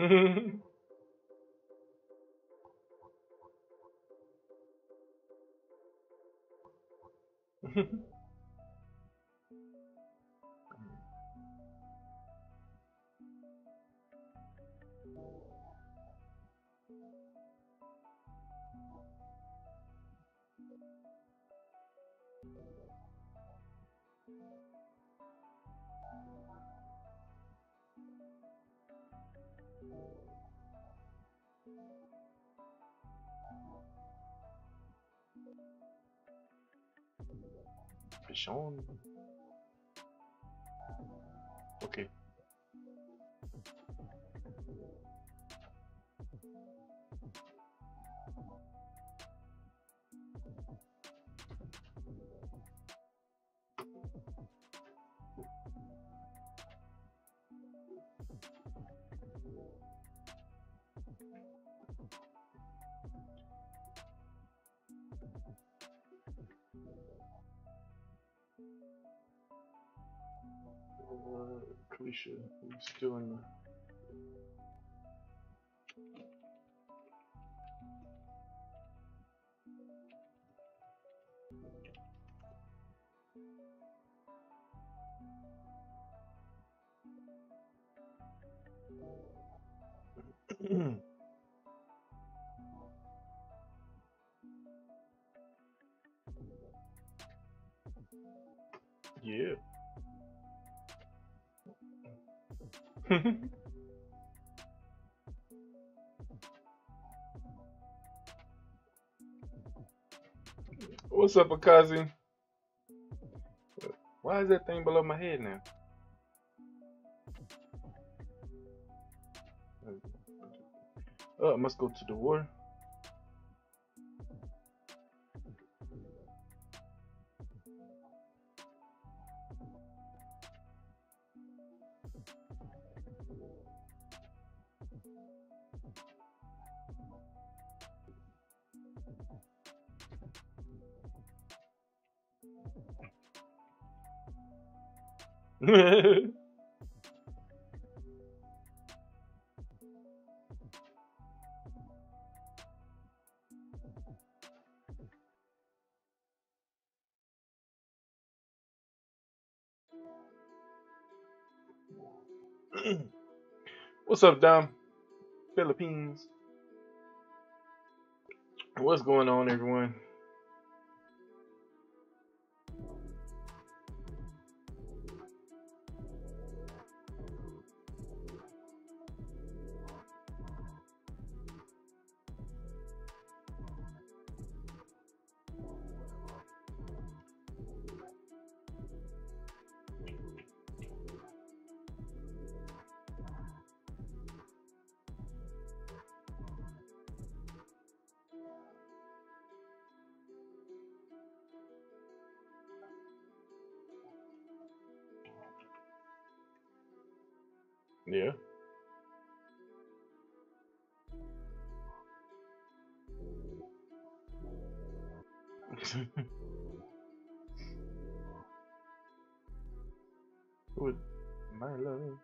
Mm-hmm. Sean. Okay. Uh, Kalisha, he's still in. yeah. What's up, Akazi? Why is that thing below my head now? Oh, I must go to the war. What's up, Dom? Philippines. What's going on, everyone? Yeah. With my love.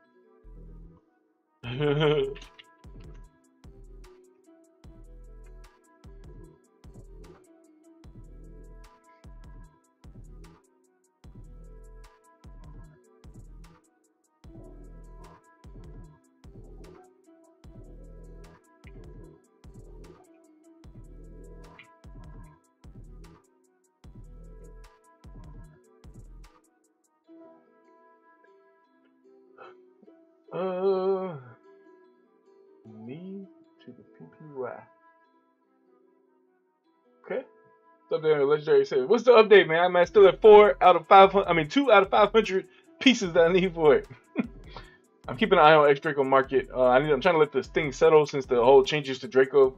There, legendary say, What's the update, man? I'm still at four out of five hundred. I mean, two out of five hundred pieces that I need for it. I'm keeping an eye on X Draco market. Uh, I need. I'm trying to let this thing settle since the whole changes to Draco,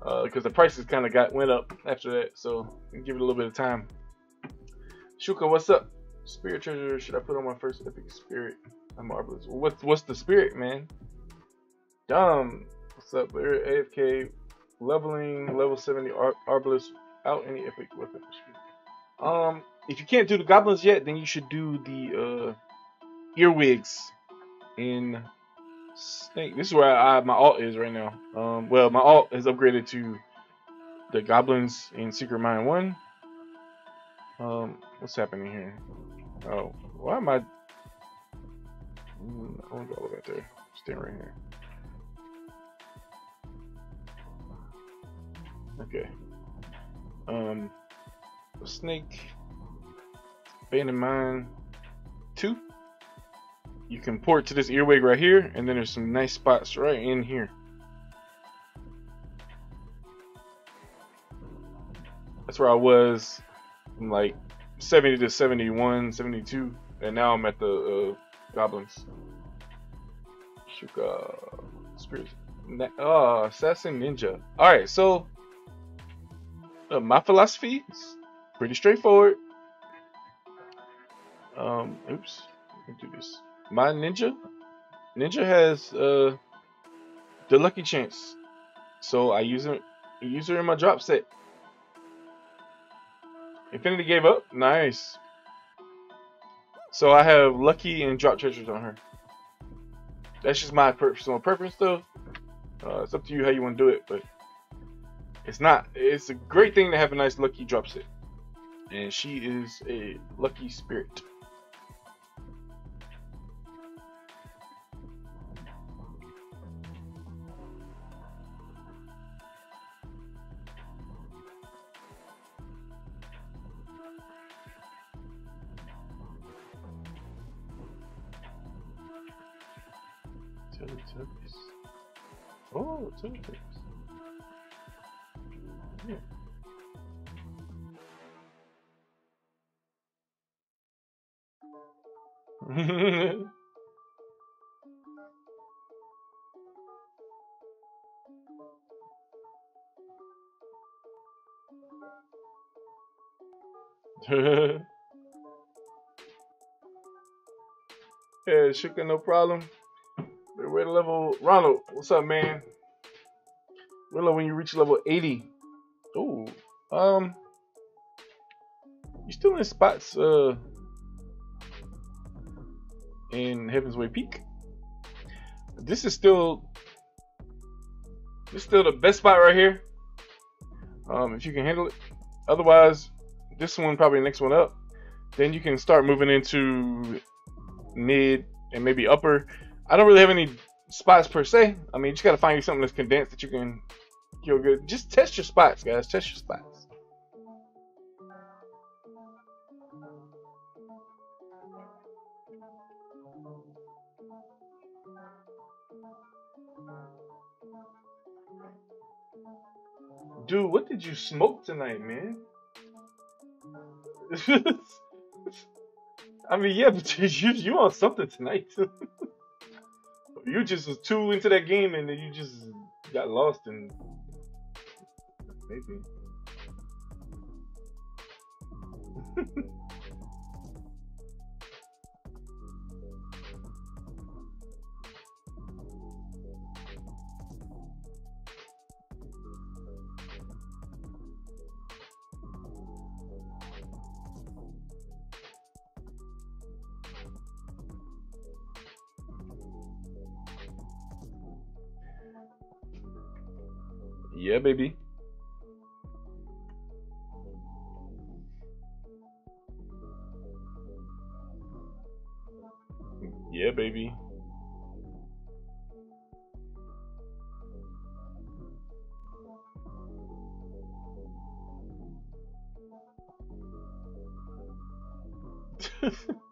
because uh, the prices kind of got went up after that. So give it a little bit of time. Shuka, what's up? Spirit treasure should I put on my first epic spirit? I'm marvelous. What's what's the spirit, man? Dom, what's up? AFK leveling level 70 Ar Arbalist out any epic weapon. Um, if you can't do the goblins yet, then you should do the uh earwigs in Snake. This is where I, my alt is right now. Um, well, my alt is upgraded to the goblins in Secret Mine One. Um, what's happening here? Oh, why am I? Mm, I want to go right there. Stay right here. Okay. Um, snake. Abandoned mine. Two you can port to this earwig right here, and then there's some nice spots right in here. That's where I was from like 70 to 71, 72, and now I'm at the uh, goblins. Shuka, spirit, oh, assassin ninja. All right, so uh, my philosophy is pretty straightforward. Um, oops, let me do this. My ninja ninja has uh the lucky chance. So i use it use her in my drop set. Infinity gave up. Nice. So i have lucky and drop treasures on her. That's just my personal preference though. Uh, it's up to you how you want to do it but it's not it's a great thing to have a nice lucky drop set. And she is a lucky spirit yeah, Shuka, no problem. We're at level Ronald. What's up, man? We're when you reach level 80. Oh, um, you still in spots uh in Heaven's Way Peak. This is still this is still the best spot right here. Um, if you can handle it. Otherwise, this one probably next one up. Then you can start moving into mid and maybe upper I don't really have any spots per se. I mean, you just gotta find you something that's condensed that you can kill good. Just test your spots, guys. Test your spots. Dude, what did you smoke tonight, man? I mean, yeah, but you you on something tonight. you just was too into that game and then you just got lost and maybe. Yeah, baby. Yeah, baby.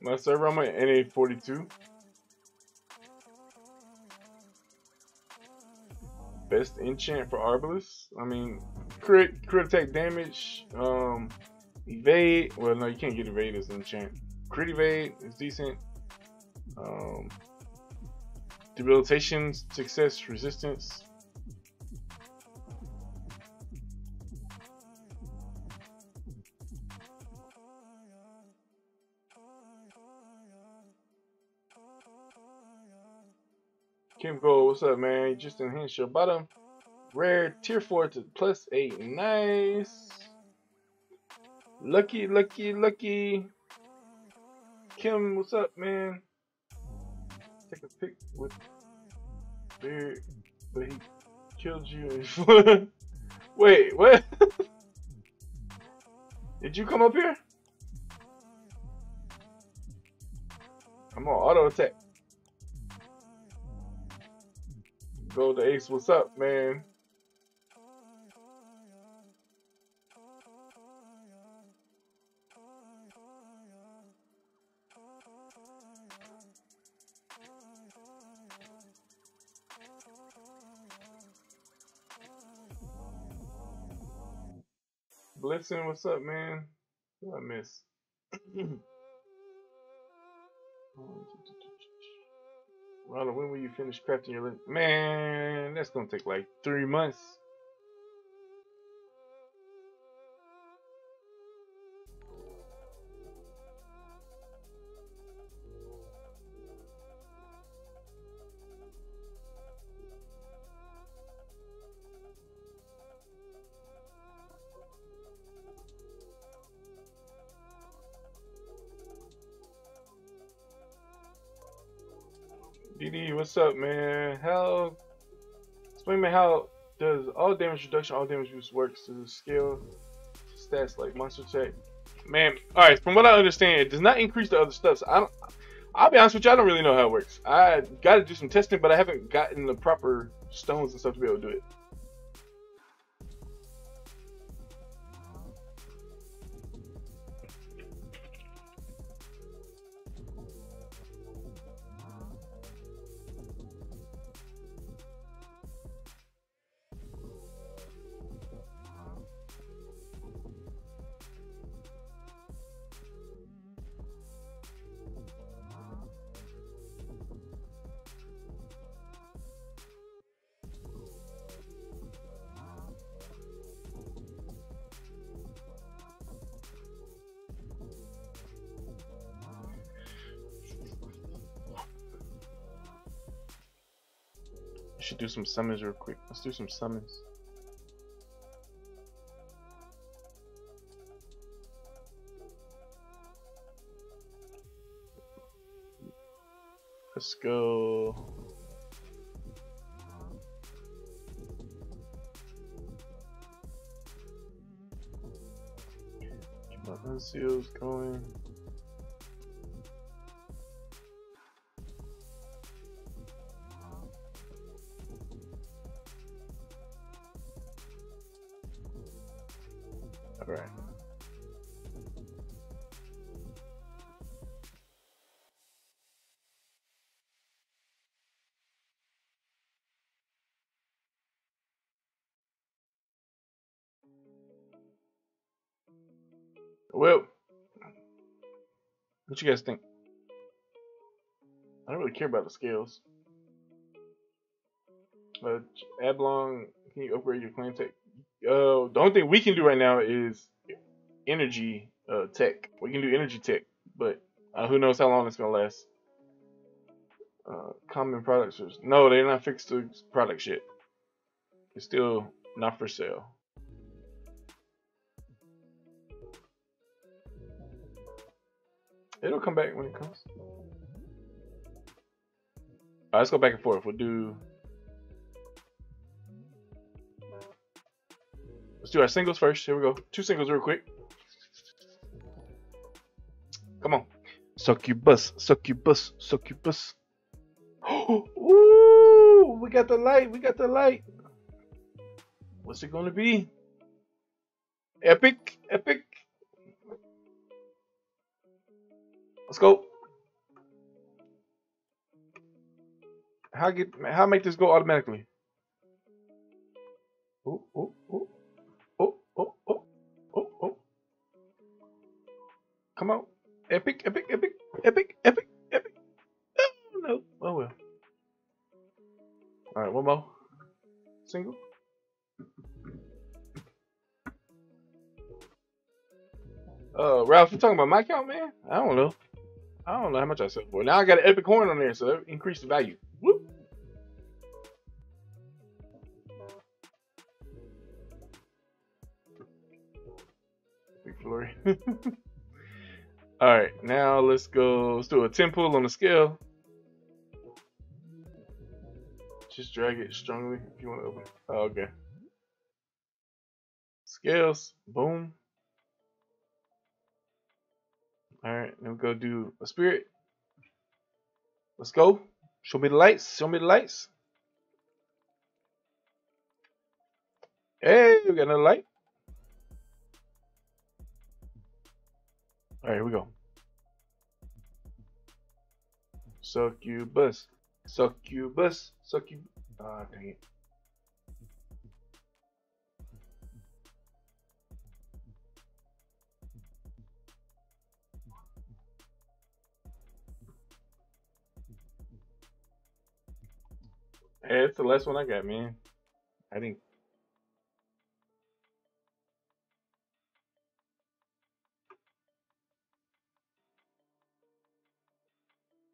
My server, on my NA42. Best enchant for Arbalist. I mean, crit, crit attack damage, um, evade. Well, no, you can't get evade as an enchant. Crit evade is decent. Um, debilitation, success, resistance. Kim Gold, what's up, man? You just enhanced your bottom. Rare tier 4 to plus 8. Nice. Lucky, lucky, lucky. Kim, what's up, man? Take a pic with Beard, but he killed you. Wait, what? Did you come up here? I'm on auto attack. Go to Ace, what's up, man? Blitzen, what's up, man? What I miss? Oh, Ronald, when will you finish crafting your? Man, that's gonna take like three months. What's up, man? How? Explain me how does all damage reduction, all damage boost works to scale stats like monster check? Man, all right. From what I understand, it does not increase the other stuff. So I don't. I'll be honest with you. I don't really know how it works. I got to do some testing, but I haven't gotten the proper stones and stuff to be able to do it. Some summons real quick. Let's do some summons. Let's go. Let's see who's going. You guys think? I don't really care about the scales. Uh, Ablong, can you upgrade your clan tech? uh, the only thing we can do right now is energy uh, tech. We can do energy tech, but uh, who knows how long it's gonna last. Uh, common products, no, they're not fixed to product shit. It's still not for sale. It'll come back when it comes. Right, let's go back and forth. We'll do Let's do our singles first. Here we go. Two singles real quick. Come on. Succubus, succubus, succubus. Ooh, we got the light. We got the light. What's it gonna be? Epic, epic. Let's go. How get how make this go automatically? Oh, oh, oh, oh, oh, oh, oh, oh. Come on. Epic, epic, epic, epic, epic, epic. Oh no. Oh well. Alright, one more. Single. Uh Ralph, you talking about my account, man? I don't know. I don't know how much I sell for. Now I got an epic coin on there, so that increased the value. Whoop. Big flurry. All right, now let's go. Let's do a 10 pull on the scale. Just drag it strongly if you want to open it. Oh, okay. Scales. Boom. Alright, let me go do a spirit. Let's go. Show me the lights. Show me the lights. Hey, we got another light. All right, here we go. Succubus. Succubus. Succubus. Ah, dang it. Hey, it's the last one I got, man. I didn't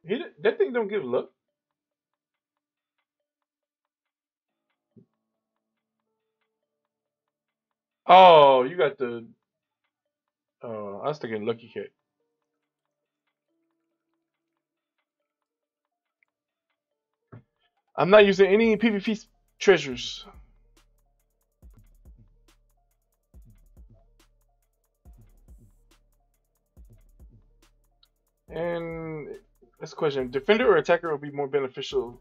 He that thing don't give luck. Oh, you got the. Oh, I was thinking Lucky Cat. I'm not using any PvP treasures. And that's a question. Defender or attacker will be more beneficial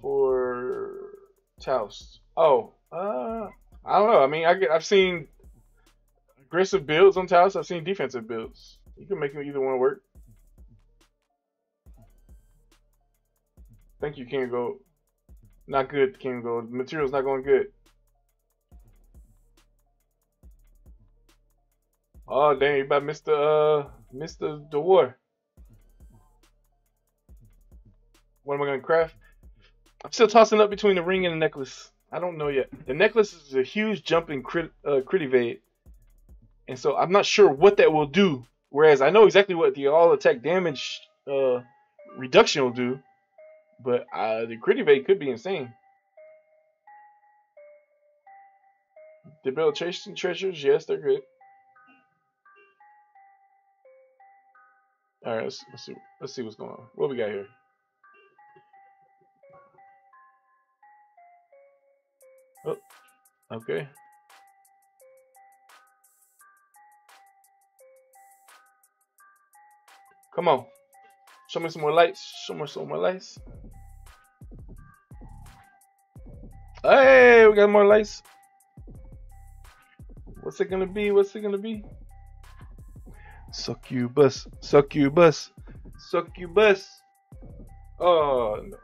for Taos? Oh, uh, I don't know. I mean, I, I've seen aggressive builds on Taos. I've seen defensive builds. You can make either one work. Thank you, King Gold. Not good, King Gold. The material's not going good. Oh, dang, you about the, uh, missed the, war. What am I going to craft? I'm still tossing up between the ring and the necklace. I don't know yet. The necklace is a huge jump in crit, uh, crit evade. And so I'm not sure what that will do. Whereas I know exactly what the all attack damage uh, reduction will do. But uh, the crit evade could be insane. Debilitation treasures, yes, they're good. All right, let's, let's see. Let's see what's going on. What we got here? Oh, okay. Come on. Show me some more lights. Show me some more lights. Hey, we got more lights. What's it gonna be? What's it gonna be? Succubus. Succubus. Succubus. Oh no.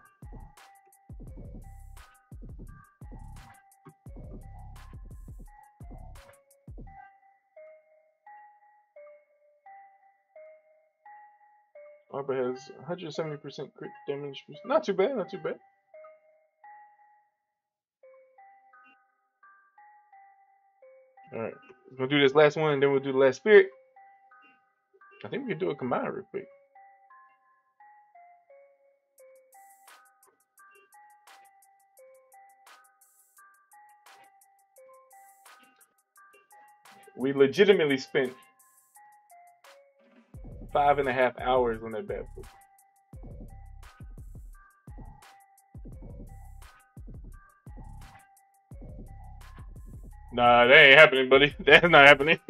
Arbor has 170% crit damage. Not too bad, not too bad. Alright, we're gonna do this last one and then we'll do the last spirit. I think we can do a combine real quick. We legitimately spent five and a half hours on that bad boy. Nah, that ain't happening, buddy. That's not happening.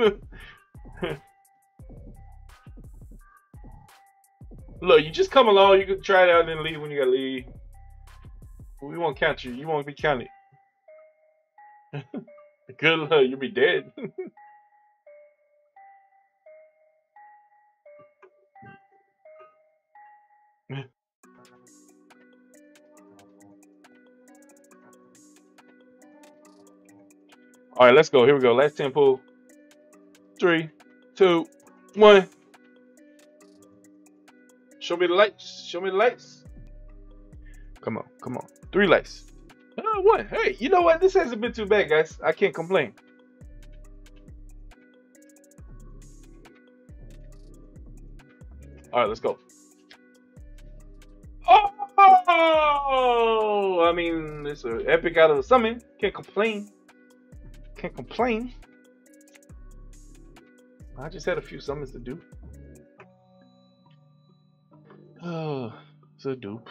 Look, you just come along, you can try it out and then leave when you gotta leave. We won't count you. You won't be counted. Good luck, you'll be dead. All right, let's go. Here we go. Last tempo. Three, two, one. Show me the lights. Show me the lights. Come on, come on. Three lights. Oh, one. Hey, you know what? This hasn't been too bad, guys. I can't complain. All right, let's go. Oh, I mean, it's an epic out of the summon. Can't complain. Can't complain. I just had a few summons to do. Oh, it's a dupe.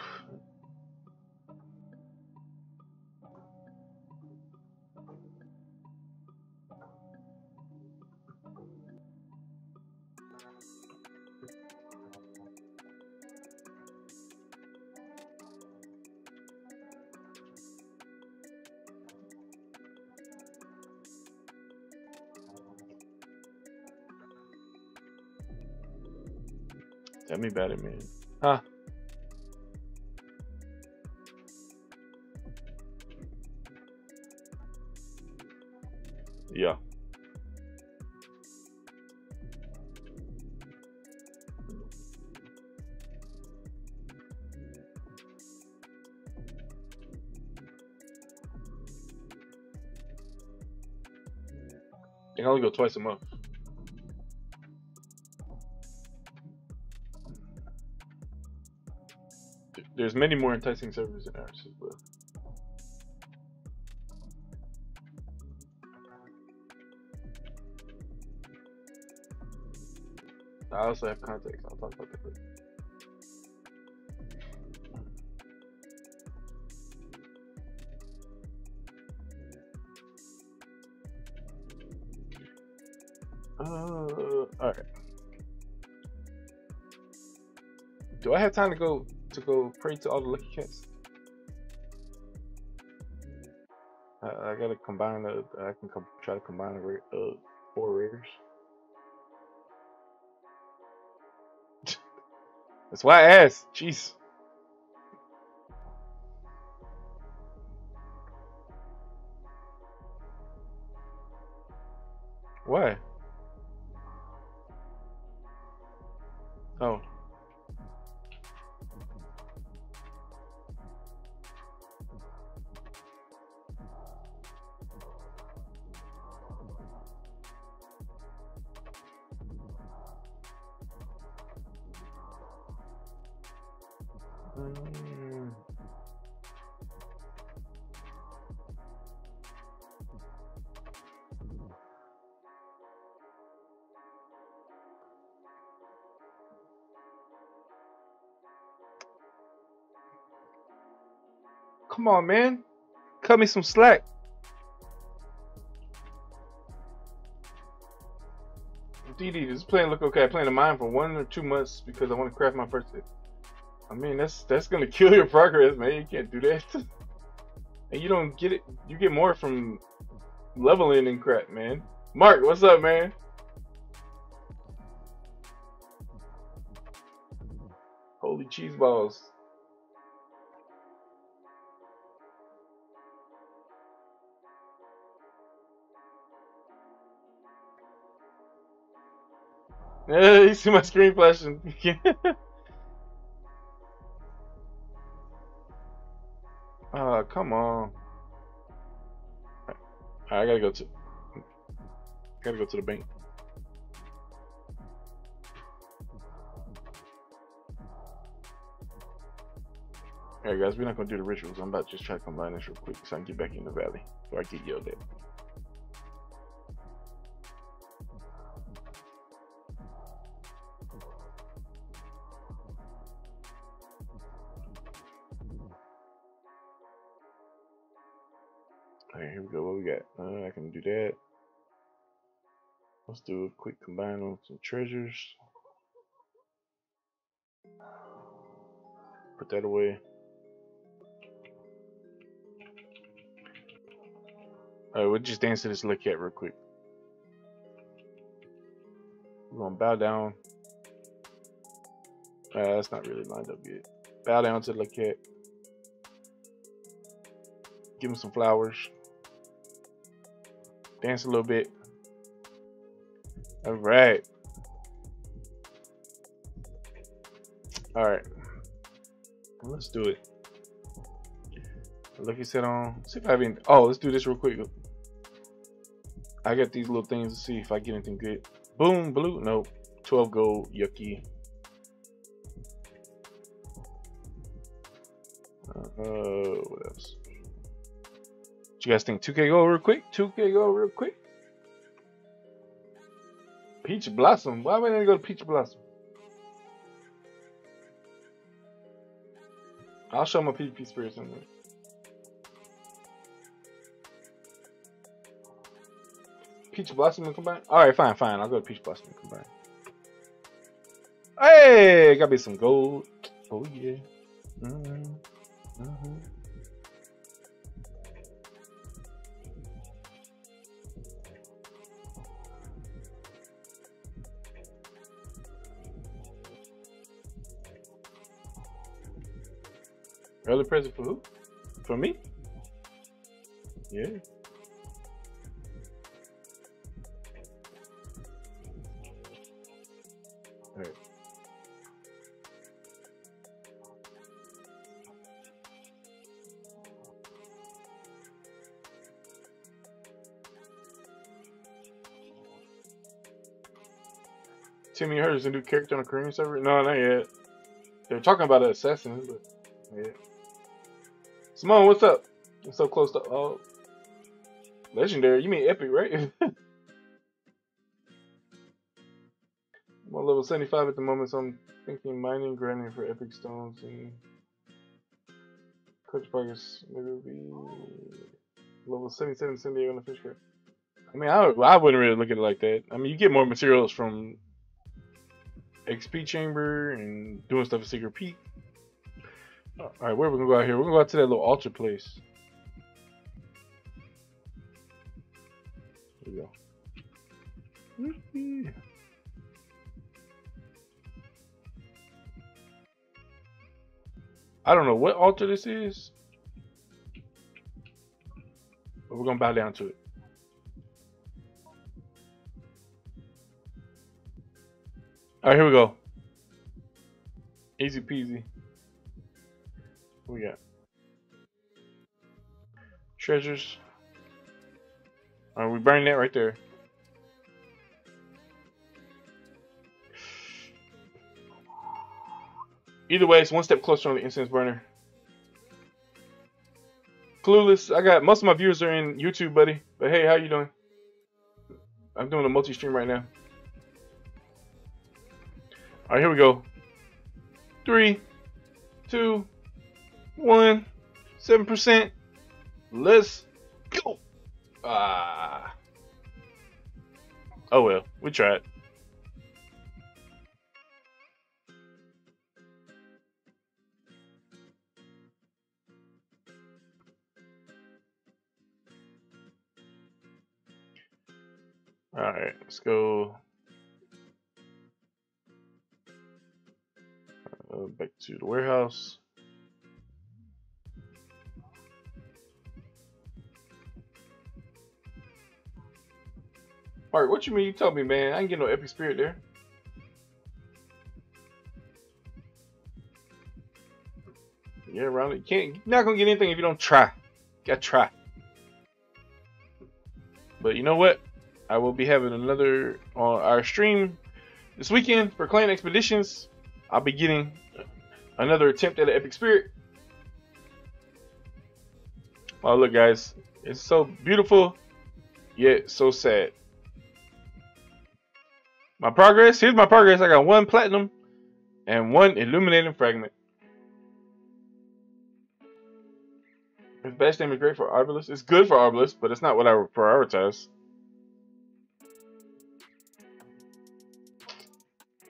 Me about it, man. Huh? Yeah. I can only go twice a month. There's many more enticing servers in ours, but I also have contacts. I'll talk about that later. Uh, all right. Do I have time to go to go pray to all the lucky cats? I, I gotta combine the. I can com- try to combine the ra- uh, four raiders. That's why I asked. Jeez. Why? Come on, man. Cut me some slack. DD, this plan look okay. I plan to mine for one or two months because I want to craft my first hit. I mean, that's that's gonna kill your progress, man. You can't do that. and you don't get it. You get more from leveling and crap, man. Mark, what's up, man? Holy cheese balls. You see my screen flashing. Ah, come on. I gotta go to gotta go to the bank. Alright guys, we're not gonna do the rituals. I'm about to just try to combine this real quick so I can get back in the valley before I get yelled at. Let's do a quick combine on some treasures. Put that away. Alright, we'll just dance to this lick cat real quick. We're gonna bow down. Uh, that's not really lined up yet. Bow down to the cat. Give him some flowers. Dance a little bit. All right. All right. Let's do it. Lucky set on. See if I have any. Oh, let's do this real quick. I got these little things to see if I get anything good. Boom, blue. Nope. 12 gold. Yucky. Uh, what else? What you guys think? 2K go real quick? 2K go real quick? Peach Blossom. Why would I go to Peach Blossom? I'll show my PvP spirits in there. Peach Blossom and combine? Alright, fine, fine. I'll go to Peach Blossom and combine. Hey, got me some gold. Oh yeah. Mm -hmm. Mm -hmm. Early present for who? For me? Yeah. Timmy Hurt a new character on a Korean server? No, not yet. They're talking about an assassin, but yeah. Simone, what's up? You're so close to oh legendary. You mean epic, right? I'm on level 75 at the moment, so I'm thinking mining, grinding for epic stones and coach progress. Maybe be level 77, 78 on the fish card. I mean, I, I wouldn't really look at it like that. I mean, you get more materials from XP chamber and doing stuff at Secret Peak. Alright, where are we gonna go out here? We're gonna go out to that little altar place. Here we go. I don't know what altar this is, but we're gonna bow down to it. Alright, here we go. Easy peasy. We got? Treasures. Alright, we burning that right there. Either way, it's one step closer on the incense burner. Clueless, I got most of my viewers are in YouTube, buddy. But hey, how you doing? I'm doing a multi-stream right now. All right, here we go. Three, two, one, seven percent. Let's go. Ah. Oh well, we tried. All right, let's go Uh, back to the warehouse. Mark, what you mean? You told me, man. I ain't get no epic spirit there. Yeah, around it. Can't. Not gonna get anything if you don't try. Gotta try. But you know what? I will be having another on our stream this weekend for Clan Expeditions. I'll be getting another attempt at an epic spirit. Oh, look, guys. It's so beautiful, yet so sad. My progress. Here's my progress. I got one platinum and one illuminating fragment. His best name is great for Arbalist. It's good for Arbalist, but it's not what I prioritize.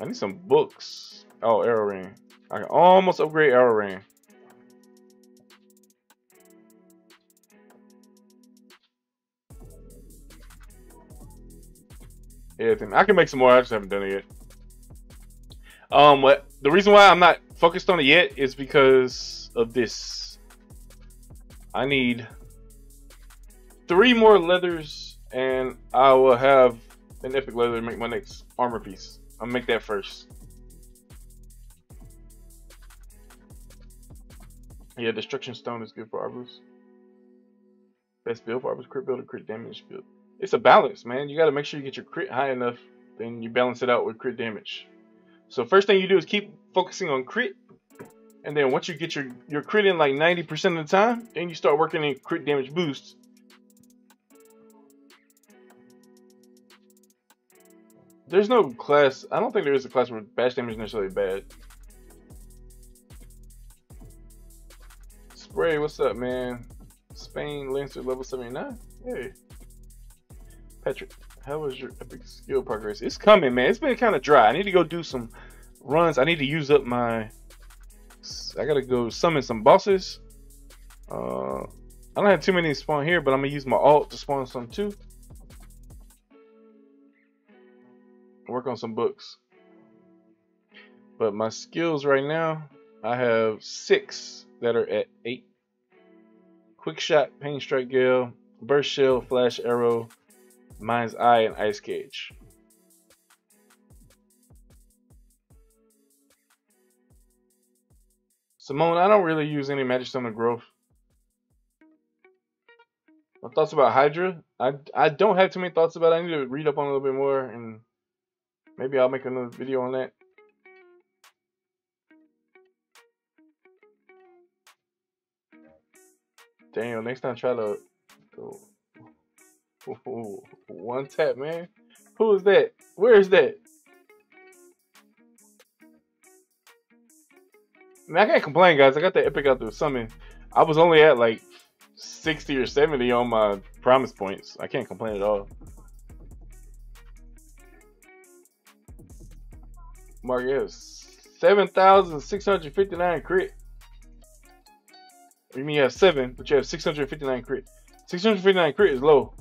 I need some books. Oh, arrow ring. I can almost upgrade arrow ring. Yeah, I can make some more. I just haven't done it yet. Um, but the reason why I'm not focused on it yet is because of this. I need three more leathers, and I will have an epic leather to make my next armor piece. I'll make that first. Yeah, destruction stone is good for arbors. Best build for arbors, crit build, or crit damage build. It's a balance, man. You got to make sure you get your crit high enough, then you balance it out with crit damage. So first thing you do is keep focusing on crit, and then once you get your your crit in like 90% of the time, then you start working in crit damage boosts. There's no class. I don't think there is a class where bash damage is necessarily bad. Spray, what's up, man? Spain Lancer level 79. Hey. Patrick, how was your epic skill progress? It's coming, man. It's been kind of dry. I need to go do some runs. I need to use up my. I gotta go summon some bosses. Uh, I don't have too many spawn here, but I'm gonna use my alt to spawn some too. Work on some books. But my skills right now, I have six that are at eight. Quick shot, pain strike gale, burst shell, flash arrow, mind's eye, and ice Cage. Simone, I don't really use any magic stone of growth. My thoughts about Hydra? I, I don't have too many thoughts about it. I need to read up on a little bit more and maybe I'll make another video on that. Daniel, next time try to go. One tap, man. Who is that? Where is that? I, mean, I can't complain, guys. I got the epic out the summon. I was only at like 60 or 70 on my promise points. I can't complain at all. Mark, it was 7,659 crit. You mean you have seven, but you have 659 crit. 659 crit is low.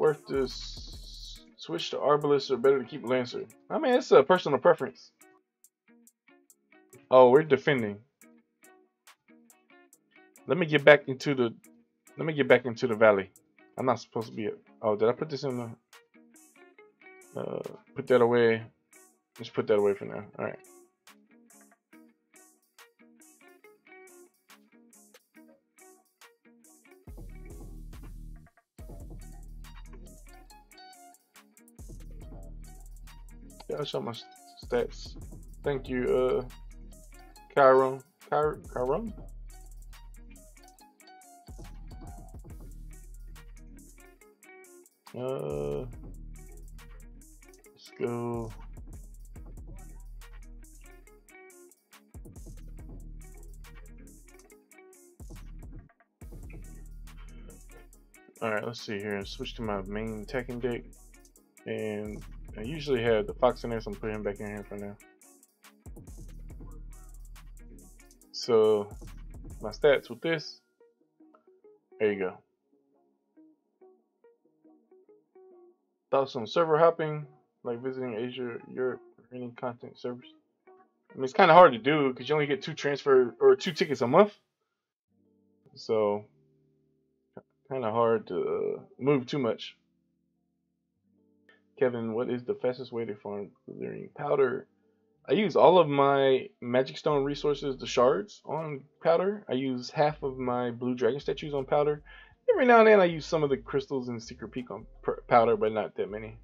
Worth to switch to Arbalist or better to keep Lancer? I mean, it's a personal preference. Oh, we're defending. Let me get back into the. Let me get back into the valley. I'm not supposed to be. Oh, did I put this in the? Uh, put that away. Let's put that away for now. All right. I'll show my stats. Thank you, uh, Chiron. Chiron? Uh, let's go. Alright, let's see here. Switch to my main attacking deck. And I usually have the fox in there, so I'm putting him back in here for now. So, my stats with this. There you go. Thoughts on server hopping, like visiting Asia, Europe, or any content servers? I mean, it's kind of hard to do because you only get two transfer or two tickets a month. So, kind of hard to uh, move too much. Kevin, what is the fastest way to farm clearing powder? I use all of my magic stone resources, the shards, on powder. I use half of my blue dragon statues on powder. Every now and then I use some of the crystals in Secret Peak on powder, but not that many.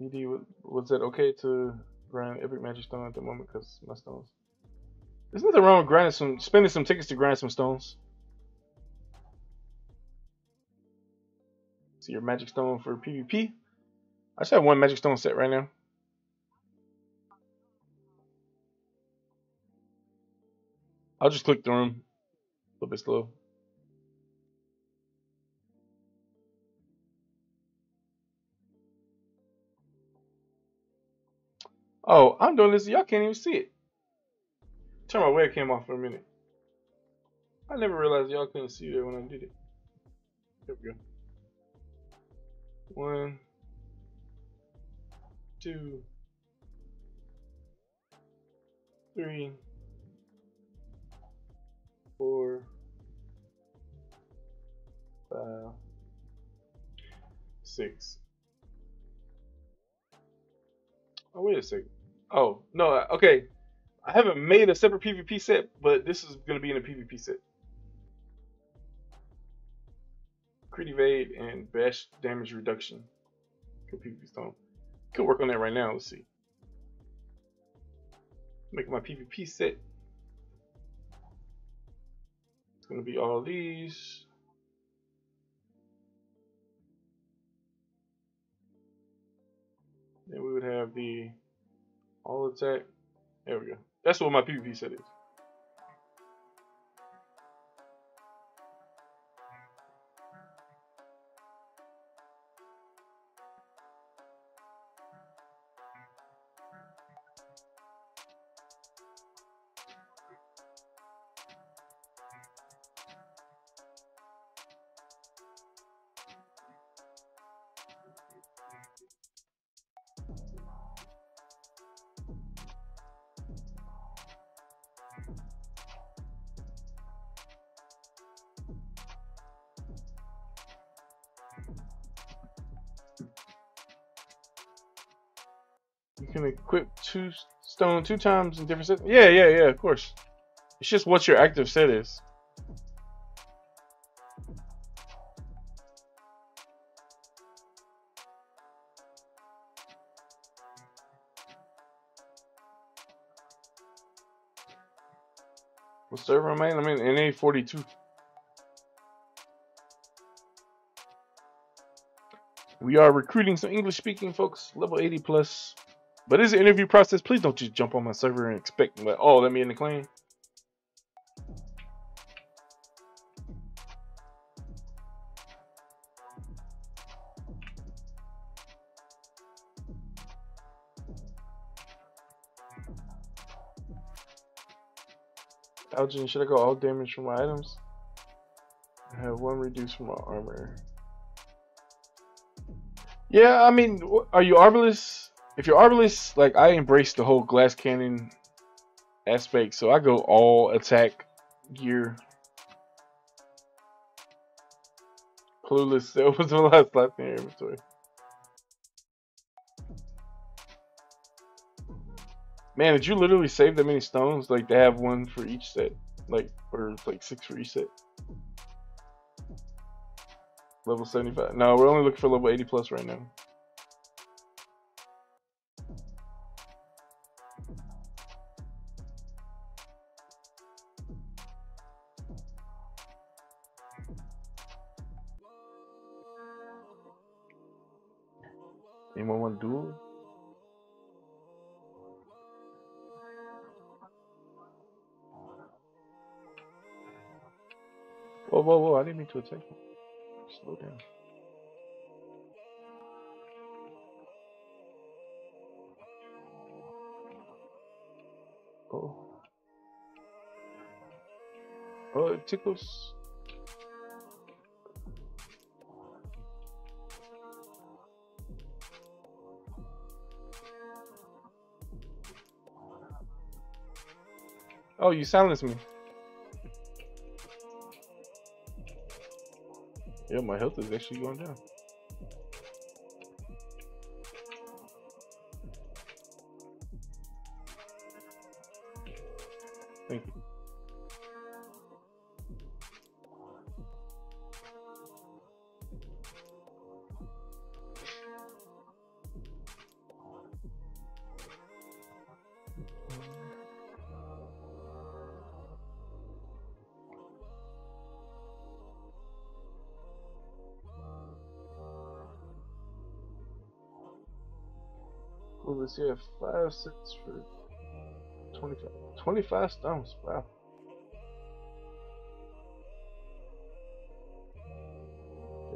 DD, was it okay to grind every magic stone at the moment because my stones? There's nothing wrong with grinding some, spending some tickets to grind some stones. See your magic stone for PvP. I just have one magic stone set right now. I'll just click through them a little bit slow. Oh, I'm doing this. Y'all can't even see it. Turn my webcam off for a minute. I never realized y'all couldn't see that when I did it. There we go. One, two, three, four, five, six. Oh, wait a second. Oh, no, okay. I haven't made a separate PvP set, but this is going to be in a PvP set. Crit evade and bash damage reduction. PvP stone. Could work on that right now. Let's see. Make my PvP set. It's going to be all these. Then we would have the all attack. There we go. That's what my PvP set is. Stone two times in different sets. Yeah, yeah, yeah, of course. It's just what your active set is. What server am I in? I'm in NA42. We are recruiting some English speaking folks, level 80 plus. But it's an interview process. Please don't just jump on my server and expect, like, oh, let me in the clan. Algin, should I go all damage from my items? I have one reduced from my armor. Yeah, I mean, are you Arbalist? If you're Arbalist, like I embrace the whole glass cannon aspect, so I go all attack gear. Clueless, there was the last left in your inventory. Man, did you literally save that many stones? Like, they have one for each set. Like, or like six for each set. Level 75. No, we're only looking for level 80 plus right now. To you. Slow down. Oh. Oh, it tickles. Oh, you silenced me. Yeah, my health is actually going down. Let's five, six for 25, 25 stones. Wow.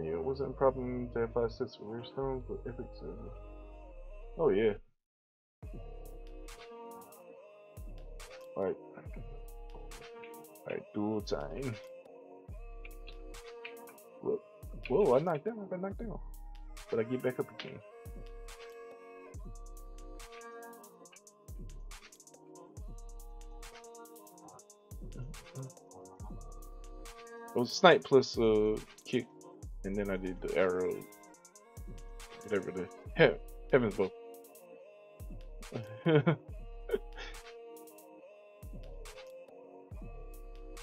Yeah, it wasn't a problem to have five, six for rare stones, but epic server. Uh, oh, yeah. Alright. Alright, dual time. Whoa, Whoa, I knocked down. I got knocked down. But I get back up again. Was snipe plus uh kick, and then I did the arrow, whatever the he heavens bow.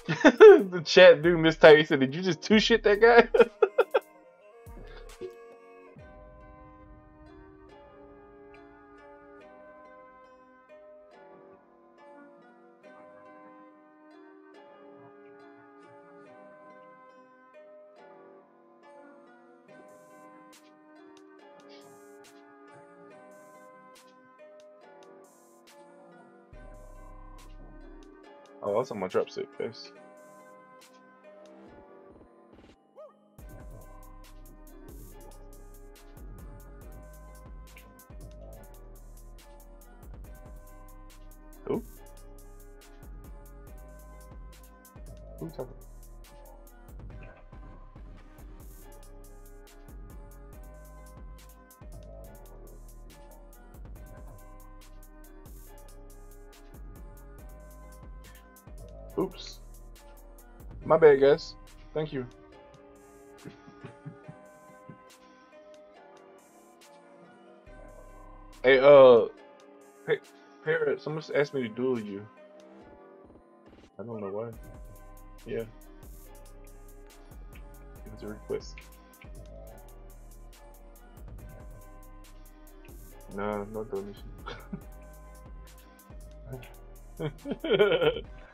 the chat dude mistyped. He said, "Did you just two shit that guy?" that's on my drop set, bad, guys. Thank you. Hey, uh, hey, Parrot, someone asked me to duel you. I don't know why. Yeah. It was a request. No, no donation.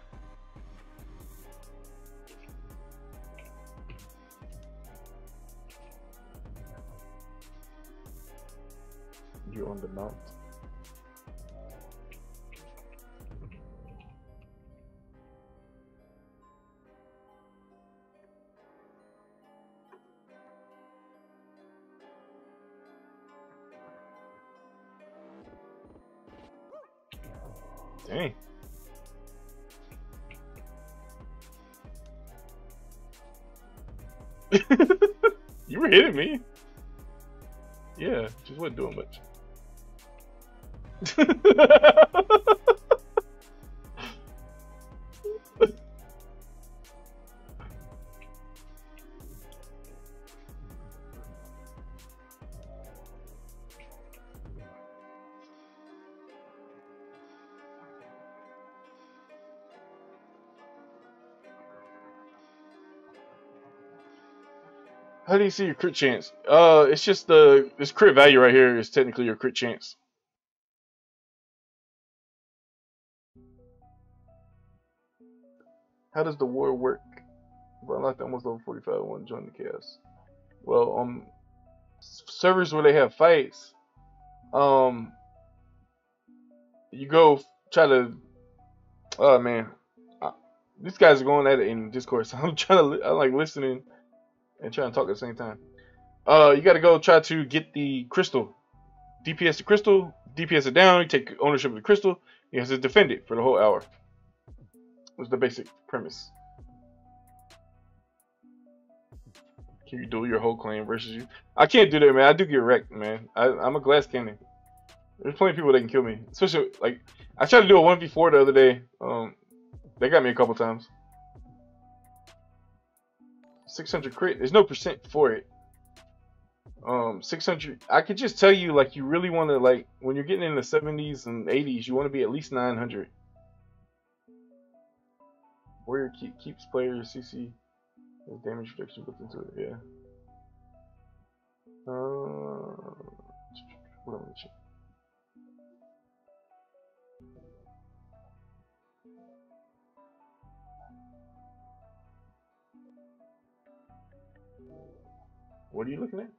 do you see your crit chance? Uh, it's just the this crit value right here is technically your crit chance. How does the war work? Well, I like almost level 45. I want to join the chaos. Well, um, servers where they have fights, um, you go try to. Oh man, I, these guys are going at it in Discord. So I'm trying to. I'm like listening and trying to talk at the same time. Uh, you got to go try to get the crystal. DPS the crystal. DPS it down. You take ownership of the crystal. You have to defend it for the whole hour was the basic premise. Can you duel your whole clan versus you? I can't do that, man. I do get wrecked, man. I, am a glass cannon. There's plenty of people that can kill me. Especially, like, I tried to do a 1v4 the other day. Um, They got me a couple times. 600 crit. There's no percent for it. Um, 600. I could just tell you, like, you really want to, like, when you're getting in the 70s and 80s, you want to be at least 900. Warrior keep, keeps players CC with damage reduction built into it. Yeah. Uh, what am I What are you looking at?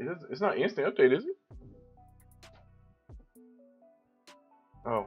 It is, it's not instant update, is it? Oh.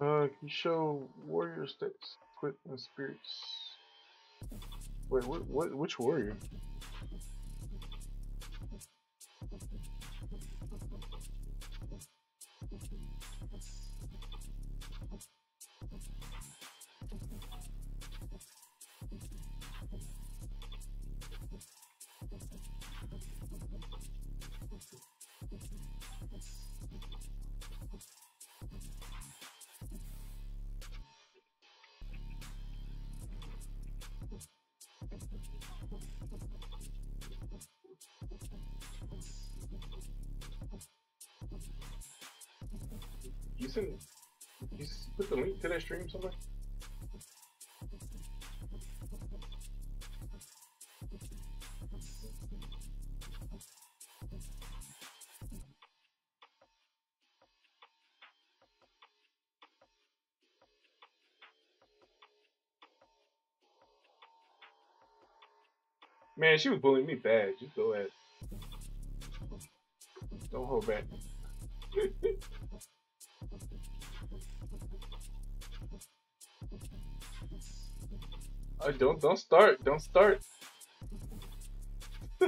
Uh, you show warrior stats, equip, and spirits? Wait, what? What? Which warrior? You send, you put the link to that stream somewhere. Man, she was bullying me bad. Just go ahead. Don't hold back. Uh, don't don't start. Don't start. oh,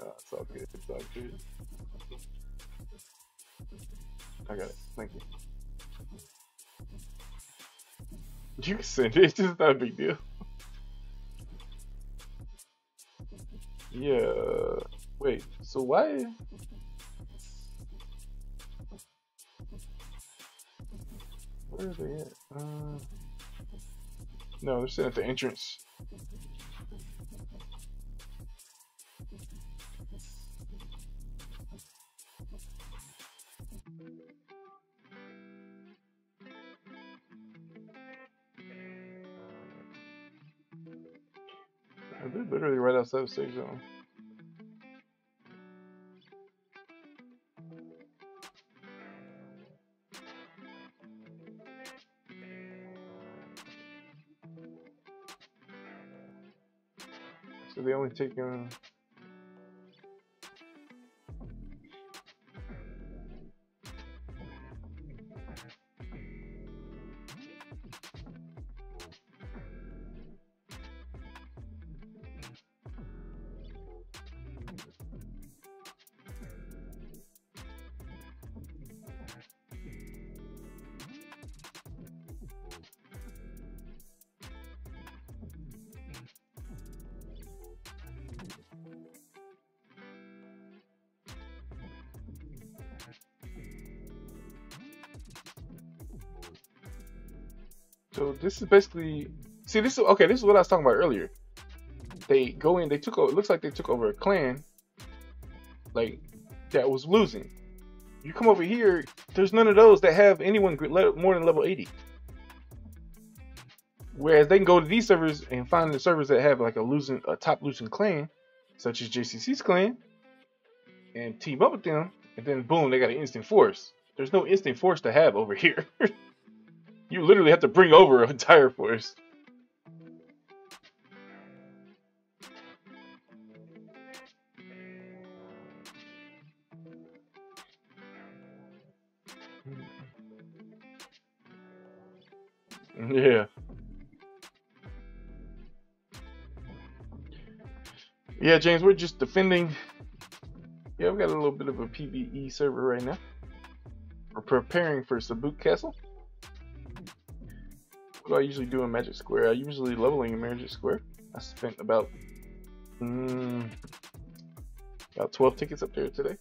it's all good. It's all good. I got it. Thank you. You can send it. It's just not a big deal. Yeah. Wait. So why? Where are they at? Uh, no, they're sitting at the entrance. They're literally right outside the safe zone. So they only take uh, this is basically see this is okay. This is what I was talking about earlier. They go in. They took. It looks like they took over a clan, like that was losing. You come over here. There's none of those that have anyone more than level 80. Whereas they can go to these servers and find the servers that have like a losing, a top losing clan, such as JCC's clan, and team up with them, and then boom, they got an instant force. There's no instant force to have over here. You literally have to bring over an entire force. Yeah. Yeah, James, we're just defending. Yeah, we got a little bit of a PvE server right now. We're preparing for Sabuk Castle. What I usually do in Magic Square? I usually leveling in Magic Square. I spent about mm, about 12 tickets up there today.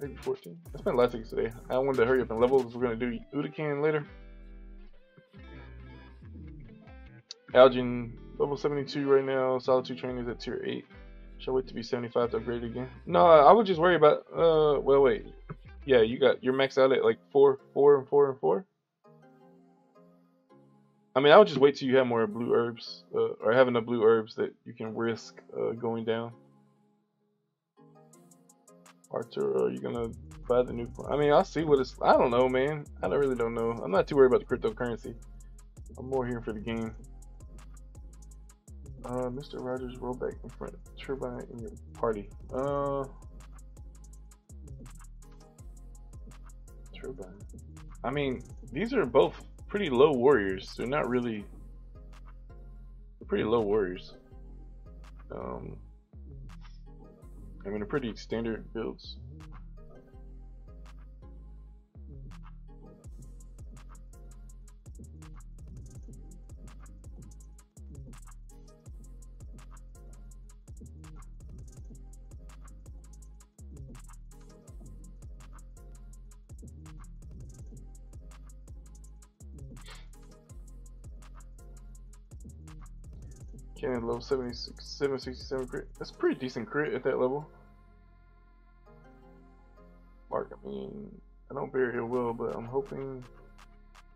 Maybe 14. I spent a lot of tickets today. I wanted to hurry up and level because we're going to do Udakan later. Algin, level 72 right now. Solitude training is at tier 8. Shall wait to be 75 to upgrade again. No, I would just worry about, uh, well, wait. Yeah, you got, you're maxed out at like 4, 4, and 4, and 4? I mean, I would just wait till you have more blue herbs, uh, or have enough blue herbs that you can risk uh, going down. Arthur, are you gonna buy the new? I mean, I'll see what it's. I don't know, man. I don't really don't know. I'm not too worried about the cryptocurrency. I'm more here for the game. Uh, Mr. Rogers, roll back in front. Of turbine in your party. Uh, turbine. I mean, these are both pretty low warriors. They're not really. They're pretty low warriors. Um, I mean, they're pretty standard builds. Cannon level 76, 767 crit. That's pretty decent crit at that level. Mark, I mean, I don't bear ill will, but I'm hoping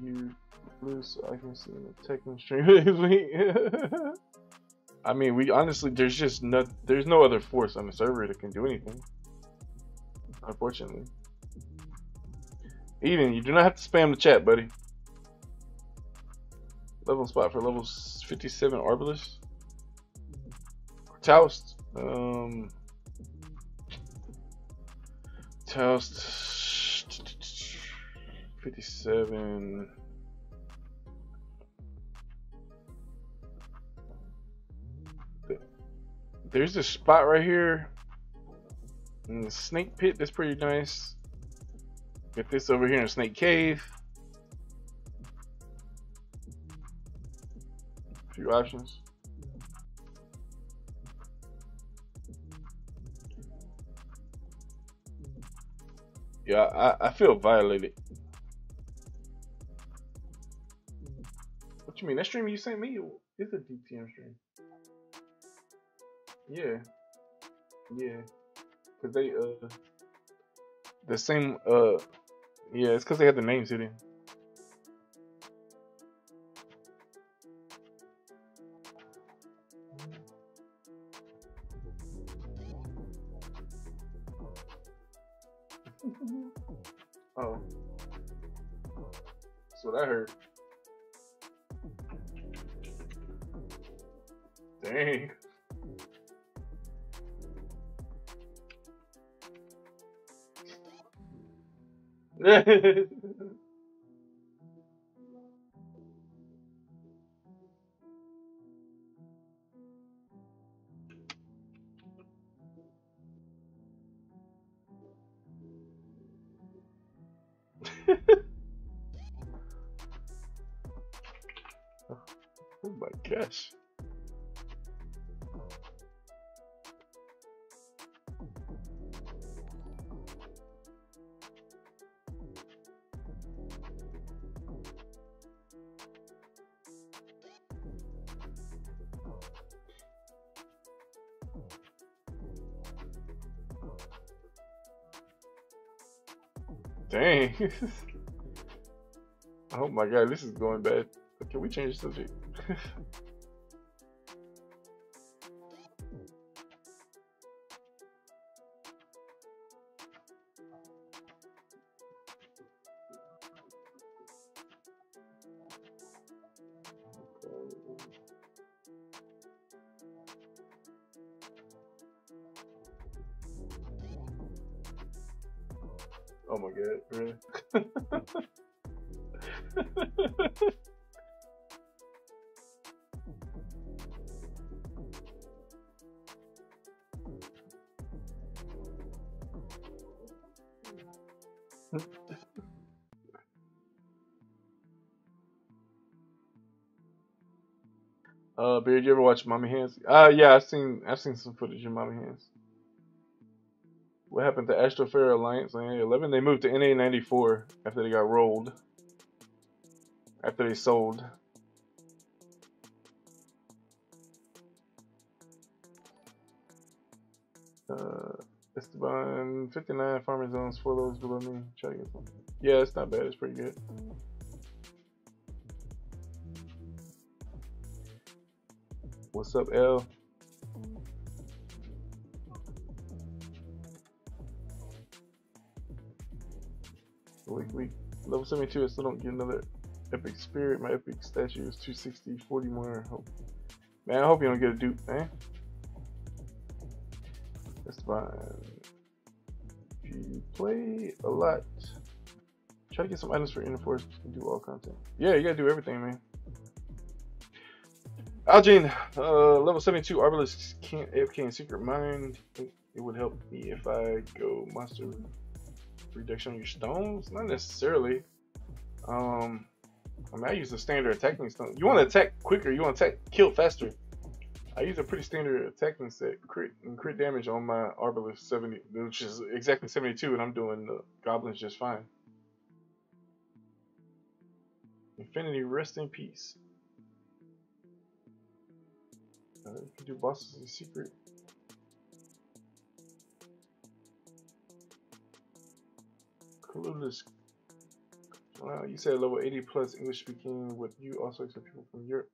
you lose so I can see the Tekken stream. I mean, we honestly, there's just no, there's no other force on the server that can do anything. Unfortunately. Eden, you do not have to spam the chat, buddy. Level spot for level 57 Arbalist. Toast. Um, Toast 57. There's a spot right here in the snake pit that's pretty nice. Get this over here in Snake Cave. A few options. Yeah, I, I feel violated. What you mean? That stream you sent me is a DTM stream. Yeah. Yeah. Cause they uh the same uh yeah, it's cause they had the names hidden. Oh. What I heard. Dang. oh my gosh. Dang. oh my god, this is going bad. Can we change the subject? Beard, you ever watch Mommy Hands? Uh, yeah, I've seen I've seen some footage of Mommy Hands. What happened to Astrofair Alliance on NA11? They moved to NA94 after they got rolled. After they sold. Uh, Esteban, 59 farmer zones, four those below me. Try to get some. Yeah, it's not bad. It's pretty good. What's up, L? Week. Level 72, I still don't get another epic spirit. My epic statue is 260, 40 more. Man, I hope you don't get a dupe, man. That's fine. If you play a lot, try to get some items for Inner Force and do all content. Yeah, you gotta do everything, man. Algene, uh, level 72 Arbalist can't AFK in Secret Mind. It would help me if I go monster reduction on your stones? Not necessarily. Um, I mean, I use the standard attacking stone. You want to attack quicker. You want to kill faster. I use a pretty standard attacking set, crit and crit damage on my Arbalist 70, which is exactly 72, and I'm doing the goblins just fine. Infinity, rest in peace. Uh, you can do bosses in secret. Clueless. Wow, you said level 80 plus English speaking. Would you also accept people from Europe?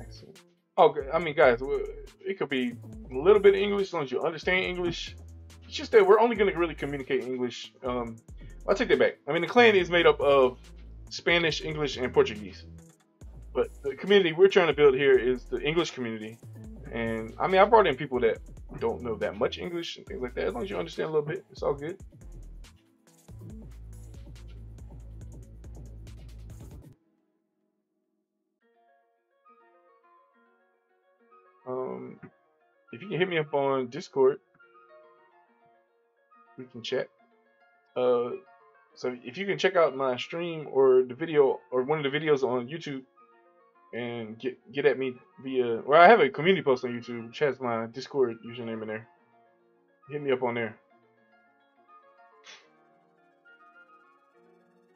Excellent. Okay, I mean, guys, it could be a little bit of English as long as you understand English. It's just that we're only going to really communicate English. Um, I'll take that back. I mean, the clan is made up of Spanish, English, and Portuguese. But the community we're trying to build here is the English community. And I mean, I brought in people that don't know that much English and things like that. As long as you understand a little bit, it's all good. Um, if you can hit me up on Discord, we can chat. Uh, so if you can check out my stream or the video or one of the videos on YouTube and get get at me via well I have a community post on YouTube which has my Discord username in there. Hit me up on there.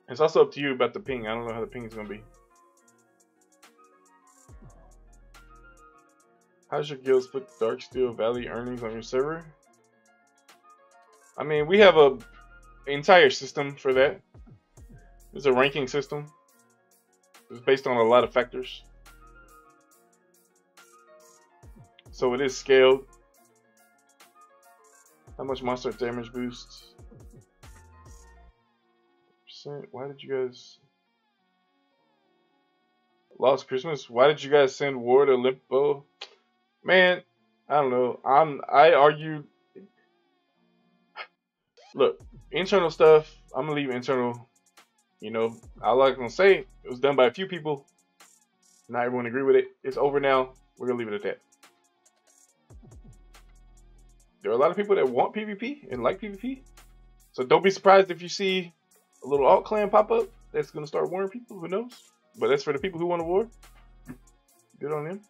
It's also up to you about the ping. I don't know how the ping is gonna be. How's your guilds put Darksteel Valley earnings on your server? I mean, we have a entire system for that. It's a ranking system. It's based on a lot of factors. So it is scaled. How much monster damage boost? Percent. Why did you guys lost Christmas? Why did you guys send War to Limbo? Man, I don't know. I'm I argue look, internal stuff, I'm gonna leave internal. You know, I like to say it was done by a few people. Not everyone agree with it. It's over now. We're gonna leave it at that. There are a lot of people that want PvP and like PvP. So don't be surprised if you see a little alt clan pop up that's gonna start warring people. Who knows? But that's for the people who want a war. Good on them.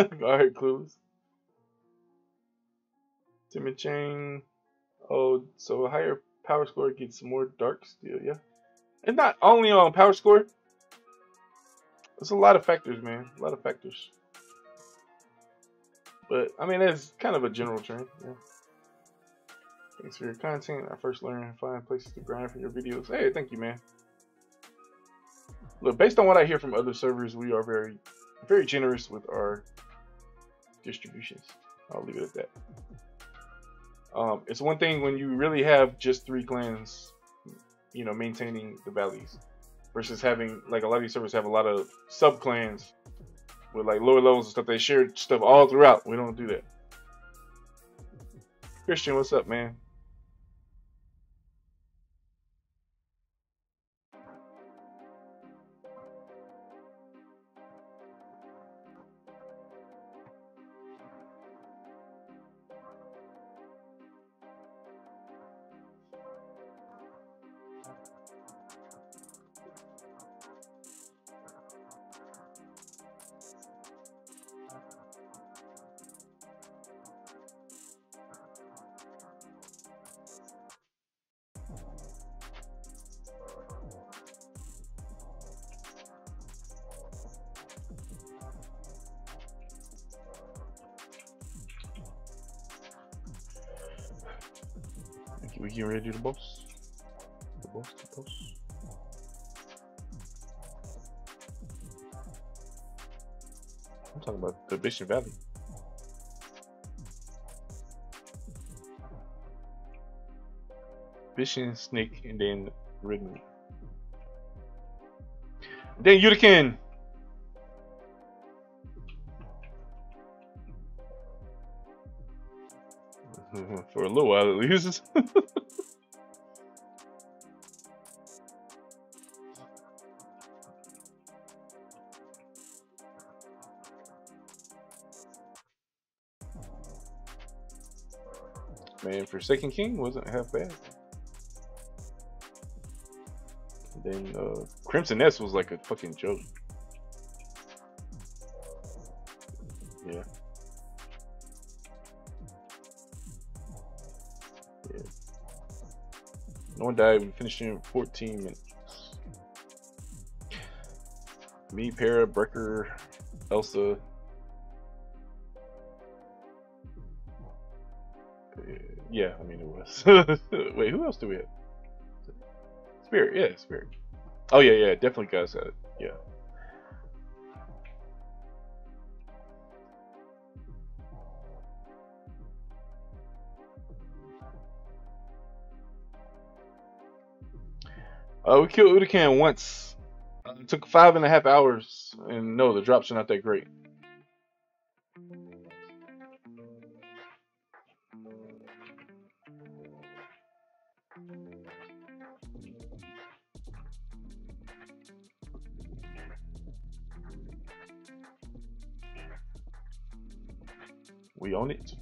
Alright, clues. Timmy chain. Oh, so a higher power score gets more dark steel, yeah. And not only on power score. There's a lot of factors, man. A lot of factors. But I mean that's kind of a general trend, yeah. Thanks for your content. I first learned to find places to grind for your videos. Hey, thank you, man. Look, based on what I hear from other servers, we are very very generous with our distributions. I'll leave it at that. Um, it's one thing when you really have just three clans, you know, maintaining the valleys, versus having like a lot of these servers have a lot of sub clans with like lower levels and stuff. They share stuff all throughout. We don't do that. Christian, what's up, man? Bicheon Valley. Fishing, snake, and then ridden. Then Udican. For a little while at least. Forsaken King wasn't half bad. then uh, Crimson S was like a fucking joke. Yeah. Yeah. No one died. We finished in 14 minutes. Me, Para, Brecker, Elsa. Yeah, I mean it was. Wait, who else do we have? Spirit, yeah, Spirit. Oh yeah, yeah, definitely guys had it. Yeah. Uh, we killed Udican once. Uh, it took five and a half hours, and no, the drops are not that great. We own it.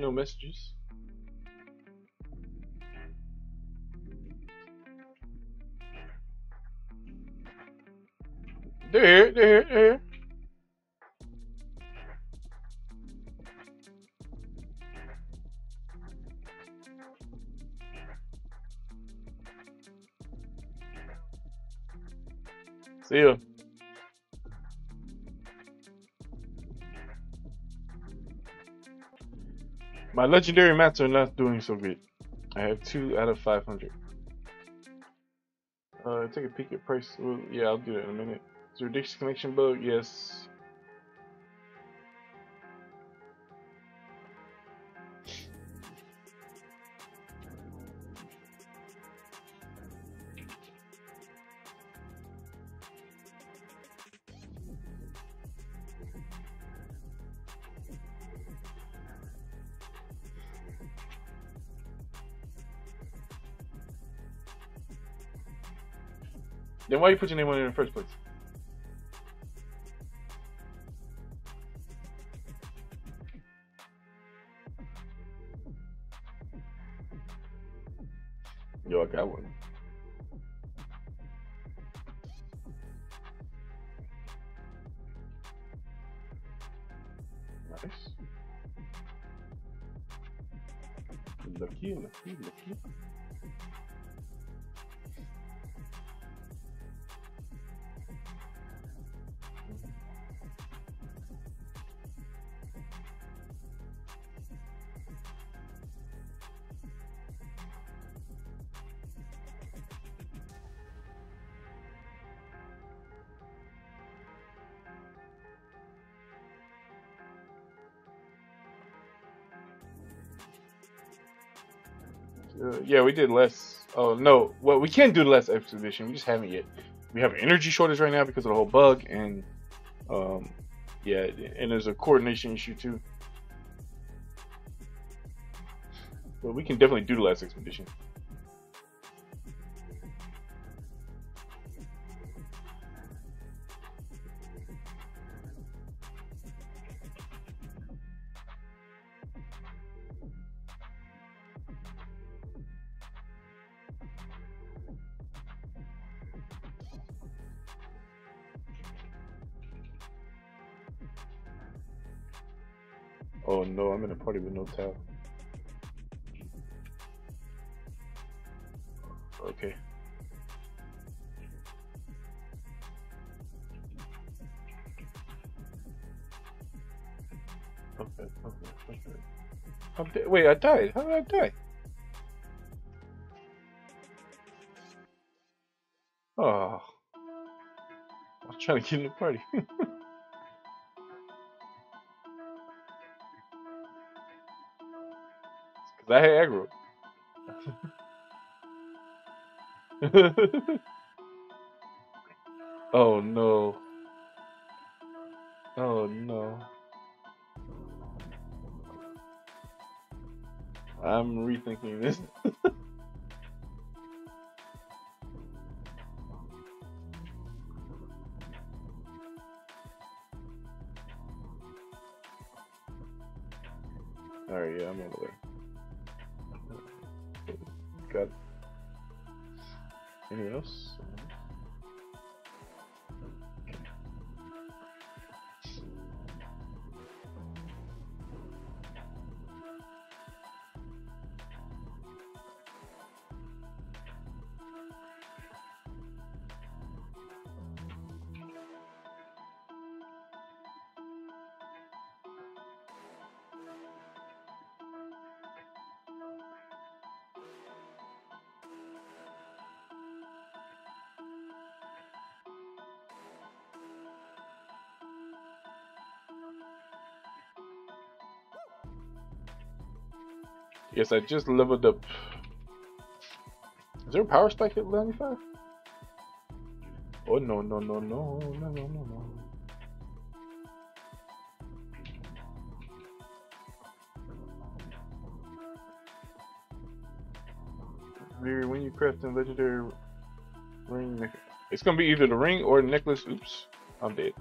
No messages. Legendary mats are not doing so good. I have two out of 500. Uh, take a peek at price. Well, yeah, I'll do that in a minute. Is there a disconnection bug? Yes. Then why you put your name on it in the first place? Yeah, we did less. Oh no, well we can do the less expedition. We just haven't yet. We have an energy shortage right now because of the whole bug, and um, yeah, and there's a coordination issue too. But we can definitely do the last expedition. Oh no, I'm in a party with no towel. Okay. Okay, okay, okay. I'm wait, I died. How did I die? Ah. Oh. I was trying to get in the party. I had aggro. oh no. Oh no. I'm rethinking this. Yes, I just leveled up. Is there a power spike at 95? Oh no no no no no no no no. When you craft a legendary ring, neck- it's gonna be either the ring or the necklace. Oops, I'm dead.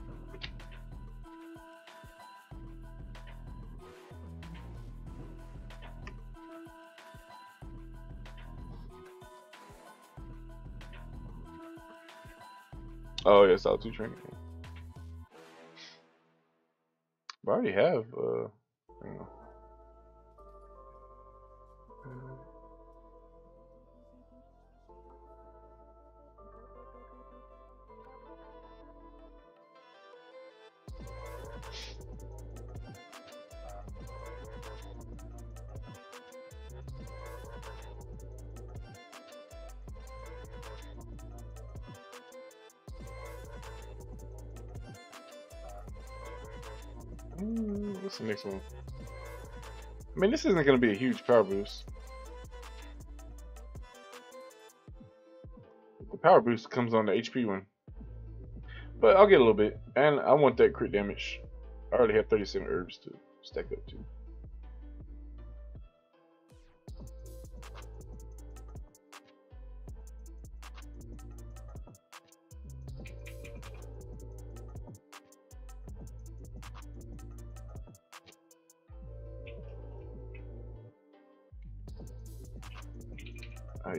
Oh yeah, I'll two training. I already have. Uh, next one? I mean, this isn't going to be a huge power boost. The power boost comes on the HP one. But I'll get a little bit. And I want that crit damage. I already have 37 herbs to stack up to.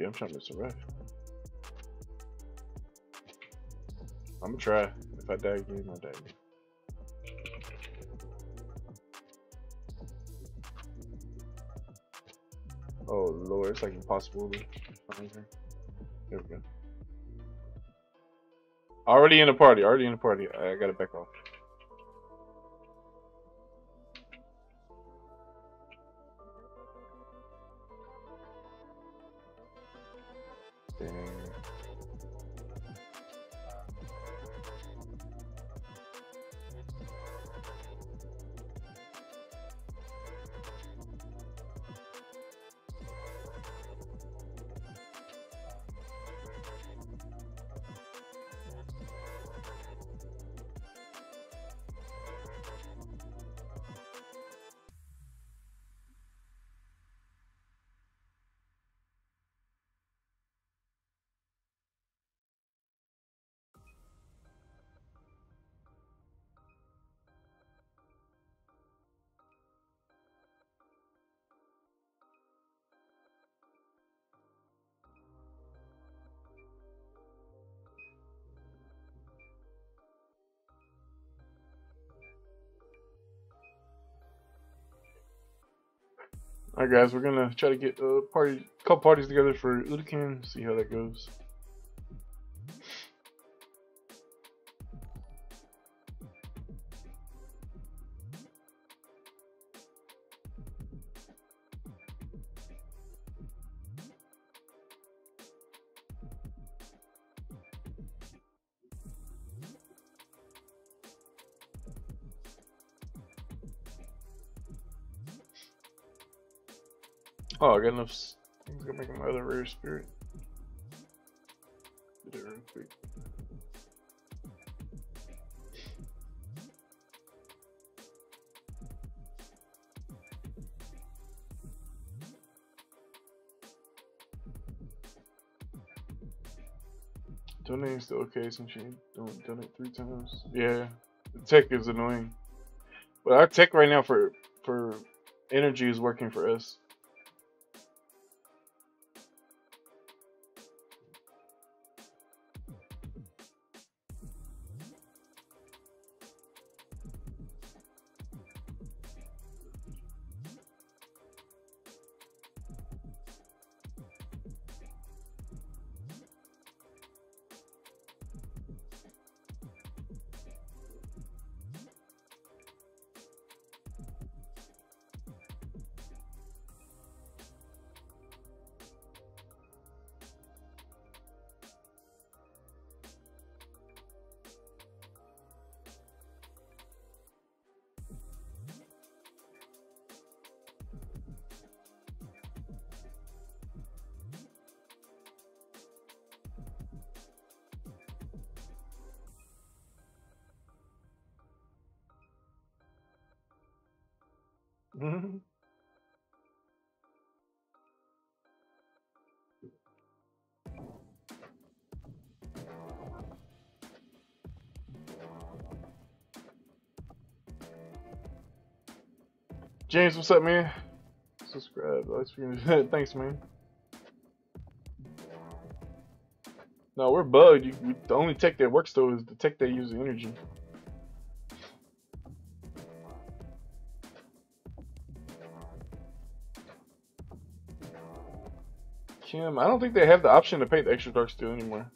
I'm trying to survive. I'm gonna try. If I die again, I die again. Oh lord, it's like impossible to find her. There we go. Already in a party, already in a party. I gotta back off. Alright guys, we're gonna try to get a party couple parties together for Udokan, see how that goes. Oh, I got enough things to make another rare spirit. Quick. Donating still okay since you don't donate three times. Yeah, the tech is annoying, but our tech right now for for energy is working for us. James, what's up, man? Subscribe. Thanks, man. No, we're bugged. You, you, the only tech that works though is the tech that uses energy. Kim, I don't think they have the option to paint the extra dark steel anymore.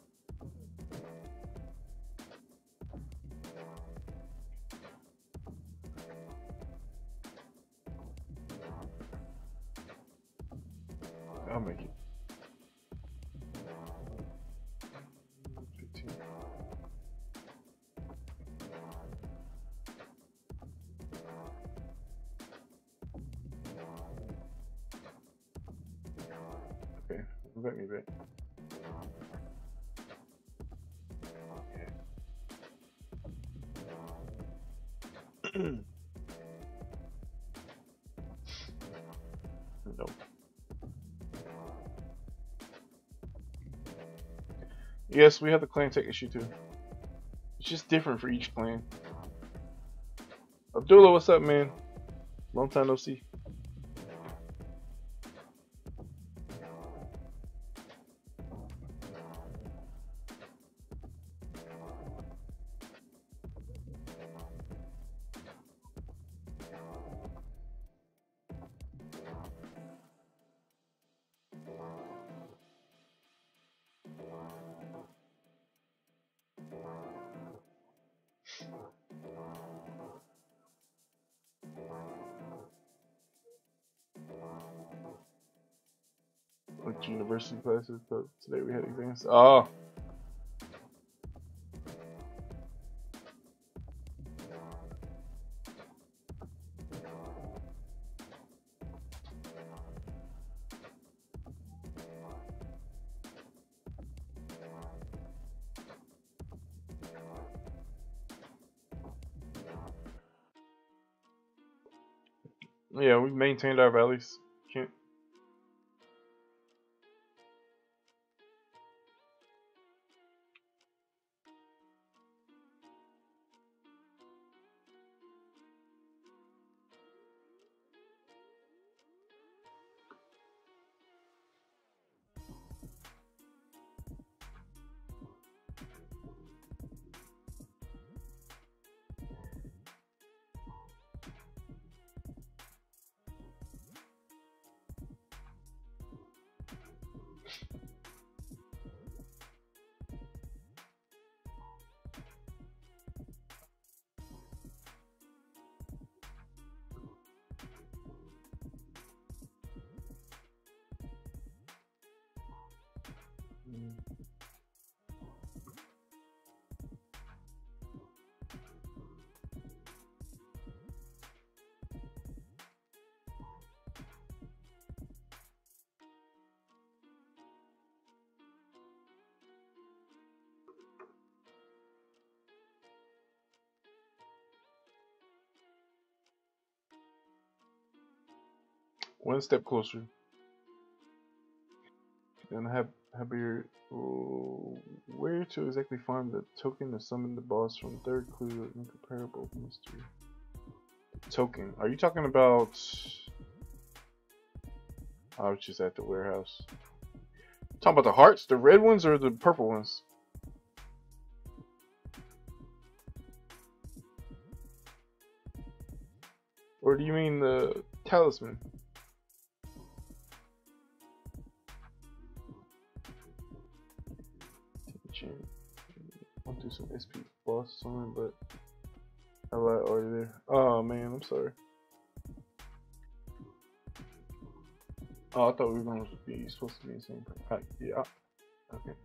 Yes, we have the clan tech issue too. It's just different for each clan. Abdullah, what's up, man? Long time no see. Classes, but today we had exams. Oh. Yeah, we maintained our valleys. One step closer. And have. Oh, where to exactly find the token to summon the boss from third clue incomparable mystery? Token. Are you talking about? I was just at the warehouse. Talking about the hearts, the red ones or the purple ones? Or do you mean the talisman? Some SP boss summon, but I lied already there. Oh man, I'm sorry. Oh, I thought we were going to be supposed to be the same. Right, yeah. Okay.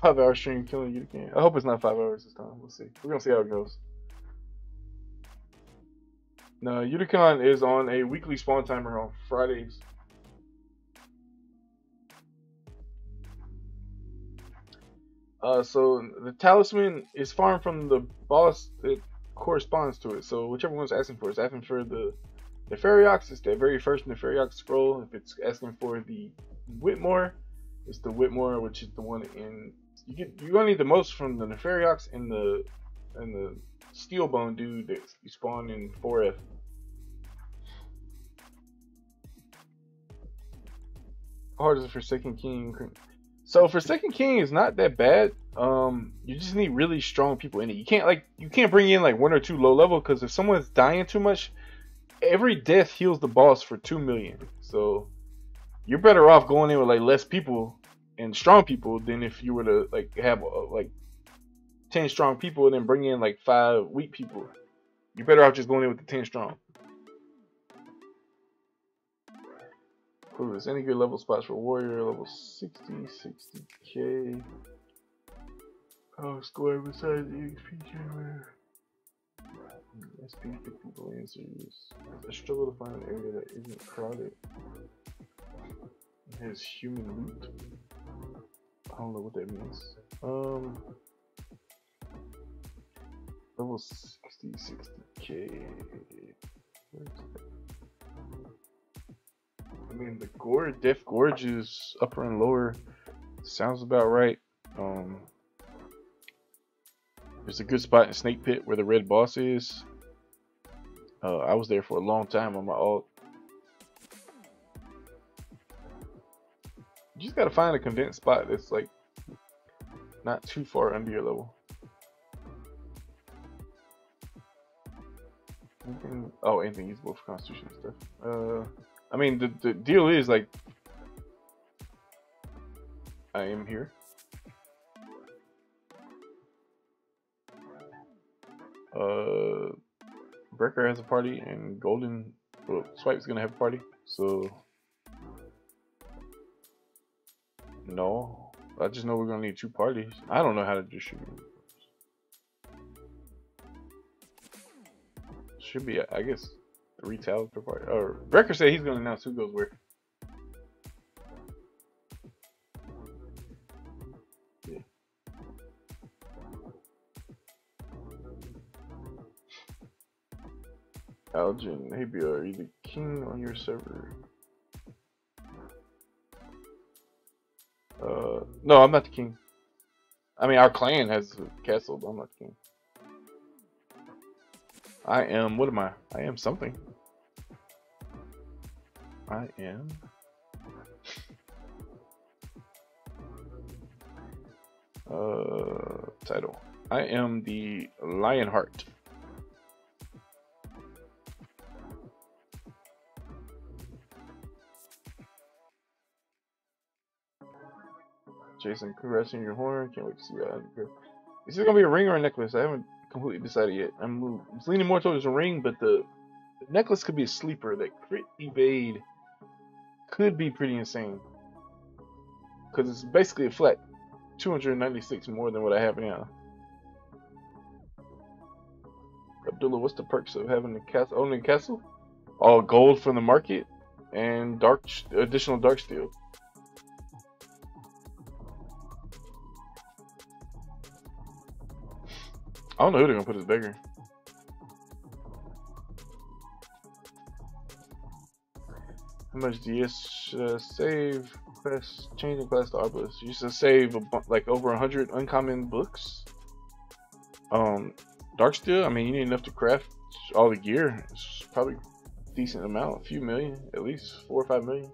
Five hour stream killing you again. I hope it's not five hours this time. We'll see. We're gonna see how it goes. No, Uticon is on a weekly spawn timer on Fridays. Uh, so the talisman is farmed from the boss that corresponds to it. So whichever one's asking for, it's asking for the Nefariox, it's the very first Nefariox scroll. If it's asking for the Whitmore, it's the Whitmore, which is the one in you you gonna need the most from the Nefariox and the and the Steelbone dude that you spawn in 4F. Hard as Forsaken King. So Forsaken King is not that bad. Um, you just need really strong people in it. You can't like you can't bring in like one or two low level because if someone's dying too much, every death heals the boss for two million. So you're better off going in with like less people and strong people than if you were to like have uh, like 10 strong people and then bring in like five weak people. You're better off just going in with the 10 strong. Who is any good level spots for warrior level 60, 60k. Oh, score besides the XP generator. SP 50 lancers. I struggle to find an area that isn't crowded. Has human loot. I don't know what that means. Um, level 60, 60k. I mean, the gorge, Death Gorge is upper and lower. Sounds about right. Um, there's a good spot in Snake Pit where the red boss is. Uh, I was there for a long time on my alt. You just gotta find a condensed spot that's like not too far under your level. Anything, oh, anything usable for constitution stuff. Uh, I mean, the, the deal is like, I am here. Uh, Brecker has a party, and Golden, well, Swipe's gonna have a party, so No. I just know we're gonna need two parties. I don't know how to distribute. should be, I guess, three towels per party. Or Wrecker said he's gonna announce who goes where. Yeah. Algin, BR, are you the king on your server? Uh, no, I'm not the king. I mean, our clan has castle, I'm not the king. I am, what am I? I am something. I am. Uh, title. I am the Lionheart. Jason, congrats on your horn. Can't wait to see that. Is this gonna be a ring or a necklace? I haven't completely decided yet. I'm, I'm leaning more towards a ring, but the, the necklace could be a sleeper. That crit evade could be pretty insane. Because it's basically a flat 296 more than what I have now. Abdullah, what's the perks of having the castle, owning castle? All gold from the market and dark additional dark steel. I don't know who they're gonna put as bigger. How much do you uh, save? Class changing class to Arbalist. You used to save like over a hundred uncommon books. Um, Darksteel. I mean, you need enough to craft all the gear. It's probably decent amount, a few million, at least four or five million.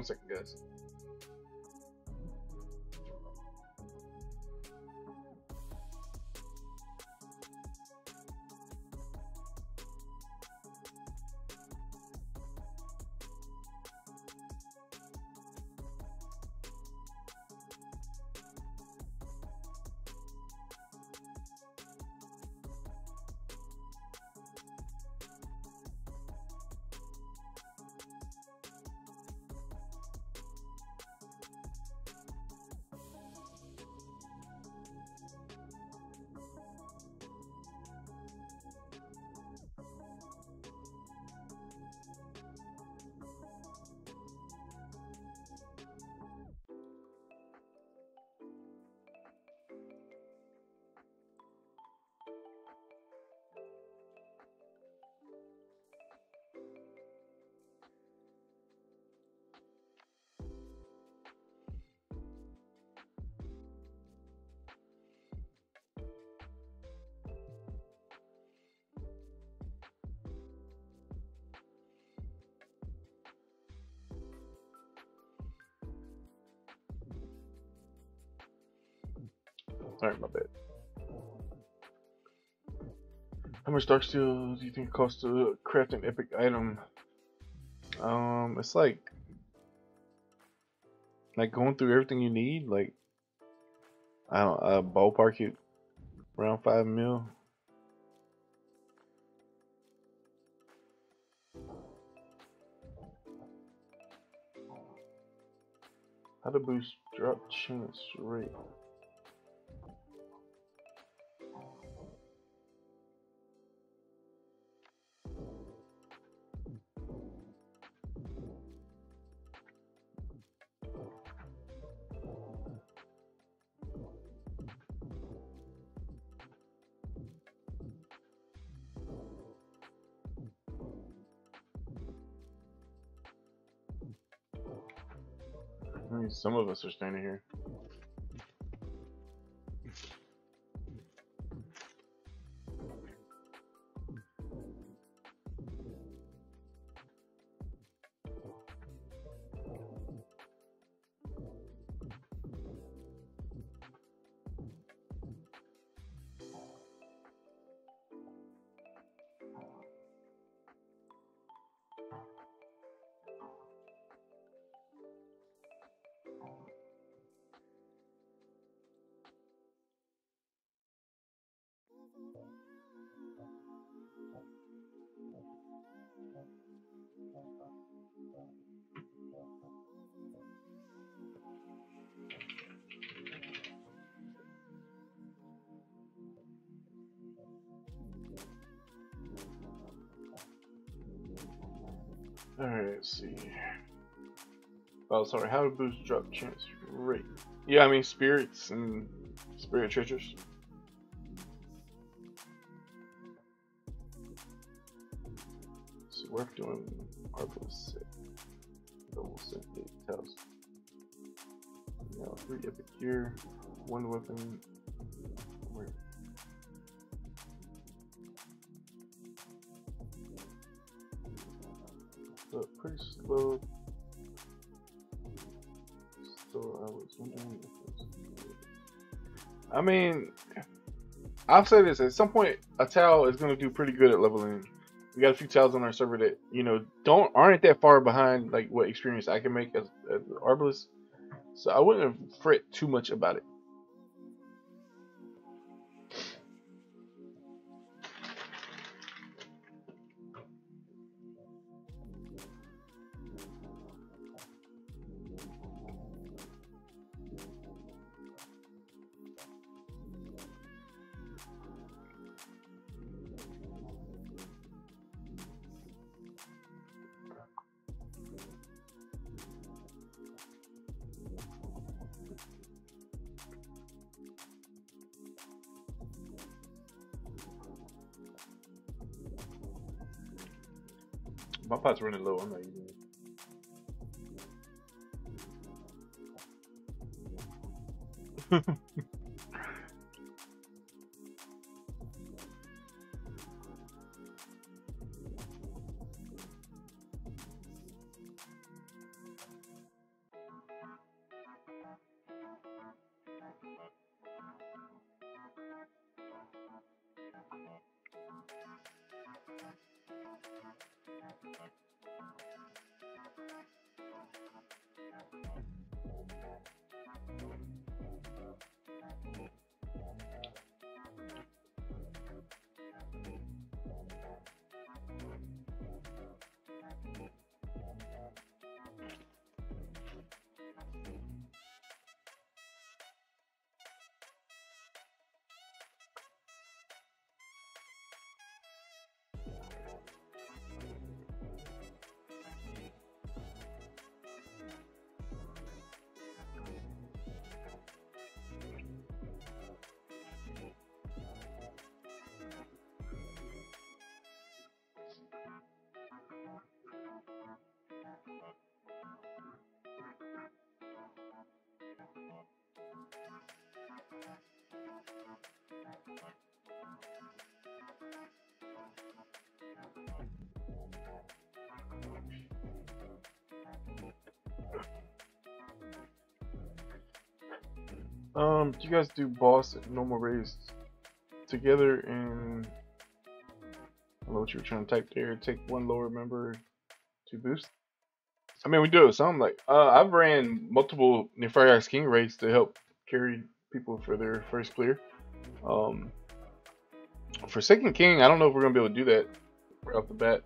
One second, guys. Much dark steel do you think it costs to craft an epic item? Um, it's like like going through everything you need. Like I don't uh, ballpark it around five mil. How to boost drop chance rate? Some of us are standing here. Oh, sorry. How to boost drop chance rate? Yeah, I mean spirits and spirit treasures. So we're doing Arbalist set. Double set tells. Now three epic gear, one weapon. Where? So pretty slow I mean, I'll say this: at some point, a Tau is going to do pretty good at leveling. We got a few Taus on our server that you know don't aren't that far behind like what experience I can make as, as Arbalist. So I wouldn't fret too much about it. My pot's running low. I'm not using it. Um, do you guys do boss and normal raise together and I don't know what you were trying to type there. Take one lower member to boost. I mean, we do it some. Like, uh, I've ran multiple Nefarious King raids to help carry people for their first clear. Um, for second king, I don't know if we're gonna be able to do that right off the bat.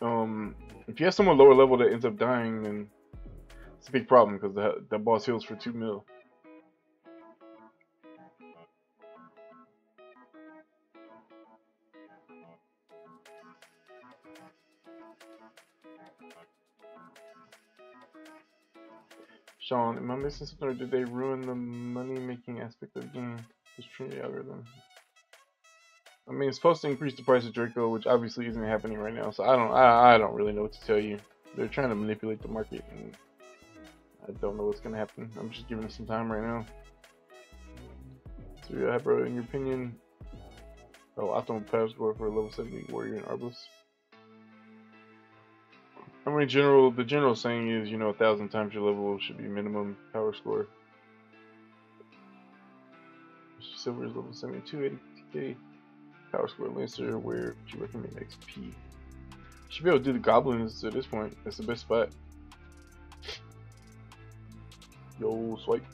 Um, if you have someone lower level that ends up dying, then it's a big problem because the the boss heals for two mil. Sean, am I missing something or did they ruin the money making aspect of the game? This Trinity algorithm. I mean, it's supposed to increase the price of Draco, which obviously isn't happening right now. So I don't, I, I don't really know what to tell you. They're trying to manipulate the market, and I don't know what's gonna happen. I'm just giving it some time right now. So yeah, bro, in your opinion, oh, optimal power score for a level 70 warrior in Arbalist. I mean, general, the general saying is, you know, a thousand times your level should be minimum power score. Silver is level 72, 80k. Power score Lancer, where do you recommend XP? Should be able to do the goblins at this point. That's the best spot. Yo, swipe.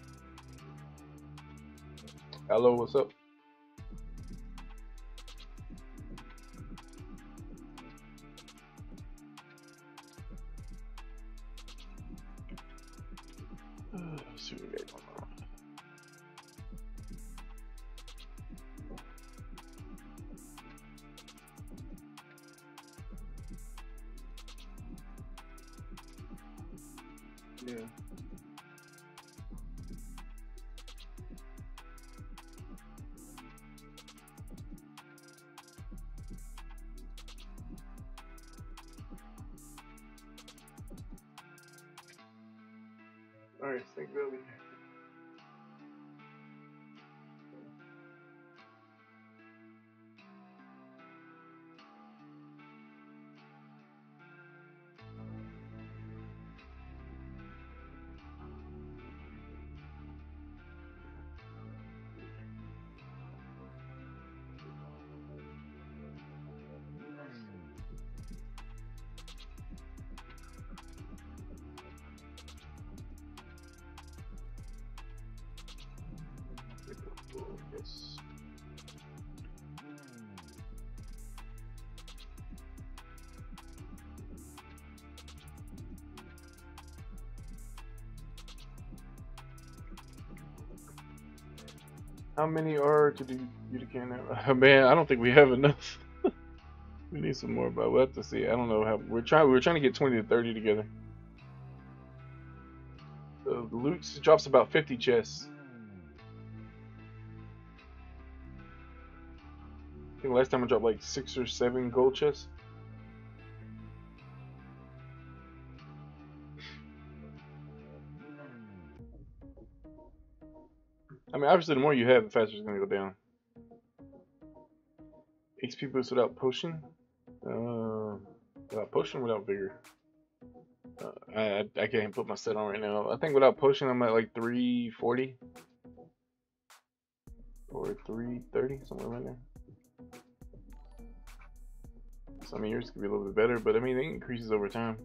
Hello, what's up? How many are to do Utica man, I don't think we have enough. we need some more, but we'll have to see. I don't know how we're trying. We're trying to get 20 to 30 together. So the loot drops about 50 chests. I think last time I dropped like six or seven gold chests. Mean, obviously, the more you have, the faster it's gonna go down. XP boost without potion. Uh, without potion, without vigor. Uh, I I can't put my set on right now. I think without potion, I'm at like 340 or 330, somewhere around there. Some of yours could be a little bit better, but I mean, it increases over time.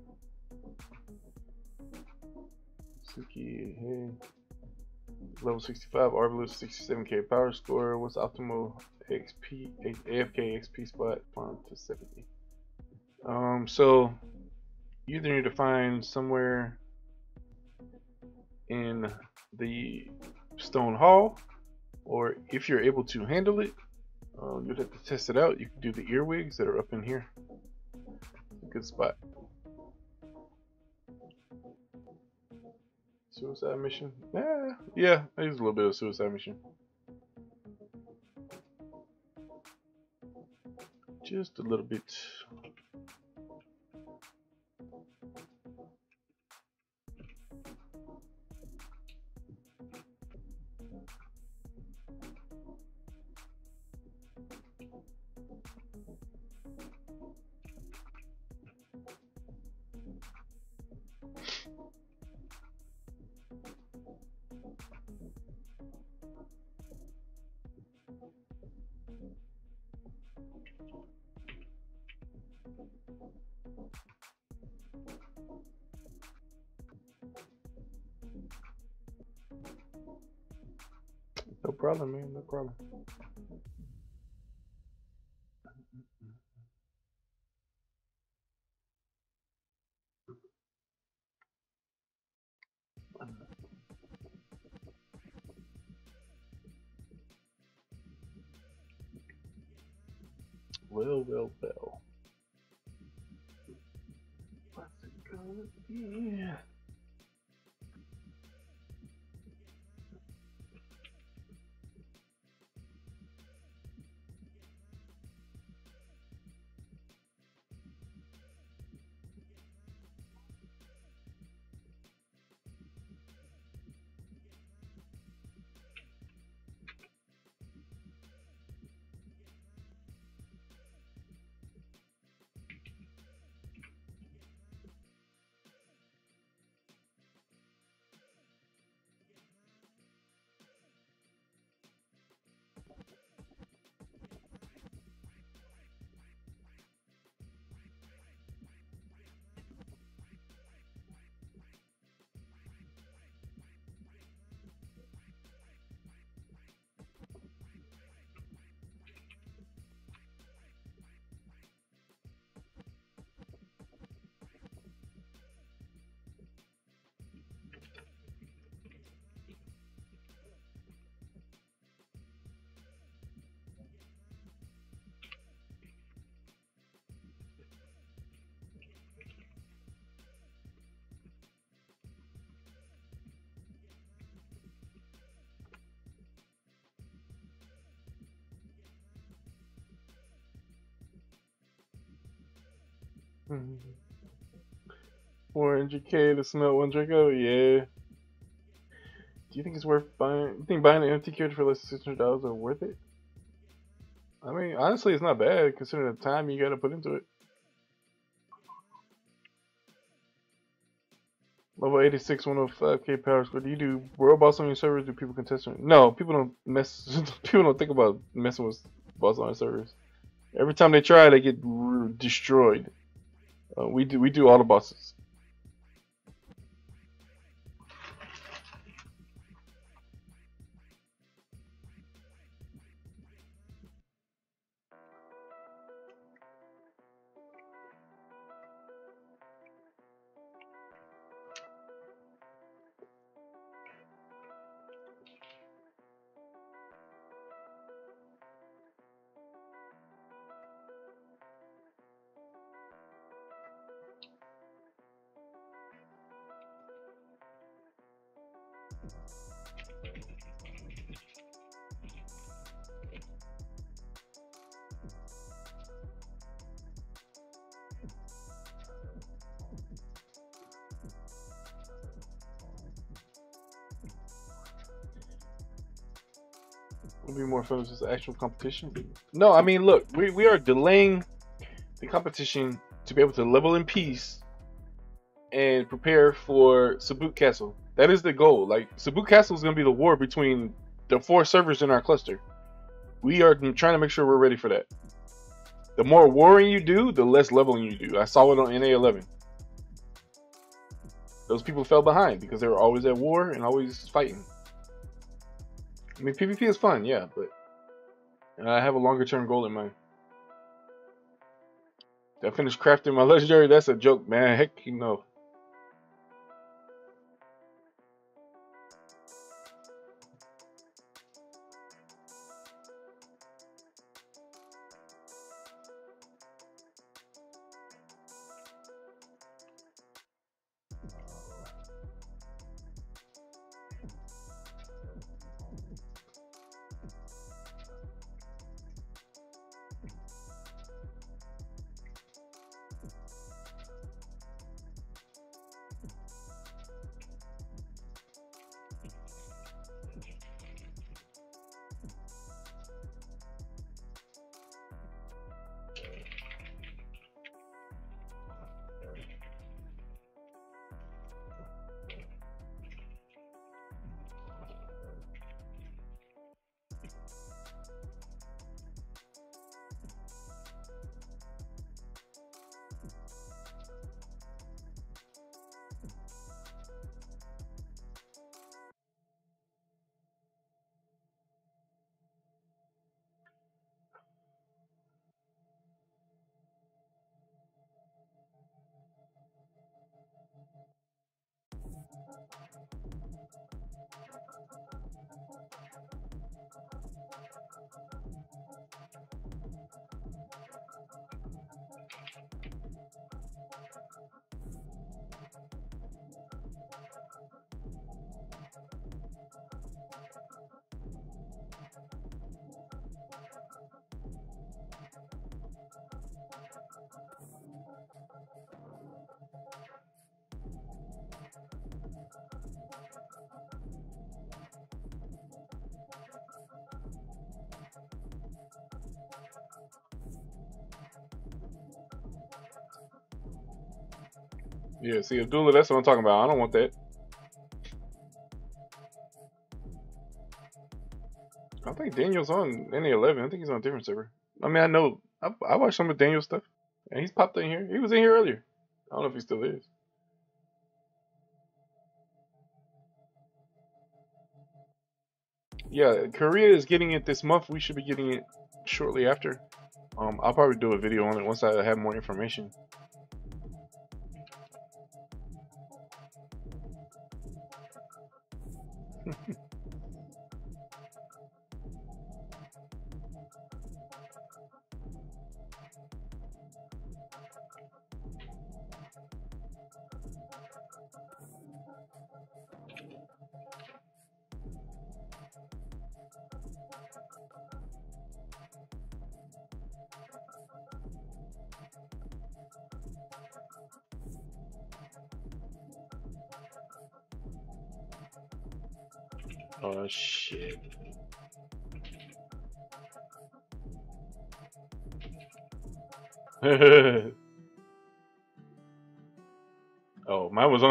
Suki, hey. Level 65, Arbalist 67k power score. What's optimal XP, AFK XP spot? Farm to 70. Um, so you either need to find somewhere in the stone hall, or if you're able to handle it, uh, you'd have to test it out. You can do the earwigs that are up in here. Good spot. Suicide mission? Yeah, yeah, I use a little bit of suicide mission. Just a little bit. No problem, man. No problem. Well, well, well. What's it gonna be? Mm-hmm. 400k to smelt one Draco? Oh, yeah. Do you think it's worth buying? You think buying an empty character for less than $600 are worth it? I mean, honestly, it's not bad considering the time you gotta put into it. Level 86, 105k power score. Do you do world boss on your servers? Do people contest? No, people don't mess. people don't think about messing with boss on servers. Every time they try, they get destroyed. Uh, we do we do all if it's actual competition. No, I mean, look, we, we are delaying the competition to be able to level in peace and prepare for Sabuk Castle. That is the goal. Like Sabuk Castle is going to be the war between the four servers in our cluster. We are trying to make sure we're ready for that. The more warring you do, the less leveling you do. I saw it on NA11. Those people fell behind because they were always at war and always fighting. I mean, PvP is fun, yeah, but I have a longer term goal in mind. Did I finish crafting my legendary? That's a joke, man. Heck, you know. Yeah, see, Abdullah, that's what I'm talking about. I don't want that. I think Daniel's on NA11. I think he's on a different server. I mean, I know. I, I watched some of Daniel's stuff. And he's popped in here. He was in here earlier. I don't know if he still is. Yeah, Korea is getting it this month. We should be getting it shortly after. Um, I'll probably do a video on it once I have more information.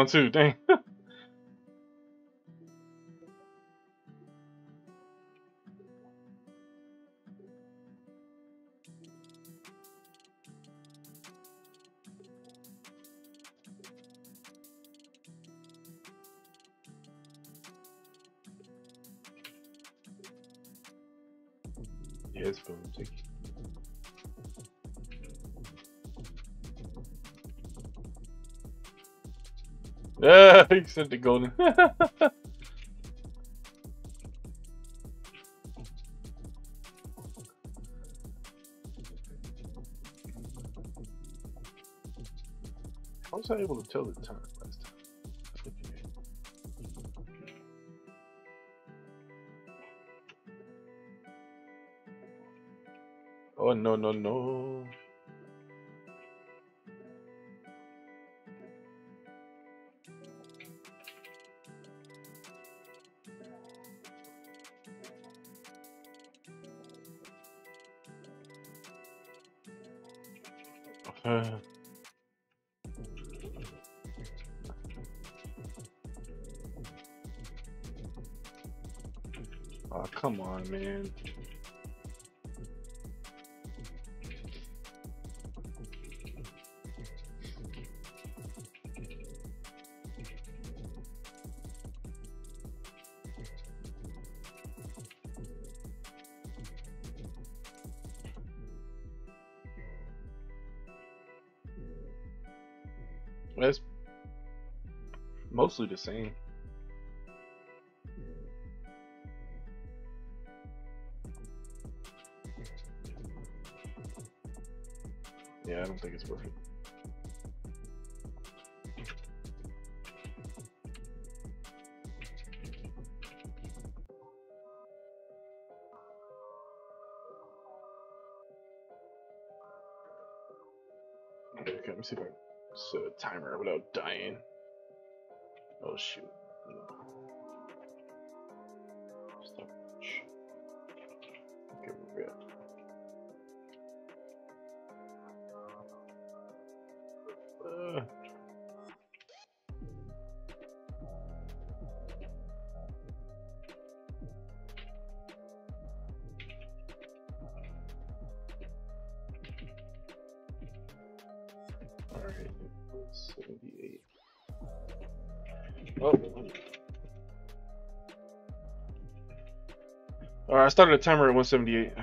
On too. Dang. Ah, he sent the golden. How was I able to tell the time last time? Oh no no no! Mostly the same. Yeah, I don't think it's worth it. Started a timer at 178.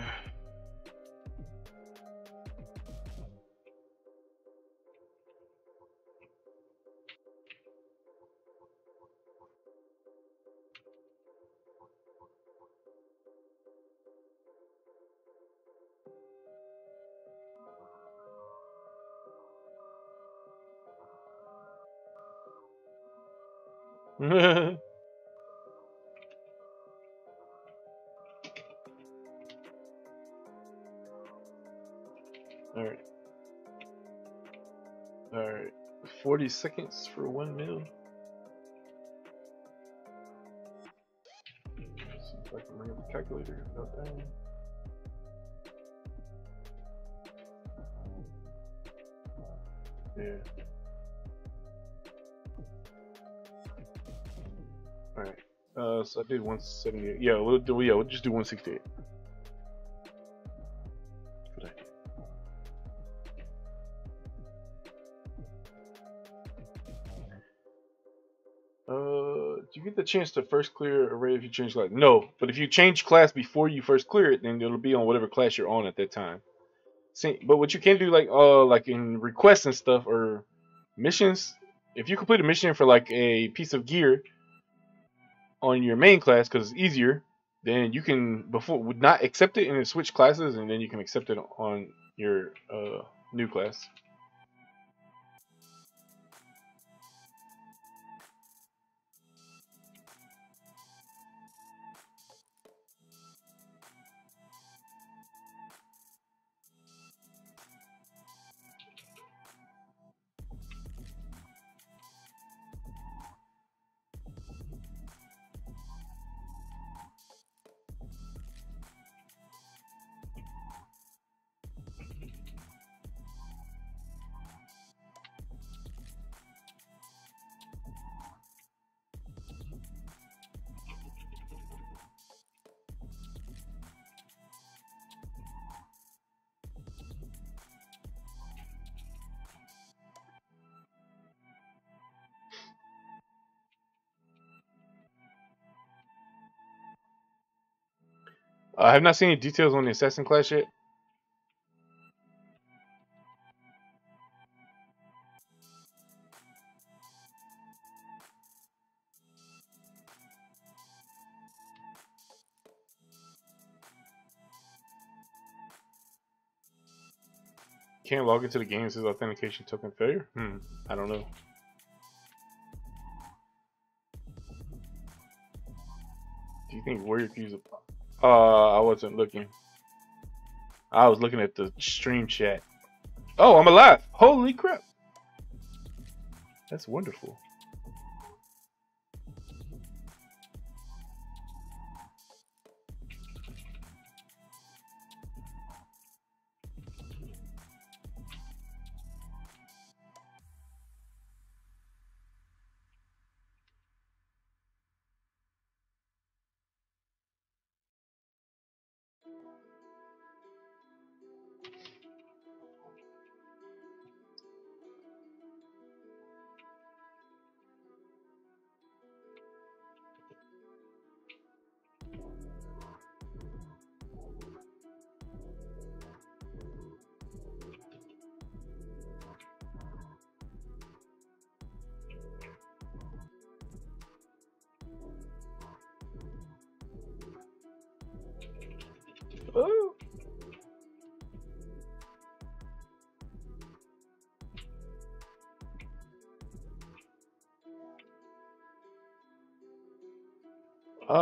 40 seconds for one mil. See if I can bring up the calculator. Yeah. Alright. Uh, so I did 178. Yeah, we'll do, yeah, we'll just do 168. Chance to first clear array if you change class? No, but if you change class before you first clear it, then it'll be on whatever class you're on at that time. See, but what you can do, like, uh, like in requests and stuff or missions, if you complete a mission for like a piece of gear on your main class because it's easier, then you can before would not accept it and then switch classes, and then you can accept it on your uh new class. I have not seen any details on the assassin class yet. Can't log into the game. It says authentication token failure. Hmm. I don't know. Do you think warrior keys? Uh, I wasn't looking. I was looking at the stream chat. Oh, I'm alive! Holy crap! That's wonderful.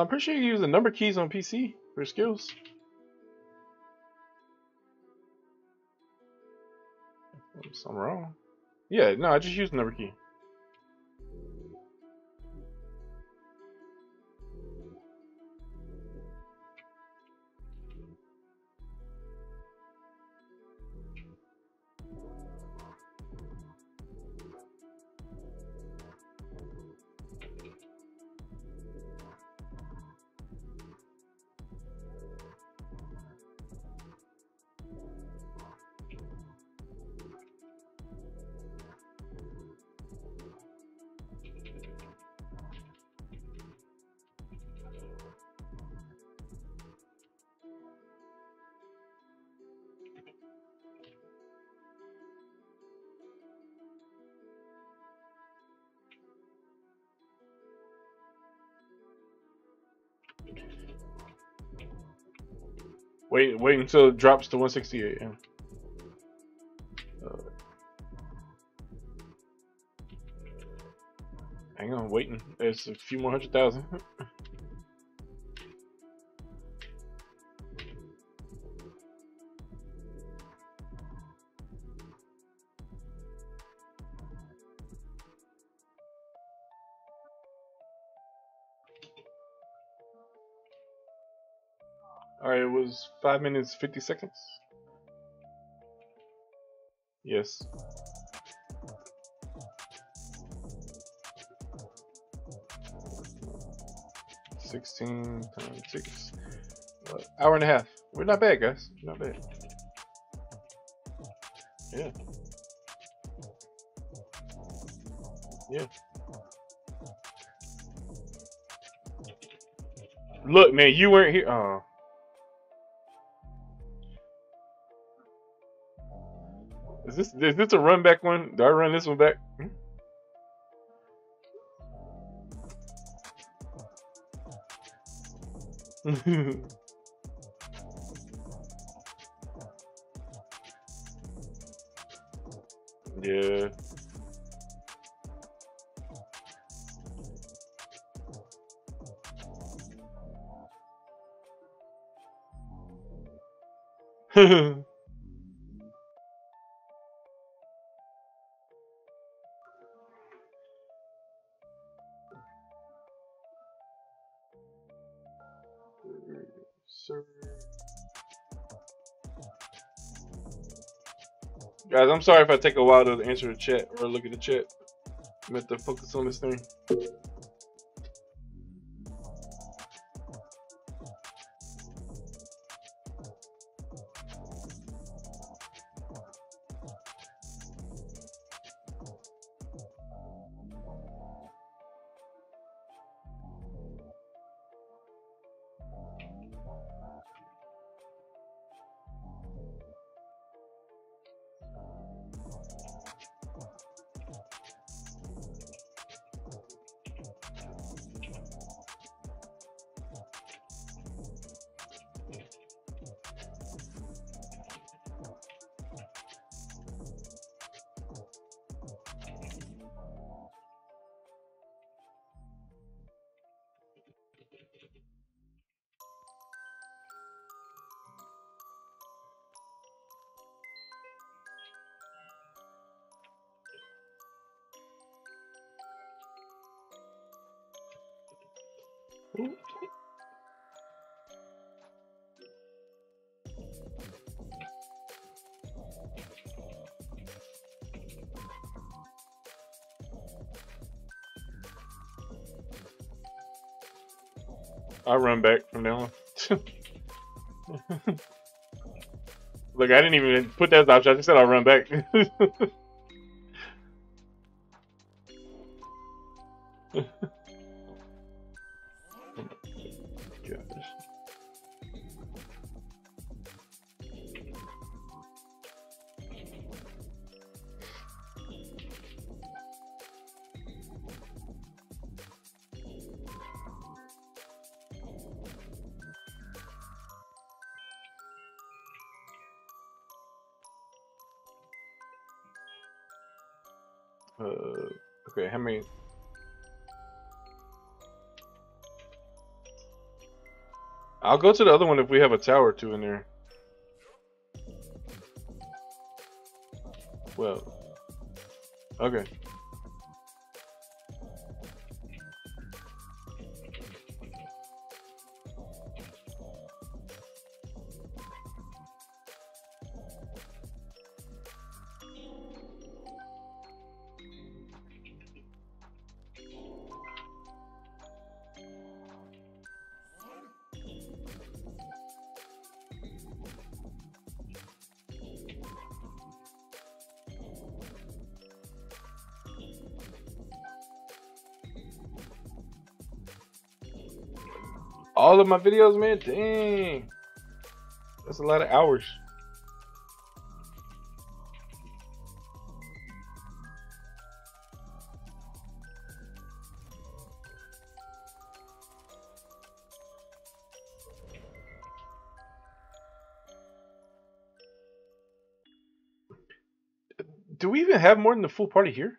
I'm pretty sure you use the number keys on PC for skills. I'm wrong. Yeah, no, I just used the number key. Wait, wait until it drops to 168. Yeah. Uh, hang on, waiting. There's a few more hundred thousand. 5 minutes 50 seconds. Yes. Sixteen times six, uh, hour and a half. We're not bad, guys. Not bad. Yeah. Yeah. Look, man, you weren't here. Oh. Is this is this a run back one? Do I run this one back? Hmm? yeah. Guys, I'm sorry if I take a while to answer the chat or look at the chat. I'm have to focus on this thing. I'll run back from now on. Look, I didn't even put that as option. I just said I'll run back. go to the other one if we have a tower two in there. Well, okay. All of my videos, man. Dang. That's a lot of hours. Do we even have more than the full party here?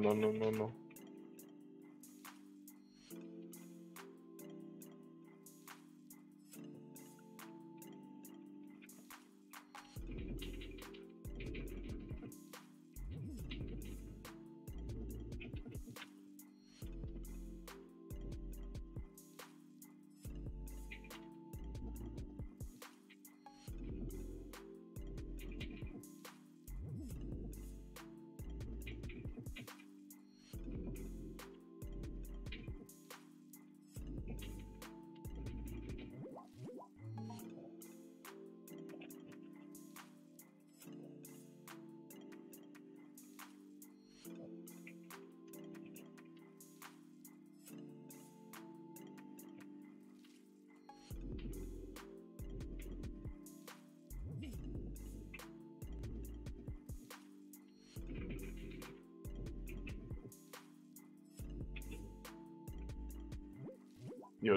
No, no, no, no,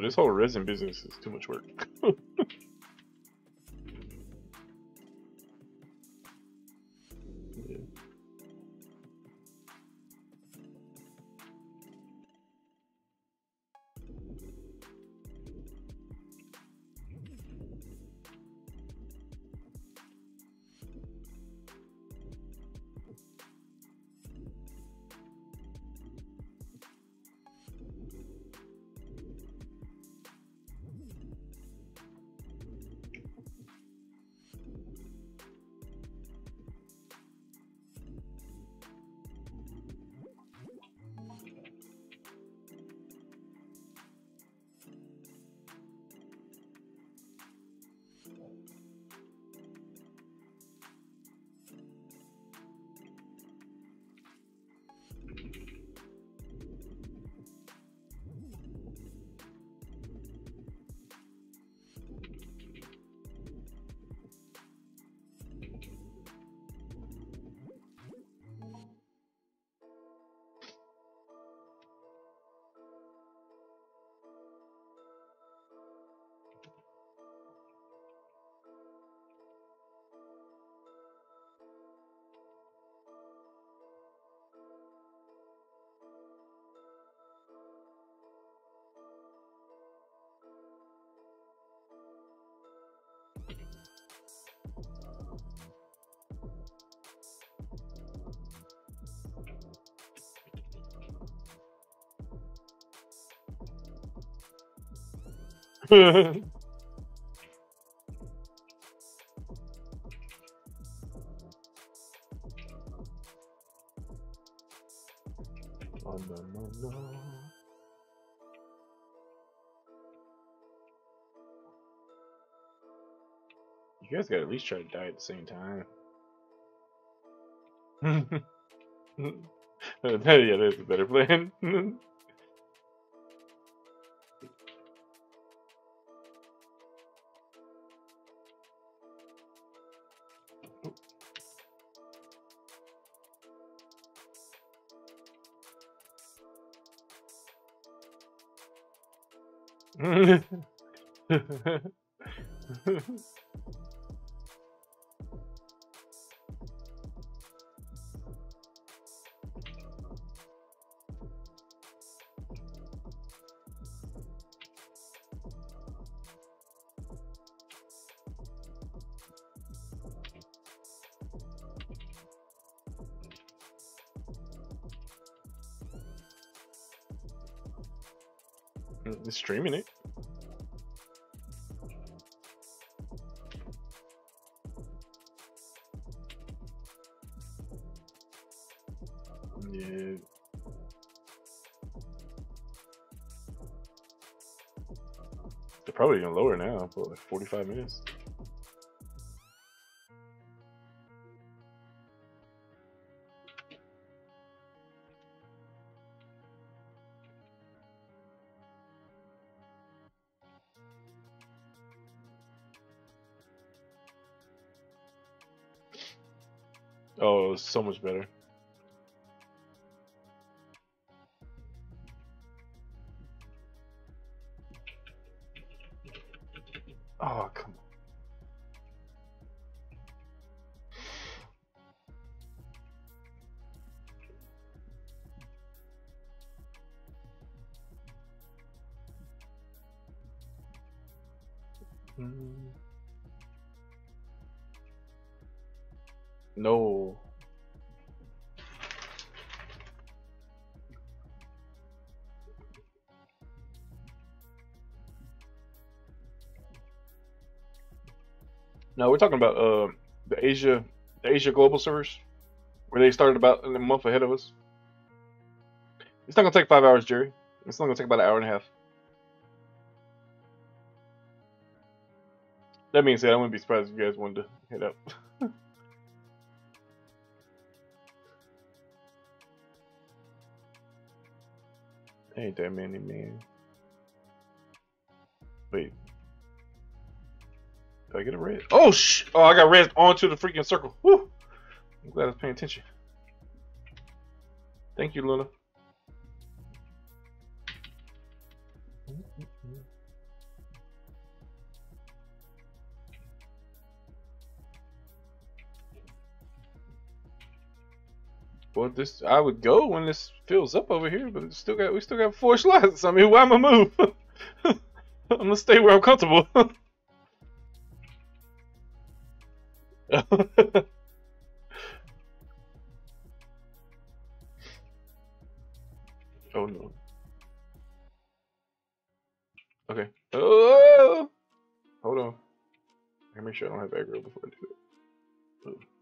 this whole resin business is too much work. Yeah. least try to die at the same time. yeah, that's a better plan. streaming it. Yeah. They're probably even lower now, for like 45 minutes. Much better. Oh, come on. Mm. No. No, we're talking about uh, the Asia, the Asia Global servers, where they started about a month ahead of us. It's not gonna take five hours, Jerry. It's only gonna take about an hour and a half. That being said, I wouldn't be surprised if you guys wanted to hit up. Ain't that many, man. Wait. Did I get a red? Oh, sh! Oh, I got red onto the freaking circle. Woo! I'm glad I was paying attention. Thank you, Luna. Well, this I would go when this fills up over here, but still got we still got four slots. I mean, why am I move? I'm gonna stay where I'm comfortable. oh no. Okay. Oh, hold on. I make sure I don't have aggro before I do it. Oh.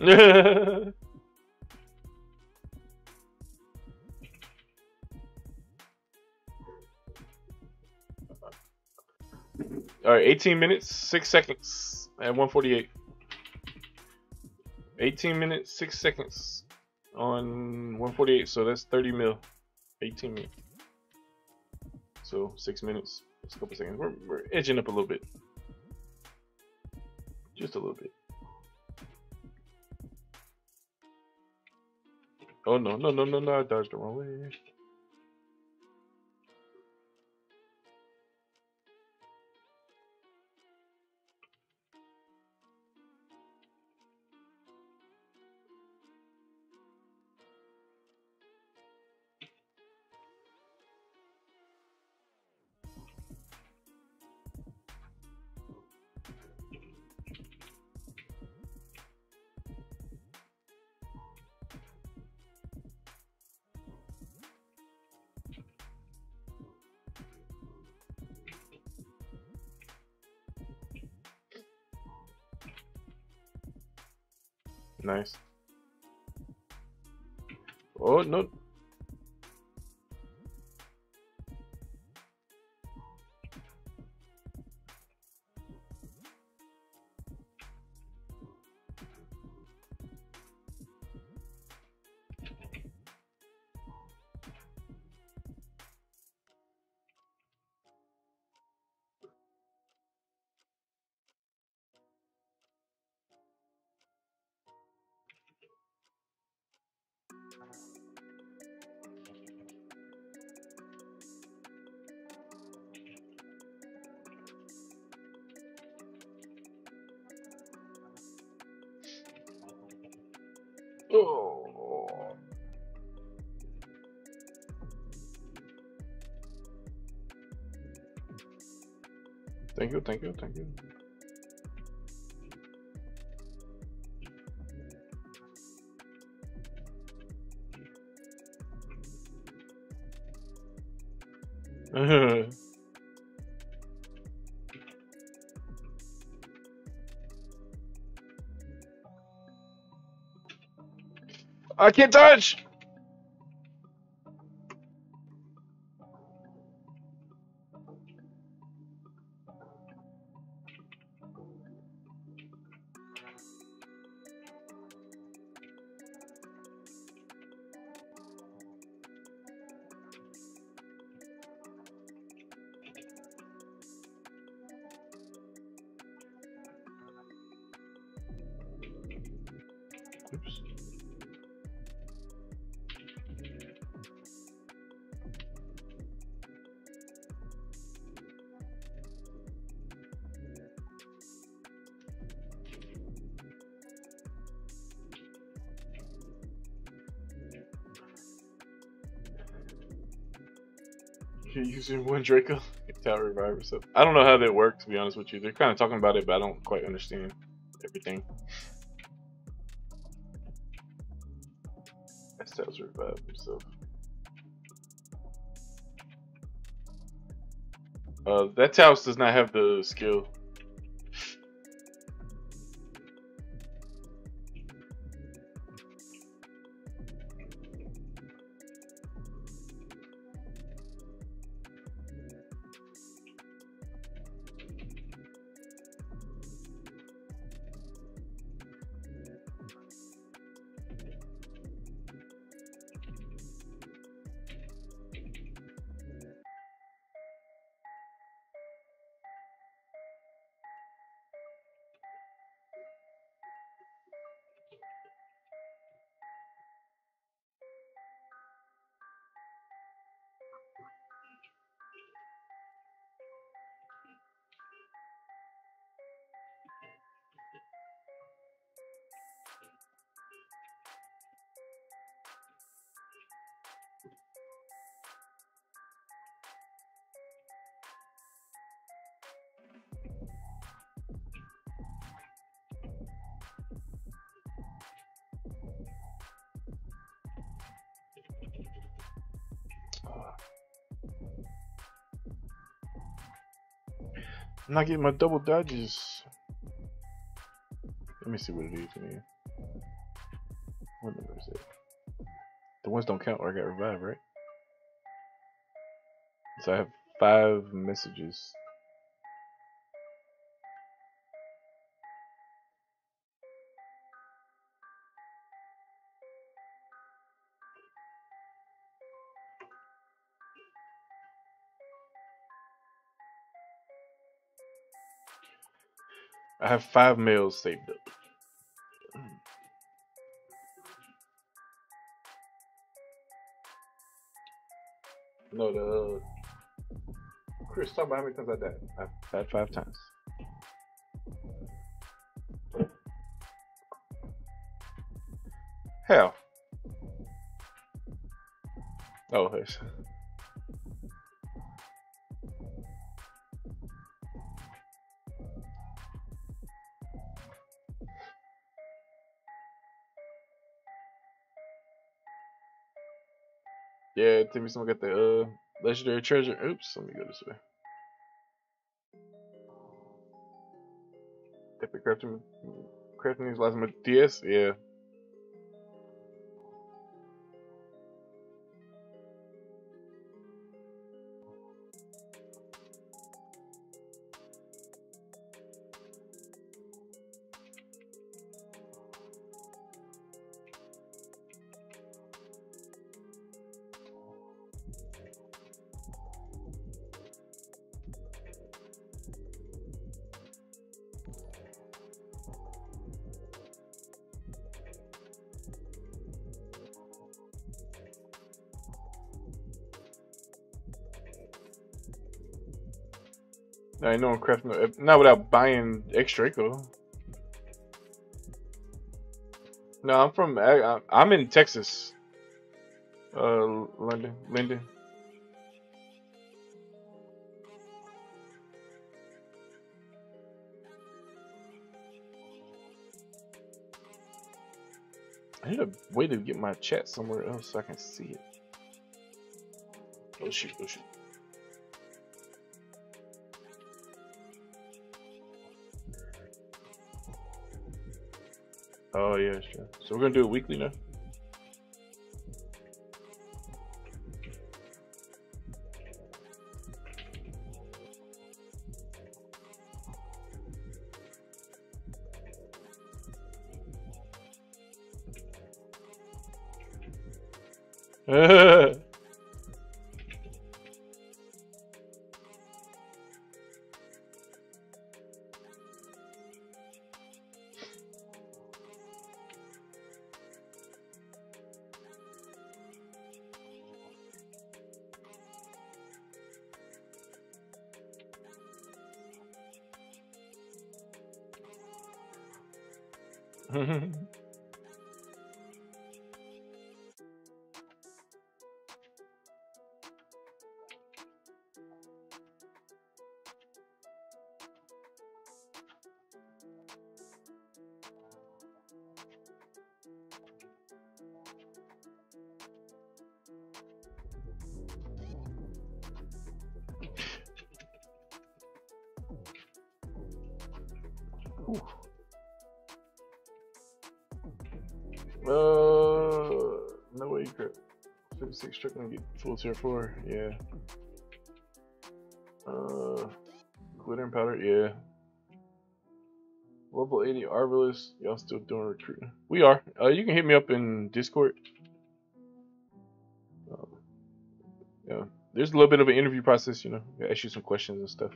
All right, 18 minutes, 6 seconds at 148. 18 minutes, 6 seconds on 148, so that's 30 mil. 18 minutes. So, 6 minutes, just a couple seconds. We're, we're edging up a little bit. Just a little bit. Oh no, no, no, no, no, I dodged the wrong way. Nice. Oh, no. Thank you, thank you, thank you. I can't touch! You're one Draco Tower Reviver. So I don't know how that works. To be honest with you, they're kind of talking about it, but I don't quite understand everything. Estel's revive himself. Uh, that house does not have the skill. Not getting my double dodges. Let me see what it is here. What number is it? The ones don't count or I got revived, right? So I have five messages. I have five mails saved up. No, the Chris, talk about how many times I died. I've died five times. Hell. Oh, there's. Timmy, someone got the uh, legendary treasure. Oops, let me go this way. Epic crafting, crafting these last DS. Yeah, I know I'm crafting no, not without buying extra Draco. No, I'm from I'm in Texas. Uh, London, Linden. I need a way to get my chat somewhere else so I can see it. Oh shoot, oh shoot. Oh yeah, sure. So we're gonna do it weekly now. Full tier four. Yeah. Uh, glitter and powder. Yeah. Level 80 Arbalist. Y'all still doing recruiting? We are. Uh, you can hit me up in Discord. Um, yeah. There's a little bit of an interview process, you know. I ask you some questions and stuff.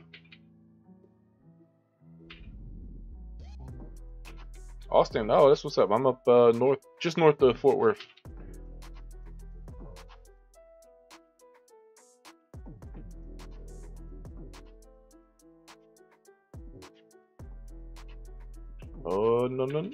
Austin, oh, that's what's up. I'm up uh, north, just north of Fort Worth. No,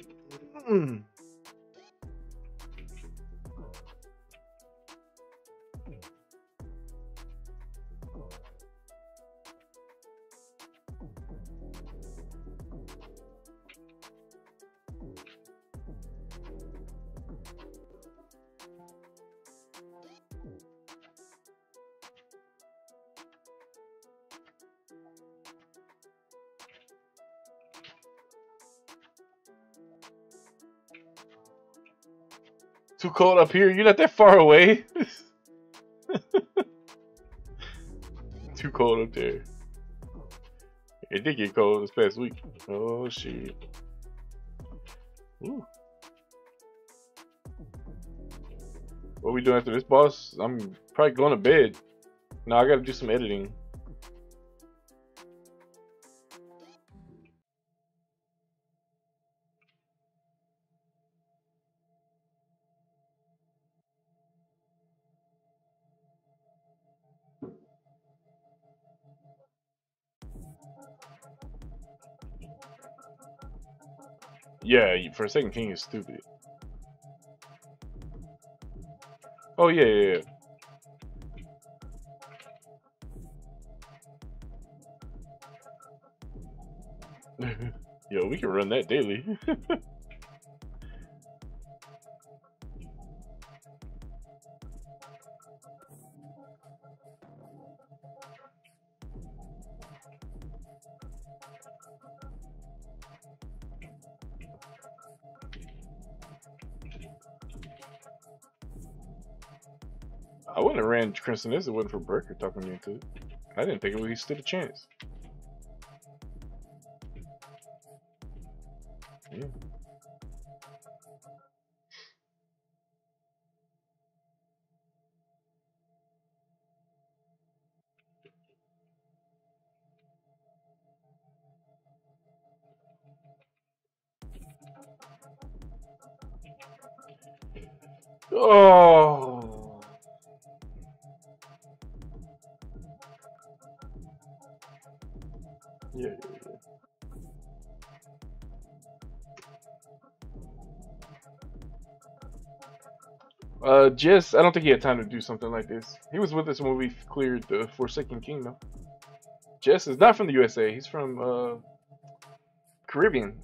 cold up here? You're not that far away. Too cold up there. It did get cold this past week. Oh shit. Ooh. What we doing after this, boss? I'm probably going to bed. No, I gotta do some editing. Yeah, for a second, King is stupid. Oh, yeah, yeah, yeah. Yo, we can run that daily. Crimson is it wasn't for Burker talking me into it. I didn't think it was he stood a chance. Jess, I don't think he had time to do something like this. He was with us when we cleared the Forsaken Kingdom. Jess is not from the USA. He's from uh, Caribbean.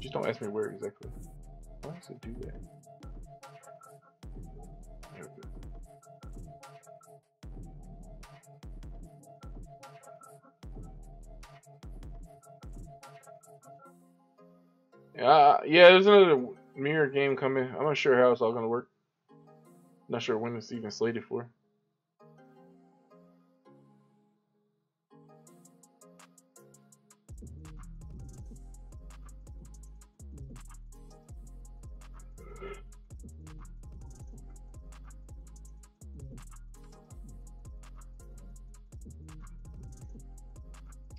Just don't ask me where exactly. Why does it do that? Uh, yeah, there's another mirror game coming. I'm not sure how it's all gonna work. Not sure when it's even slated for.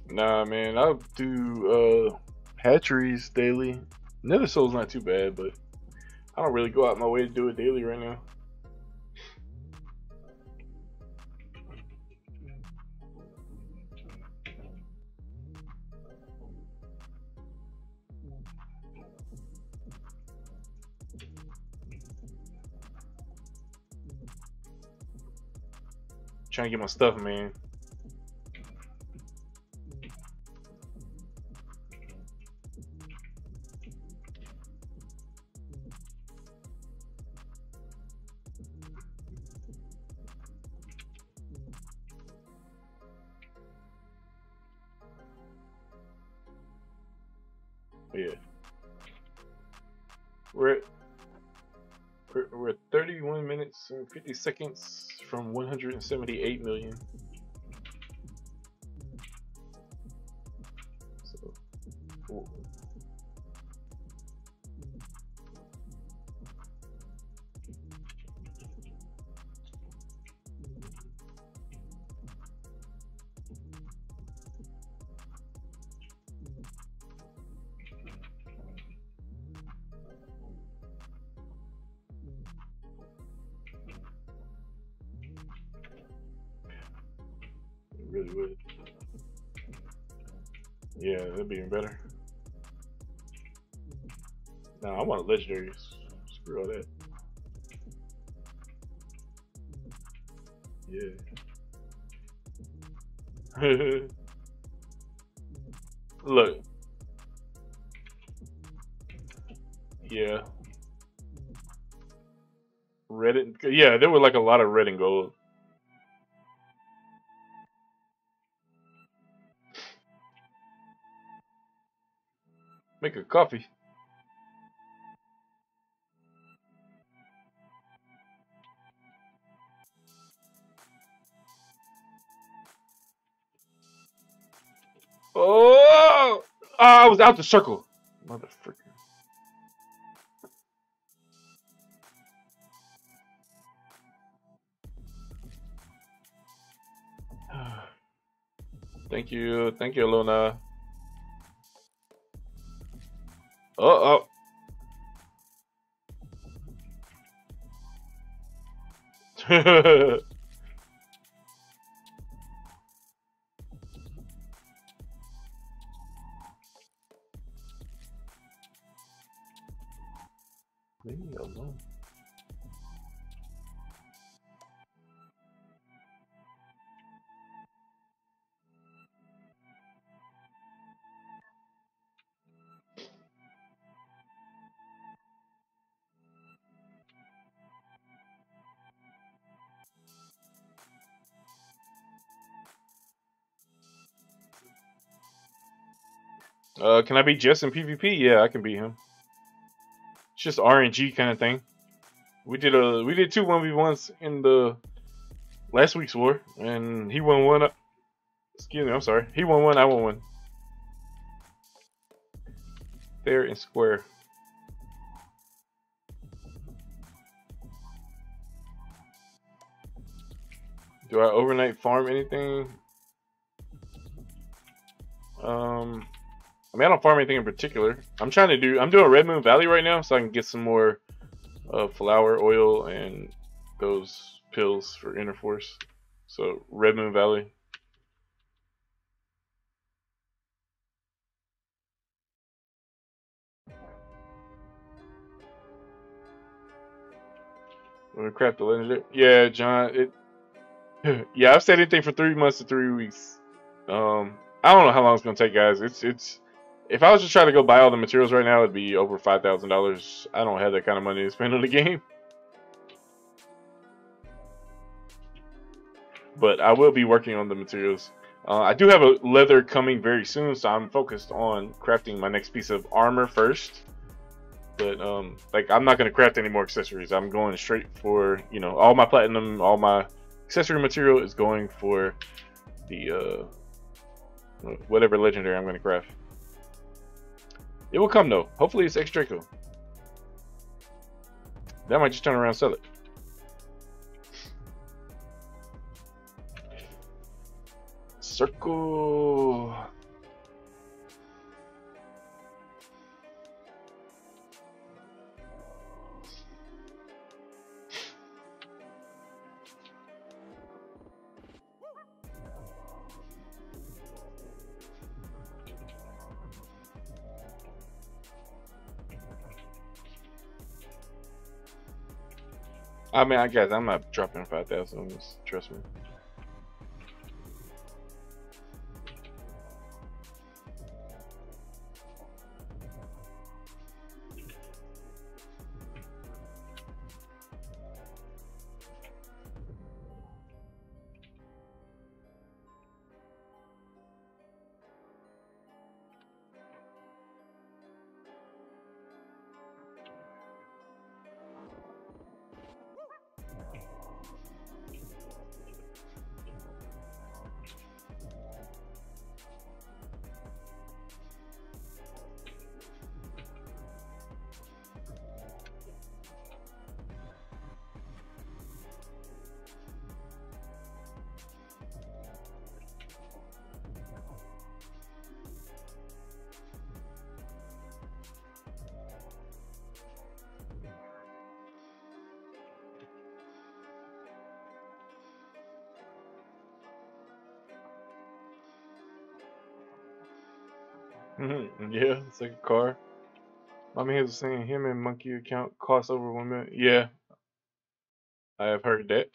Nah, man, I'll do uh hatcheries daily. Nether Soul's not too bad, but I don't really go out my way to do it daily right now. Trying to get my stuff, man. Seconds from 178 million. Legendary. Screw all that. Yeah. Look. Yeah. Red and yeah, there were like a lot of red and gold. Make a coffee. Oh! oh, I was out the circle. Motherfucker. Thank you. Thank you, Luna. Uh oh. Leave me alone. Uh, can I beat Jess in PvP? Yeah, I can beat him. It's just RNG kind of thing. We did a we did two one v ones in the last week's war, and he won one. Up. Excuse me, I'm sorry. He won one. I won one. Fair and square. Do I overnight farm anything? Um, I mean, I don't farm anything in particular. I'm trying to do, I'm doing Red Moon Valley right now so I can get some more uh, flower oil and those pills for Inner Force. So Red Moon Valley. We're gonna craft the legendary. Yeah, John. It. Yeah, I've said anything for three months to three weeks. Um, I don't know how long it's gonna take, guys. It's it's. If I was just trying to go buy all the materials right now, it'd be over five thousand dollars. I don't have that kind of money to spend on the game. But I will be working on the materials. Uh, I do have a leather coming very soon, so I'm focused on crafting my next piece of armor first. But um, like I'm not gonna craft any more accessories. I'm going straight for you know all my platinum, all my accessory material is going for the uh, whatever legendary I'm gonna craft. It will come though. Hopefully it's X Draco. That might just turn around and sell it. Circle. I mean, I guess I'm not dropping 5,000 on this, trust me. Car. Mommy has saying him and monkey account costs over one million. Yeah, I have heard that.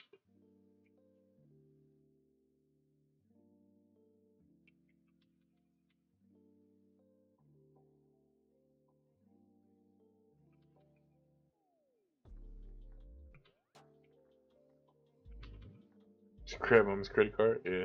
Crab on his credit card, yeah.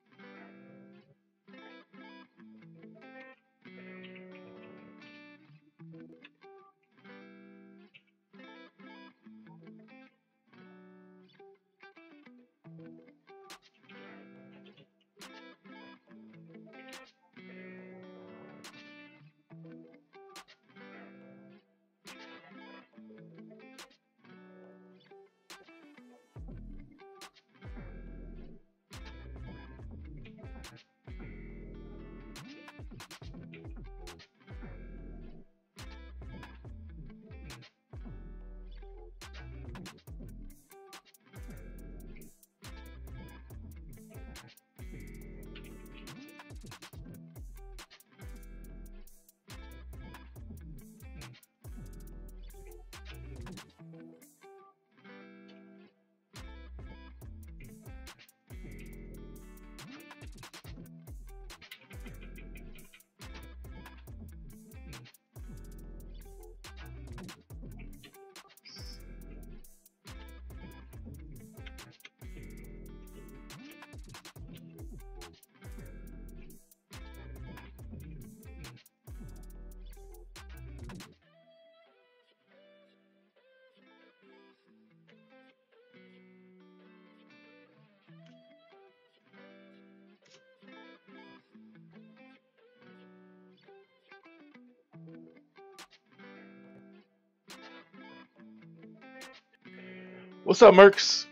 What's up, Mercs?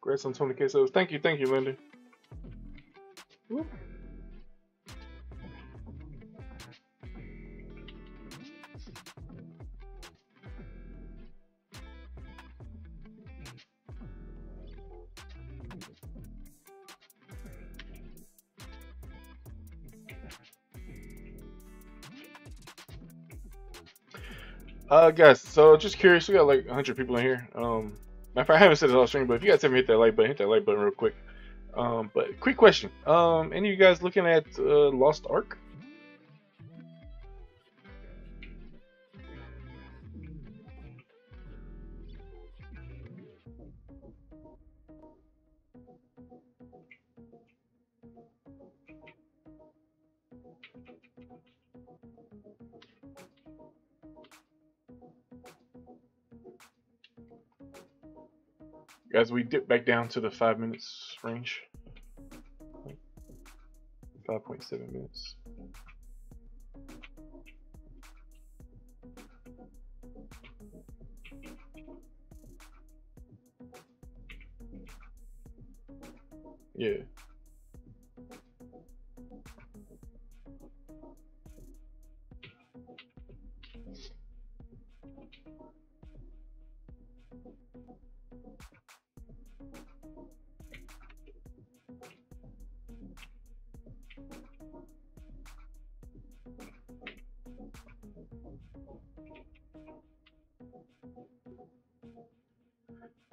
Congrats on 20 quesos. Thank you, thank you, Linda. Uh, guys, so just curious, we got like 100 people in here. Um, I haven't said it all stream, but if you guys haven't hit that like button, hit that like button real quick. Um, but quick question. Um, any of you guys looking at uh, Lost Ark? As we dip back down to the five minutes range. 5.7 minutes. Yeah.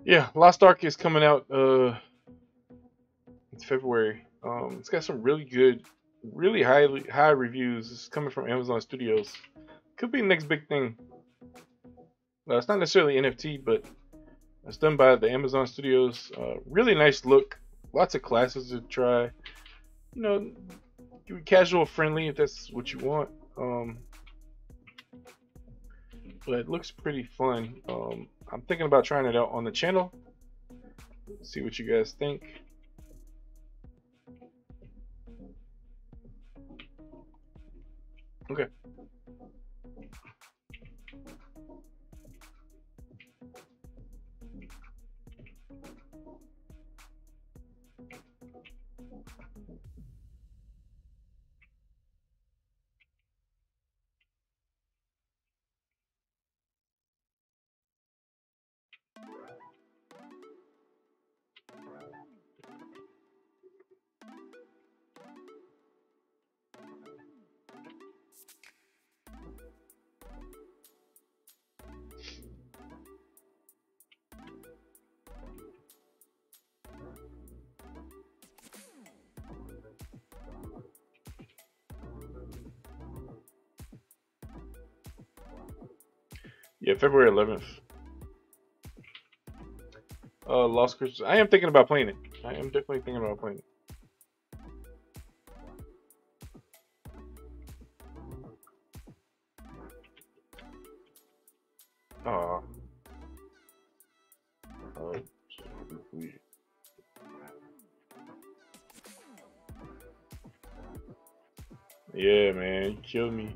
Yeah, Lost Ark is coming out. Uh, it's February. Um, it's got some really good, really highly high reviews. It's coming from Amazon Studios. Could be the next big thing. Uh, it's not necessarily NFT, but it's done by the Amazon Studios. Uh, really nice look. Lots of classes to try. You know, casual friendly if that's what you want. Um, but it looks pretty fun. Um, I'm thinking about trying it out on the channel. See what you guys think. Okay. Yeah, February 11th. Uh, Lost Christmas. I am thinking about playing it. I am definitely thinking about playing it. Aw. Oh, yeah, man, killed me.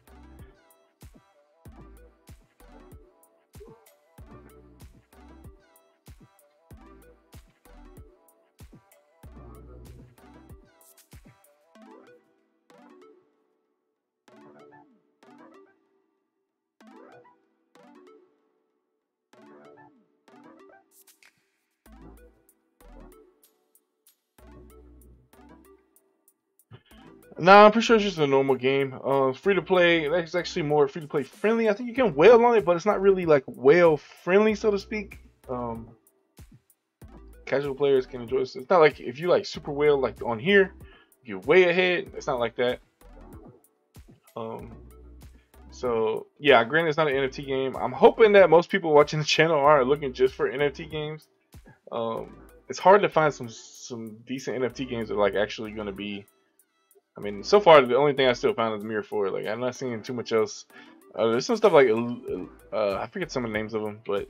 Nah, I'm pretty sure it's just a normal game. Uh, free to play. That's actually more free to play friendly. I think you can whale on it, but it's not really like whale friendly, so to speak. Um, casual players can enjoy this. It's not like if you like super whale like on here, you're way ahead. It's not like that. Um, so yeah, granted it's not an NFT game. I'm hoping that most people watching the channel are looking just for NFT games. Um, it's hard to find some some decent NFT games that are like actually going to be I mean, so far the only thing I still found is MIR4. Like I'm not seeing too much else. Uh, there's some stuff like uh, I forget some of the names of them, but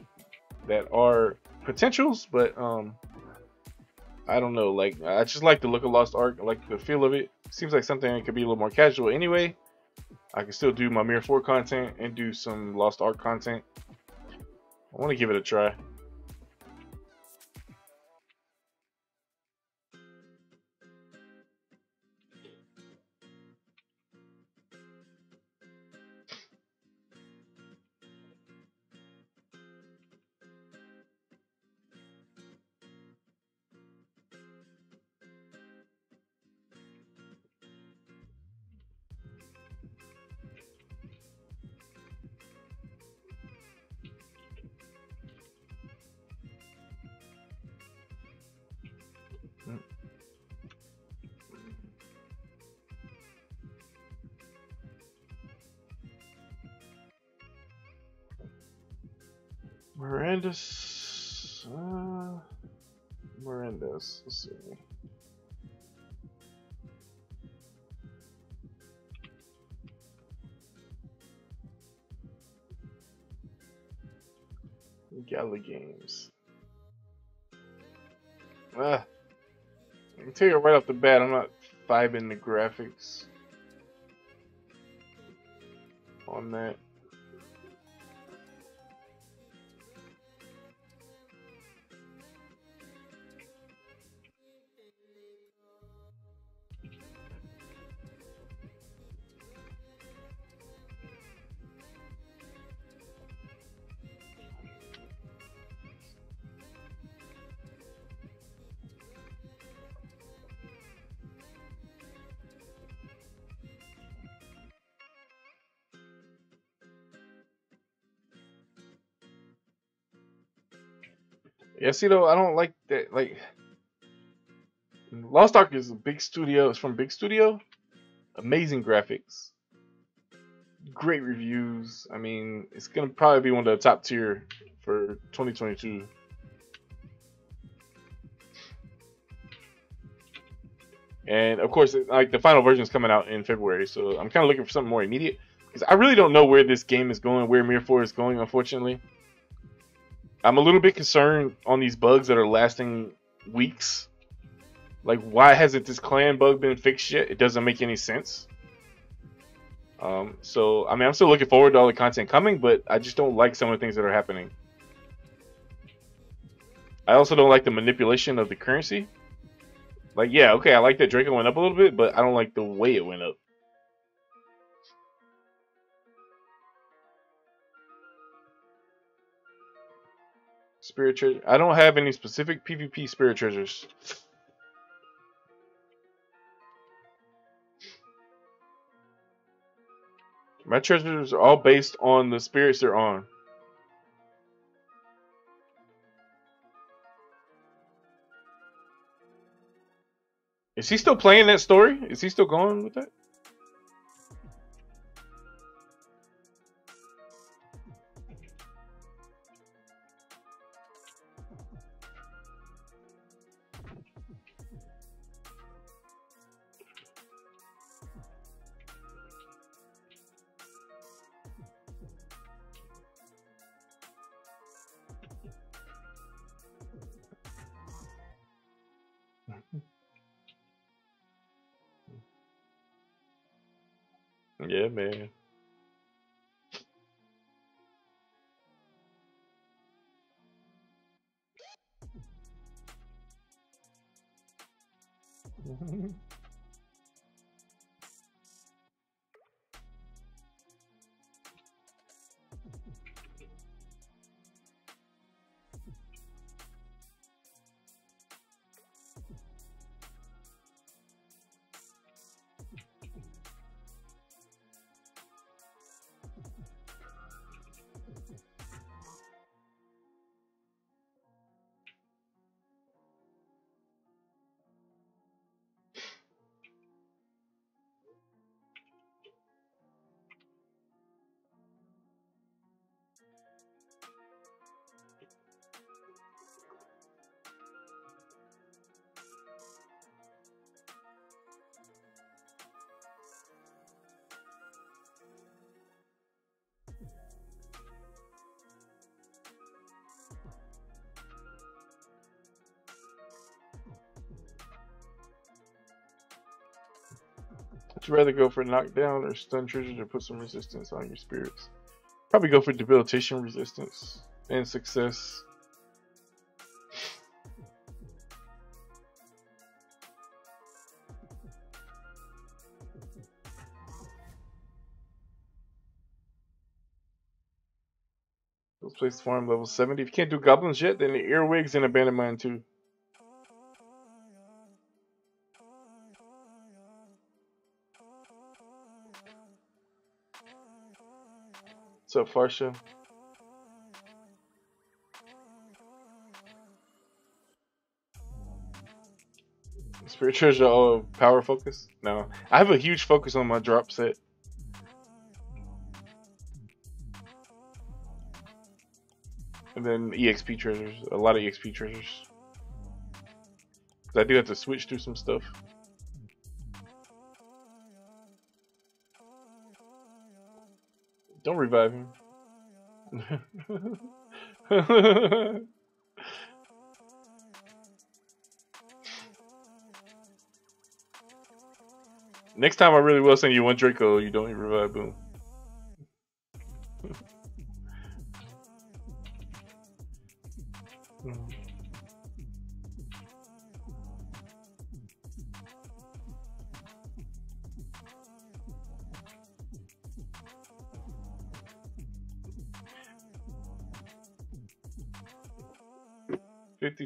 that are potentials. But um, I don't know. Like I just like the look of Lost Ark. I like the feel of it. Seems like something that could be a little more casual anyway. I can still do my MIR4 content and do some Lost Ark content. I want to give it a try. Games. Ah. I can tell you right off the bat, I'm not vibing the graphics on that. See though, I don't like that. Like, Lost Ark is a big studio. It's from big studio. Amazing graphics, great reviews. I mean, it's gonna probably be one of the top tier for 2022. And of course, like the final version is coming out in February, so I'm kind of looking for something more immediate because I really don't know where this game is going, where MIR4 is going, unfortunately. I'm a little bit concerned on these bugs that are lasting weeks. Like, why hasn't this clan bug been fixed yet? It doesn't make any sense. Um, so, I mean, I'm still looking forward to all the content coming, but I just don't like some of the things that are happening. I also don't like the manipulation of the currency. Like, yeah, okay, I like that Draco went up a little bit, but I don't like the way it went up. Spirit treasure. I don't have any specific PvP spirit treasures. My treasures are all based on the spirits they're on. Is he still playing that story? Is he still going with that? Rather go for knockdown or stun treasure to put some resistance on your spirits? Probably go for debilitation resistance and success. Those place farm level 70. If you can't do goblins yet, then the earwigs and abandon mine too. Up, Farsha? Spirit treasure, oh, power focus? No, I have a huge focus on my drop set. And then EXP treasures, a lot of EXP treasures. I do have to switch through some stuff. Don't revive him. Next time I really will send you one Draco, you don't even revive boom.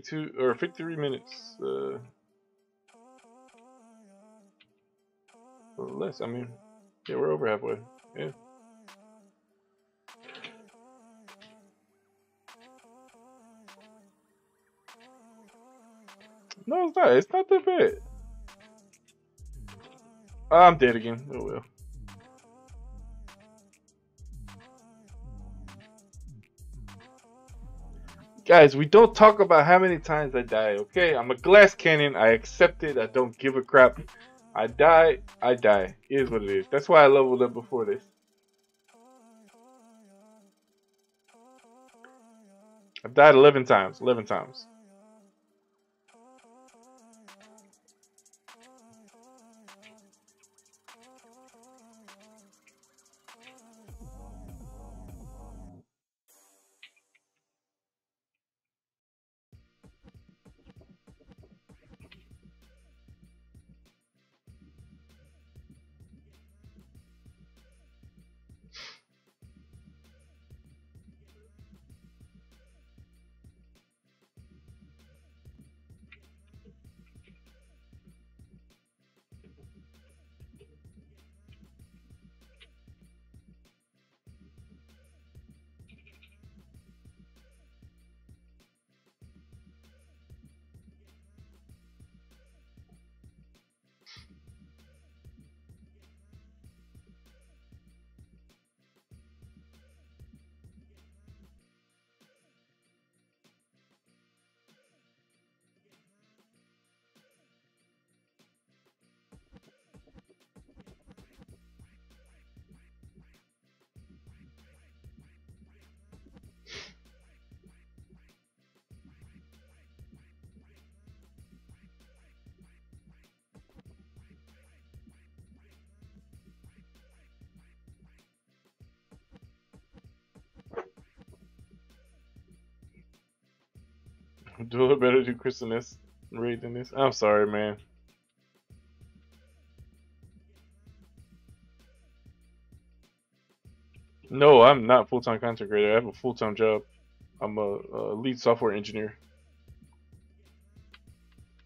52 or 53 minutes. Uh, less. I mean, yeah, we're over halfway. Yeah. No, it's not. It's not that bad. I'm dead again. Oh well. Guys, we don't talk about how many times I die, okay? I'm a glass cannon. I accept it. I don't give a crap. I die, I die. It is what it is. That's why I leveled up before this. I've died 11 times. 11 times. Do a better do Chris than this raid than this. I'm sorry, man. No, I'm not full-time content creator. I have a full-time job. I'm a, a, lead software engineer.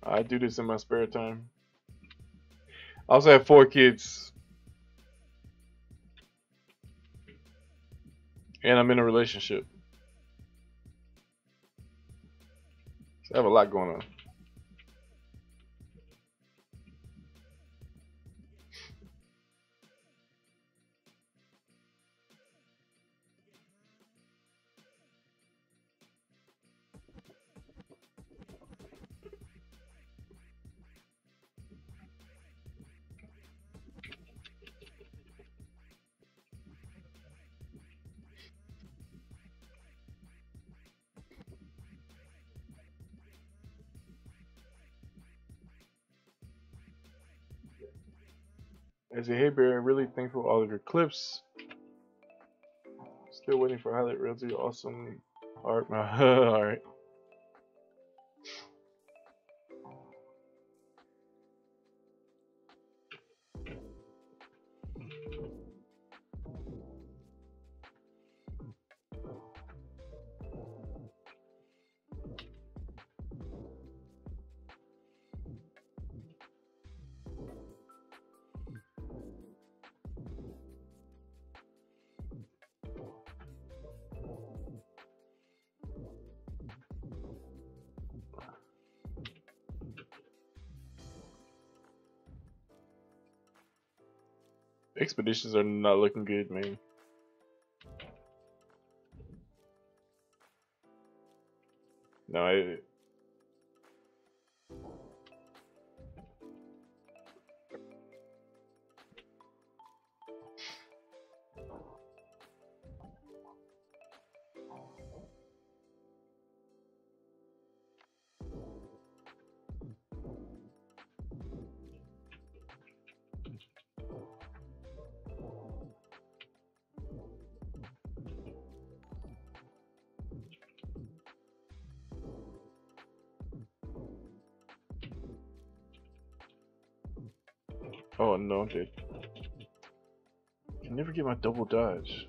I do this in my spare time. I also have four kids. And I'm in a relationship. I have a lot going on. Hey bear, really thankful for all of your clips. Still waiting for highlight reels. Awesome art. Alright. Expeditions are not looking good, man. No, I, Dude. Can never get my double dodge.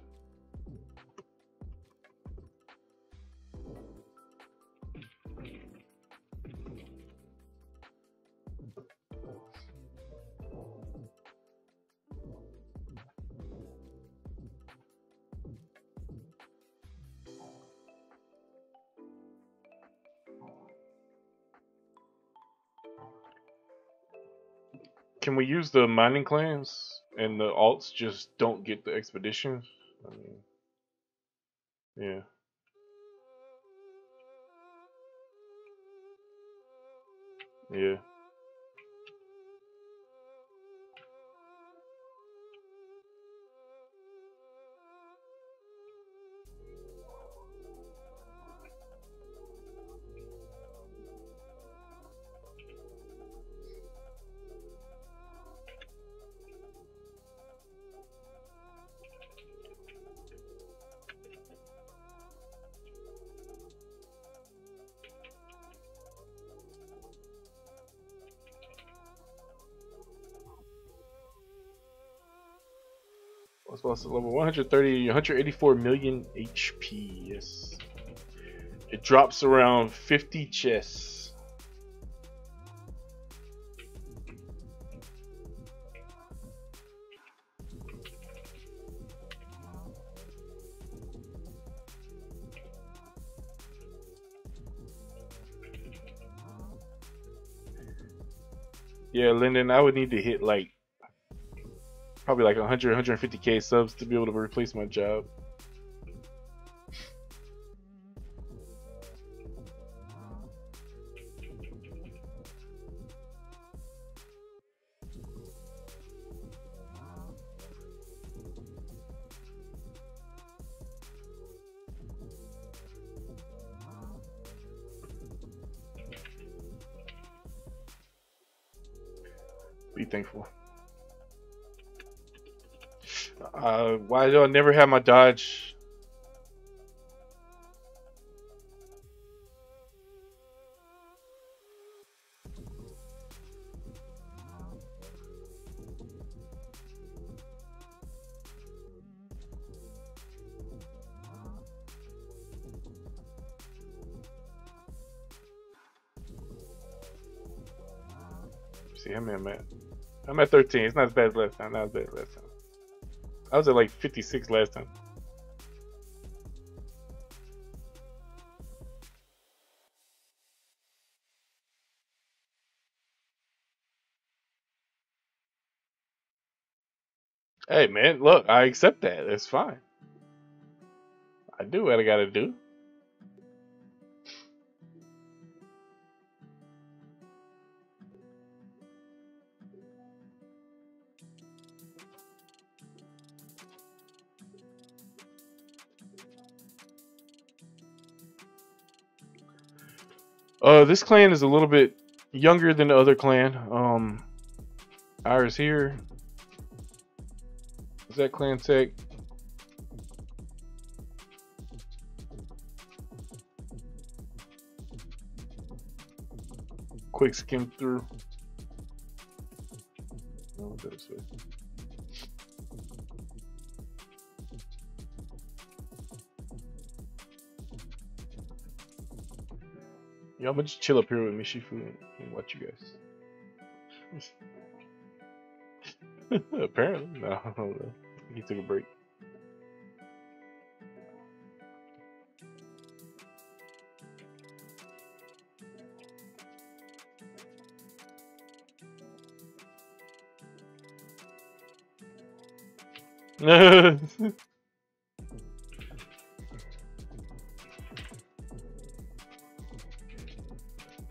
The mining clans and the alts just don't get the expeditions? 130, 184 million HP. Yes. It drops around 50 chests. Yeah, Lyndon, I would need to hit like probably like 100, 150k subs to be able to replace my job. Never had my dodge? See, I'm at, I'm at 13. It's not as bad as last time. Not as bad as last time. I was at like 56 last time. Hey man, look, I accept that. It's fine. I do what I gotta do. Uh, this clan is a little bit younger than the other clan. Um, ours here, Is that Clan Tech? Quick skim through. Yeah, I'm gonna just chill up here with Mishifu and, and watch you guys. Apparently, no, I don't know. He took a break. oh.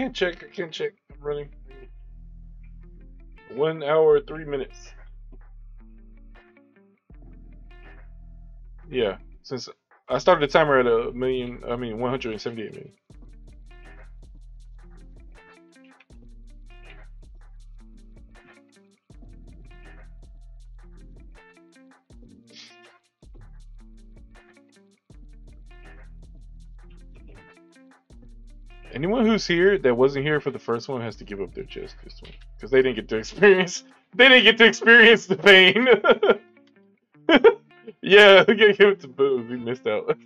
can't check. I can't check. I'm running. One hour, three minutes. Yeah, since I started the timer at a million, I mean 178 million. Anyone who's here that wasn't here for the first one has to give up their chest this one because they didn't get to experience. They didn't get to experience the pain. yeah, we gotta give it to Boo. He missed out.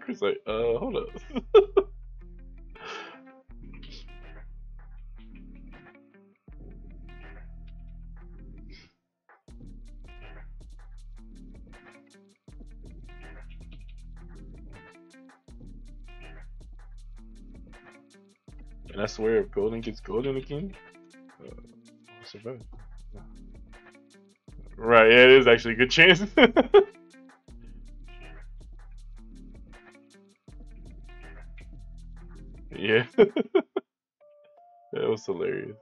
Chris like, uh, hold up. and I swear, if Golden gets Golden again, uh, survive. Right, yeah, it is actually a good chance. Yeah. that was hilarious.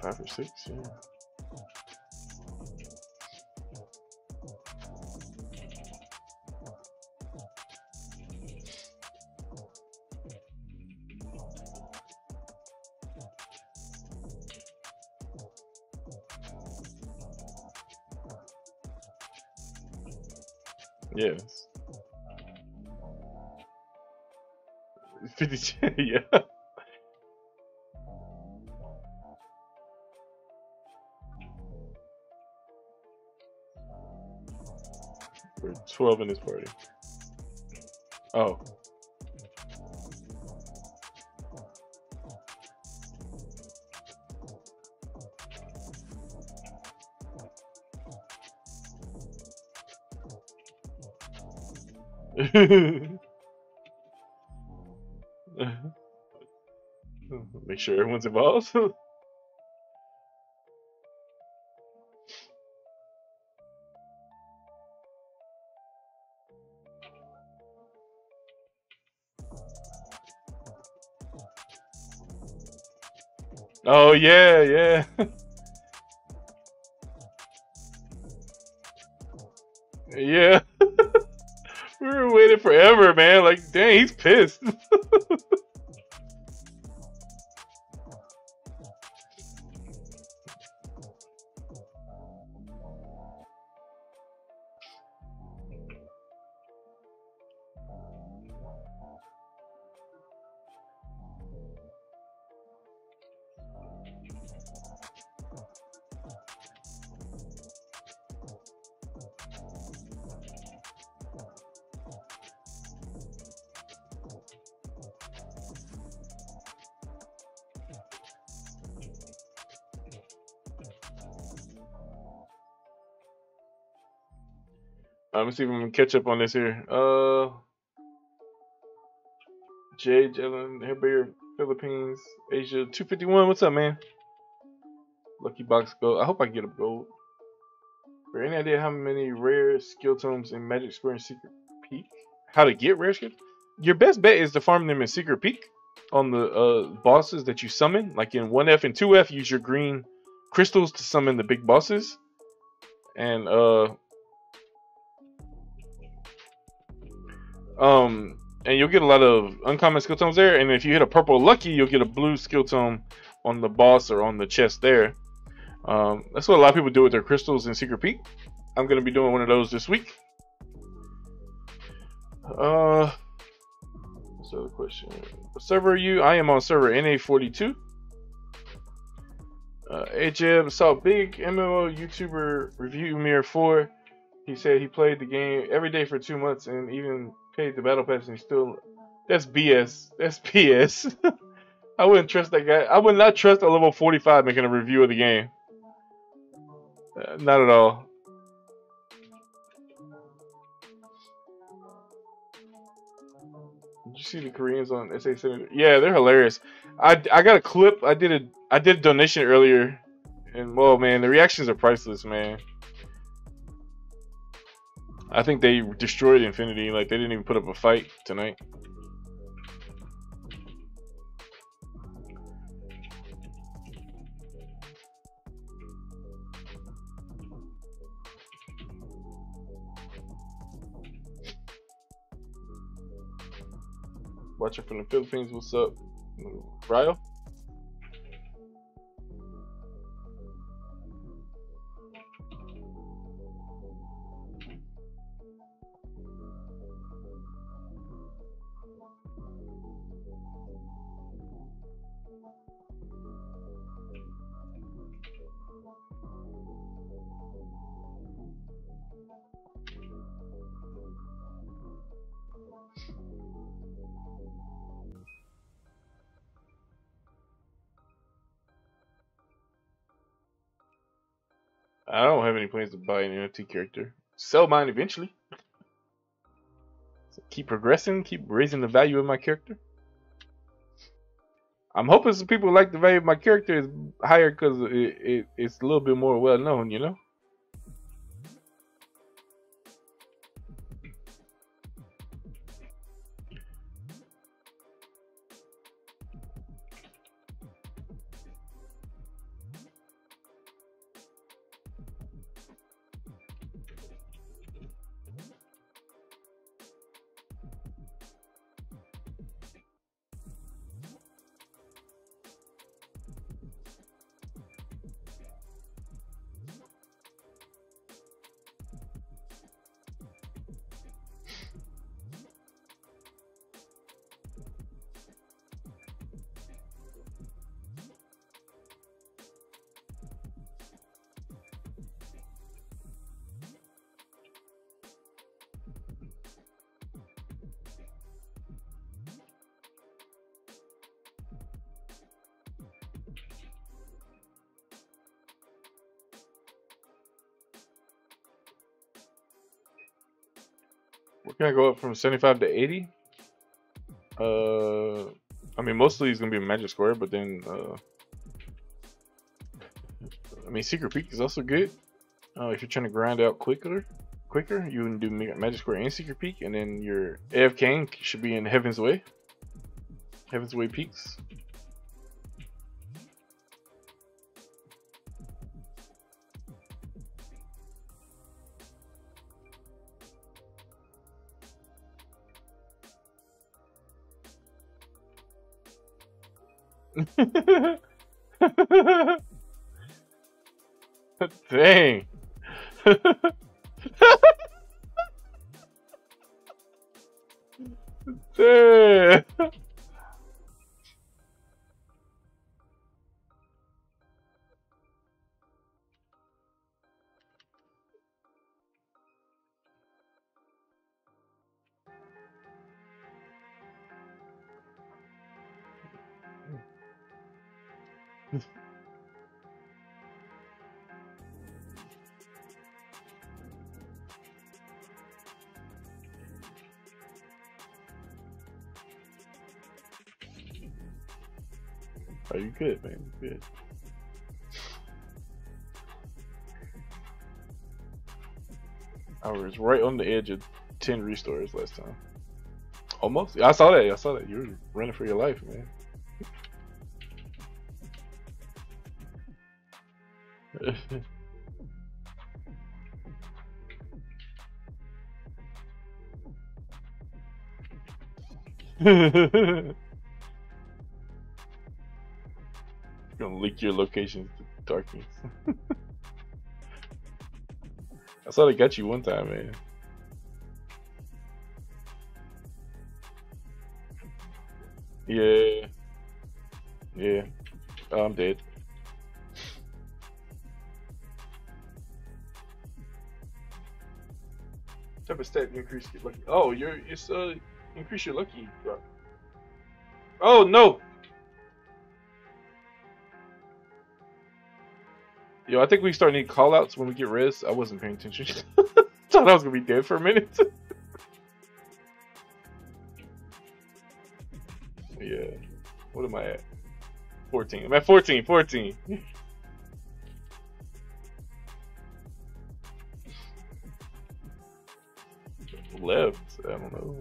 Five or six, yeah. Yes. 50, yeah. We're 12 in this party. Oh. Make sure everyone's involved. oh yeah, yeah. yeah. Waiting forever, man. Like, dang, he's pissed. let me see if we can catch up on this here. Uh, Jay Jalen, Herbeer, Philippines, Asia, 251. What's up, man? Lucky box gold. I hope I get a gold. For any idea how many rare skill tomes in Magic Square and Secret Peak? How to get rare skill? Your best bet is to farm them in Secret Peak on the uh, bosses that you summon. Like in 1F and 2F, use your green crystals to summon the big bosses. And uh, Um, and you'll get a lot of uncommon skill tomes there. And if you hit a purple lucky, you'll get a blue skill tome on the boss or on the chest there. Um, that's what a lot of people do with their crystals in Secret Peak. I'm gonna be doing one of those this week. Uh, what's the question? What server are you? I am on server NA42. Uh, HM saw big MMO YouTuber review MIR4. He said he played the game every day for two months and even paid the battle pass he still that's BS. That's BS. I wouldn't trust that guy. I would not trust a level 45 making a review of the game. Uh, not at all. Did you see the Koreans on SA7? Yeah, they're hilarious. I, I got a clip. I did a I did a donation earlier, and well, man, the reactions are priceless, man. I think they destroyed Infinity. Like they didn't even put up a fight tonight. Watching from the Philippines. What's up, Ryo? I don't have any plans to buy an NFT character. Sell mine eventually. So keep progressing, keep raising the value of my character. I'm hoping some people like the value of my character is higher because it, it, it's a little bit more well known, you know? Gonna go up from 75 to 80. Uh, I mean, mostly it's gonna be Magic Square, but then, uh, I mean, Secret Peak is also good. Uh, if you're trying to grind out quicker, quicker, you can do Magic Square and Secret Peak, and then your AFK should be in Heaven's Way. Heaven's Way Peaks. Dang. Dang. Good. I was right on the edge of 10 restores last time. Almost. I saw that. I saw that. You were running for your life, man. Leak your location to darkness. I saw they got you one time, man. Yeah. Yeah. Oh, I'm dead. type of stat you increase your lucky? Oh, you're it's uh increase your lucky drop. Oh no! Yo, I think we start needing callouts when we get res. I wasn't paying attention. Thought I was gonna be dead for a minute. yeah. What am I at? 14. I'm at 14. 14. Left. I don't know.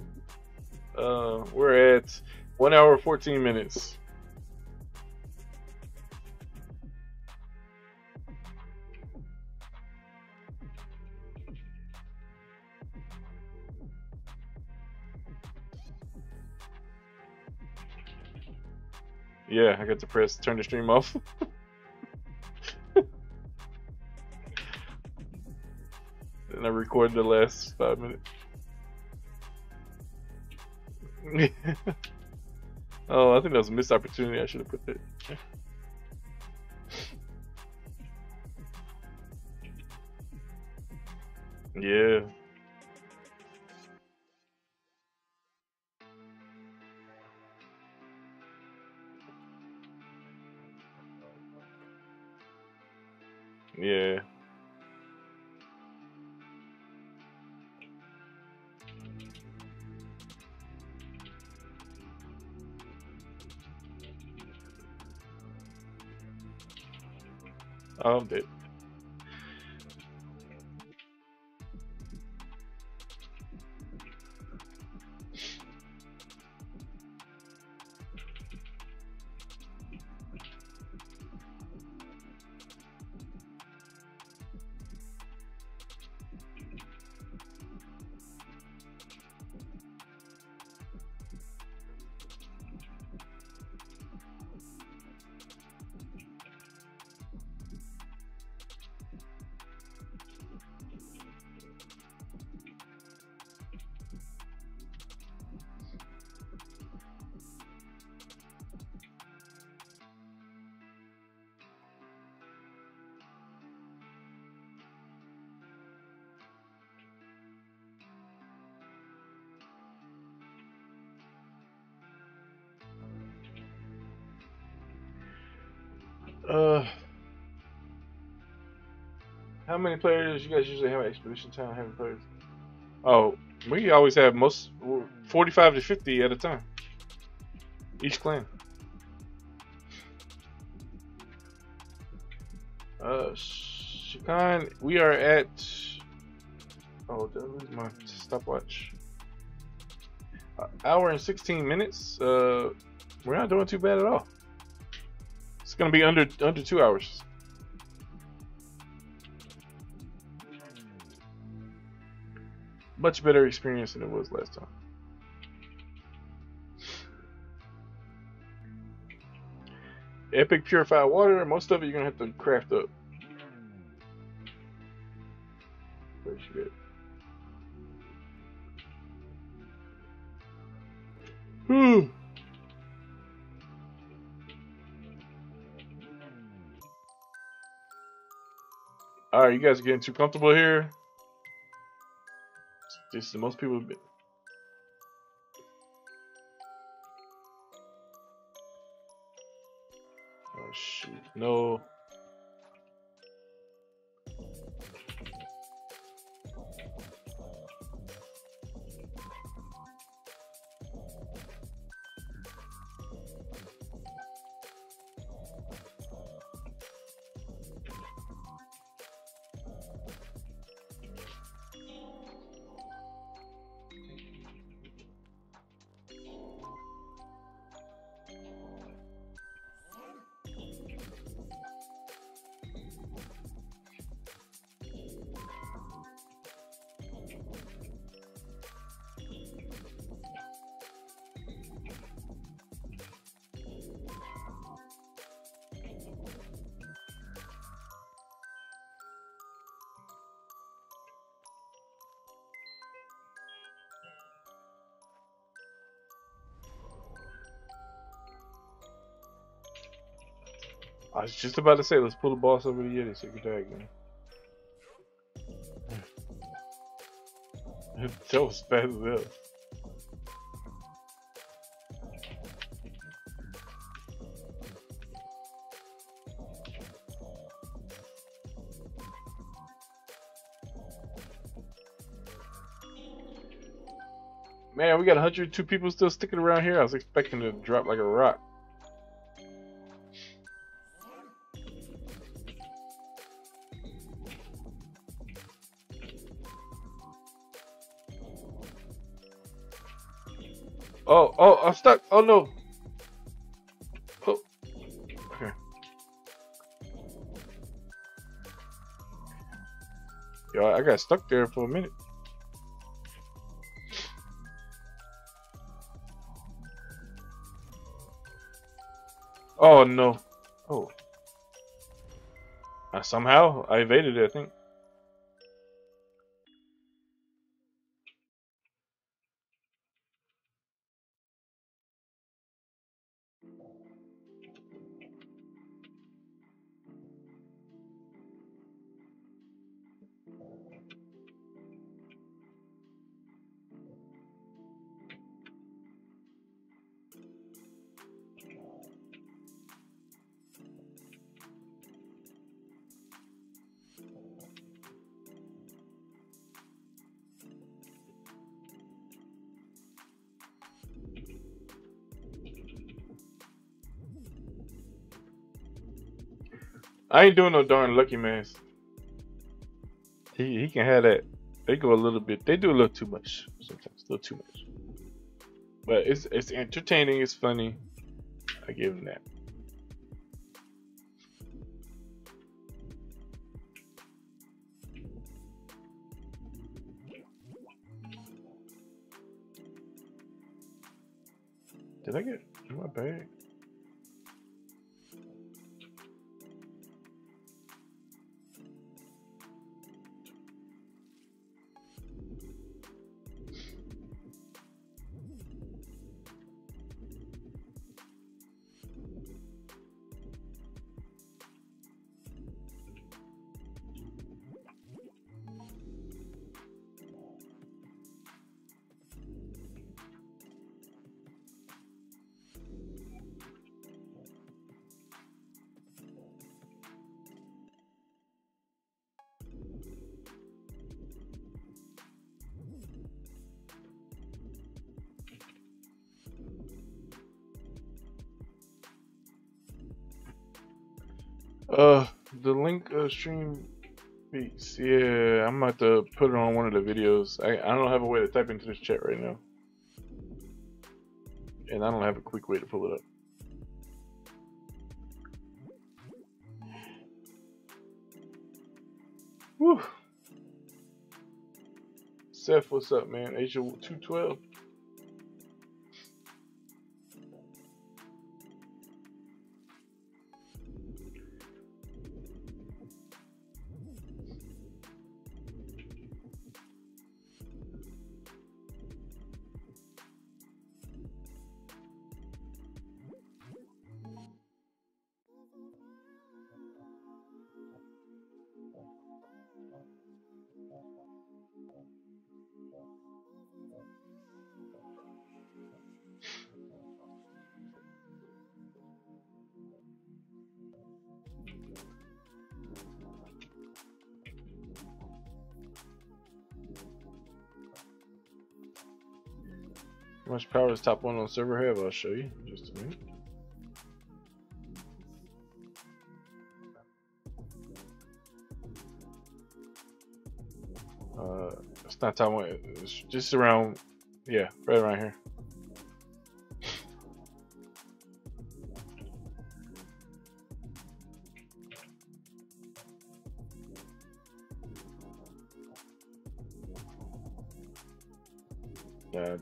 Uh, we're at one hour 14 minutes. Yeah, I got to press turn the stream off. and I recorded the last five minutes. oh, I think that was a missed opportunity. I should have put that. Yeah. Yeah. Oh, I'm many players you guys usually have Expedition Town? How many players? Oh, We always have most 45 to 50 at a time. Each clan. Uh, Shikan, we are at. Oh, that my stopwatch. Uh, hour and 16 minutes. Uh, we're not doing too bad at all. It's gonna be under under two hours. Much better experience than it was last time. Epic purified water, most of it you're gonna have to craft up. Hmm. Alright, you guys are getting too comfortable here. This is the most people been. Oh shoot, no. Just about to say, let's pull the boss over the Yeti so you can tag me. that was fast as hell. Man, we got 102 people still sticking around here. I was expecting to drop like a rock. Oh, I'm stuck. Oh no. Oh. Yo, I got stuck there for a minute. Oh no. Oh. Somehow I evaded it, I think. I ain't doing no darn lucky mask. He he can have that. They go a little bit. They do a little too much sometimes. A little too much. But it's it's entertaining. It's funny. I give him that. Stream beats. Yeah, I'm about to put it on one of the videos. I I don't have a way to type into this chat right now, and I don't have a quick way to pull it up. Whew. Seth, what's up, man? Asia 212. Power does top one on server have? I'll show you just a minute. Uh, it's not top one. It's just around, yeah, right around here.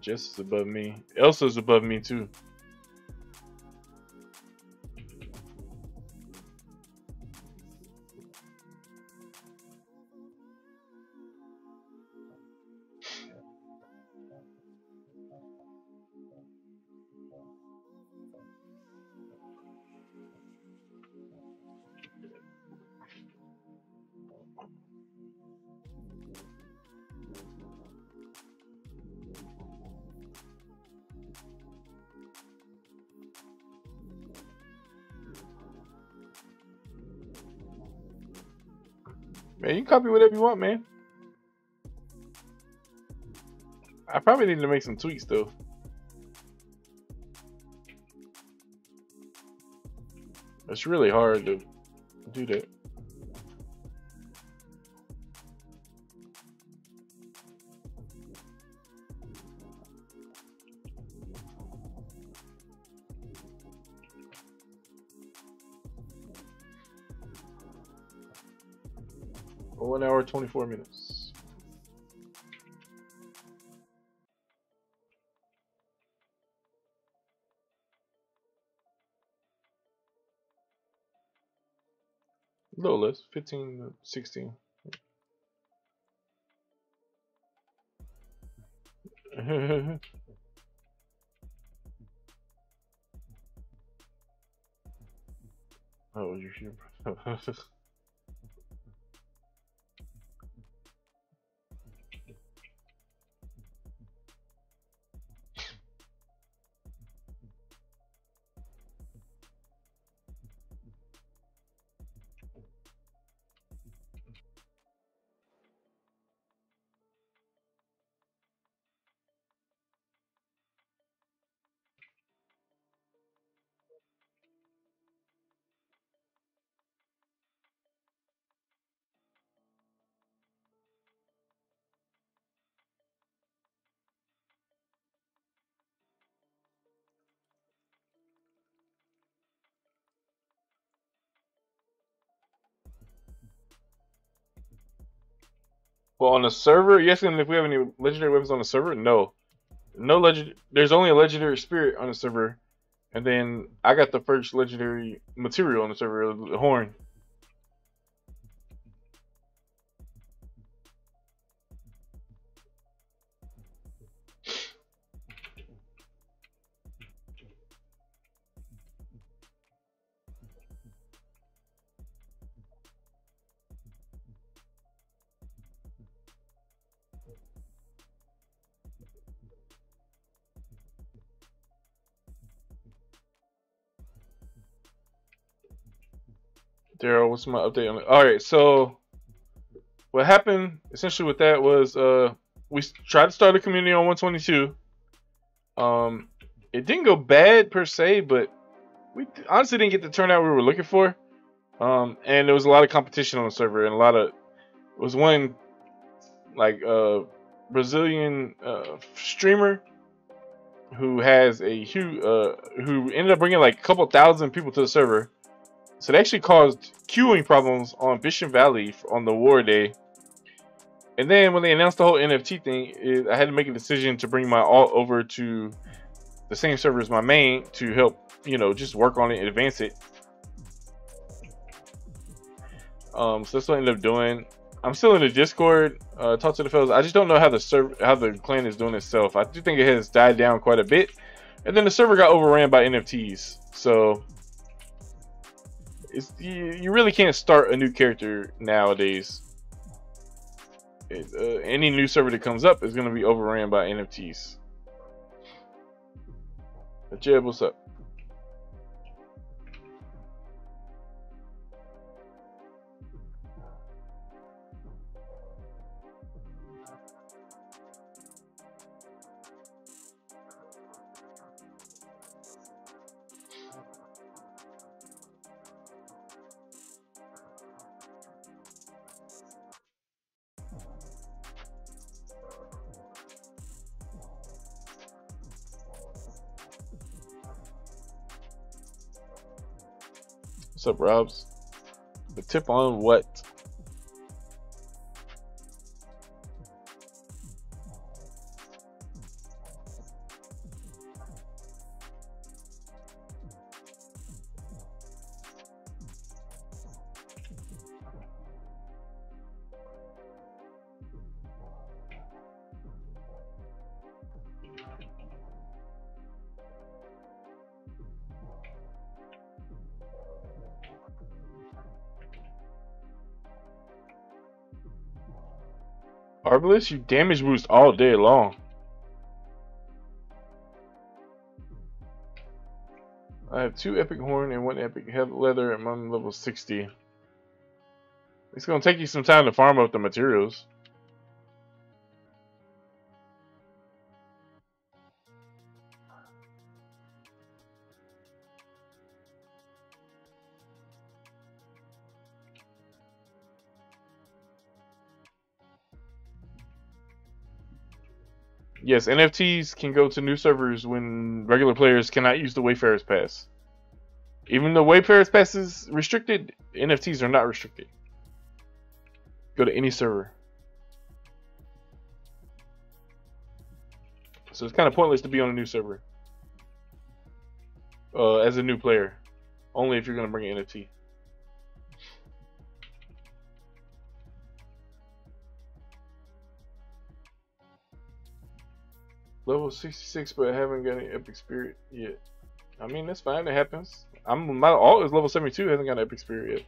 Jess is above me. Elsa's above me too. Copy whatever you want, man. I probably need to make some tweaks though. It's really hard to do that. 15 to 16. oh, you're here. Well, on the server, you asking if we have any legendary weapons on the server? No, no legend. There's only a legendary spirit on the server, and then I got the first legendary material on the server, the horn. Daryl, what's my update on it? All right, so what happened essentially with that was uh we tried to start a community on 122. Um, it didn't go bad per se, but we honestly didn't get the turnout we were looking for. Um, and there was a lot of competition on the server, and a lot of it was one like uh Brazilian uh, streamer who has a huge uh who ended up bringing like a couple thousand people to the server. So they actually caused queuing problems on Bicheon Valley on the war day. And then when they announced the whole NFT thing, it, I had to make a decision to bring my alt over to the same server as my main to help, you know, just work on it and advance it. Um, so that's what I ended up doing. I'm still in the Discord. Uh, talk to the fellas. I just don't know how the server, how the clan is doing itself. I do think it has died down quite a bit, and then the server got overran by NFTs. So it's you, you really can't start a new character nowadays. It, uh, any new server that comes up is going to be overran by NFTs. But what's up? Up, Robs? The tip on what? Arbalist, you damage boost all day long. I have two epic horn and one epic leather and I'm level 60. It's gonna take you some time to farm up the materials. Yes, NFTs can go to new servers when regular players cannot use the Wayfarer's Pass. Even though Wayfarer's Pass is restricted, NFTs are not restricted. Go to any server. So it's kind of pointless to be on a new server. Uh, as a new player. Only if you're going to bring an NFT. Level 66, but I haven't got any epic spirit yet. I mean, that's fine. It happens. I'm my alt is level 72. Hasn't got an epic spirit yet.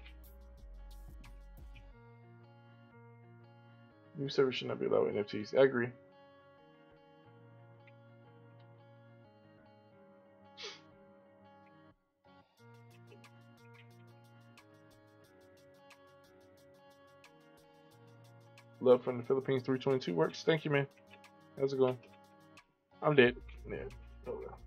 New server should not be allowed NFTs. I agree. Love from the Philippines 322 works. Thank you, man. How's it going? I'm dead. Yeah. Oh well.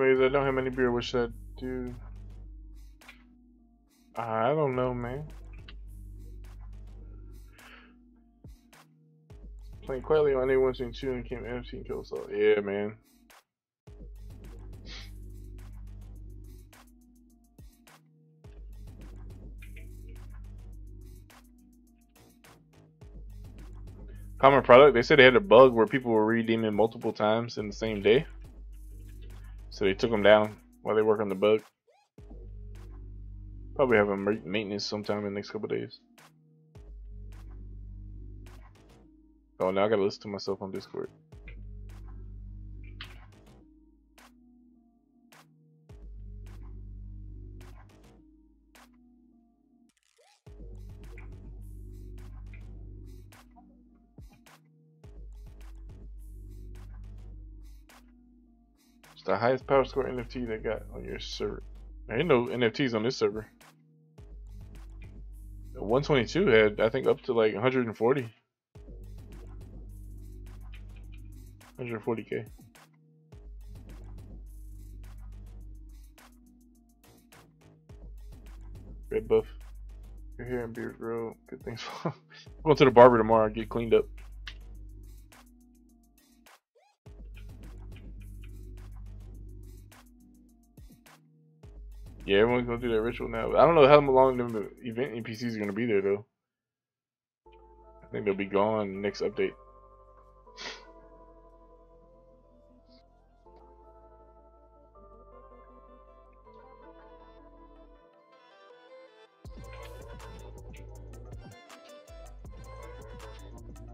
I don't have any beer. What should I do? I don't know, man. Playing quietly on A1 Team 2 and came empty and killed. Yeah, man. Common product, they said they had a bug where people were redeeming multiple times in the same day. So they took them down while they work on the bug. Probably have a maintenance sometime in the next couple days. Oh, now I gotta listen to myself on Discord. The highest power score NFT they got on your server. There ain't no NFTs on this server. 122 had, I think, up to like 140. 140k. Red buff. Your hair and beard grow. Good things. I'm going to the barber tomorrow. Get cleaned up. Yeah, everyone's gonna do that ritual now. I don't know how long the event NPCs are gonna be there though. I think they'll be gone next update.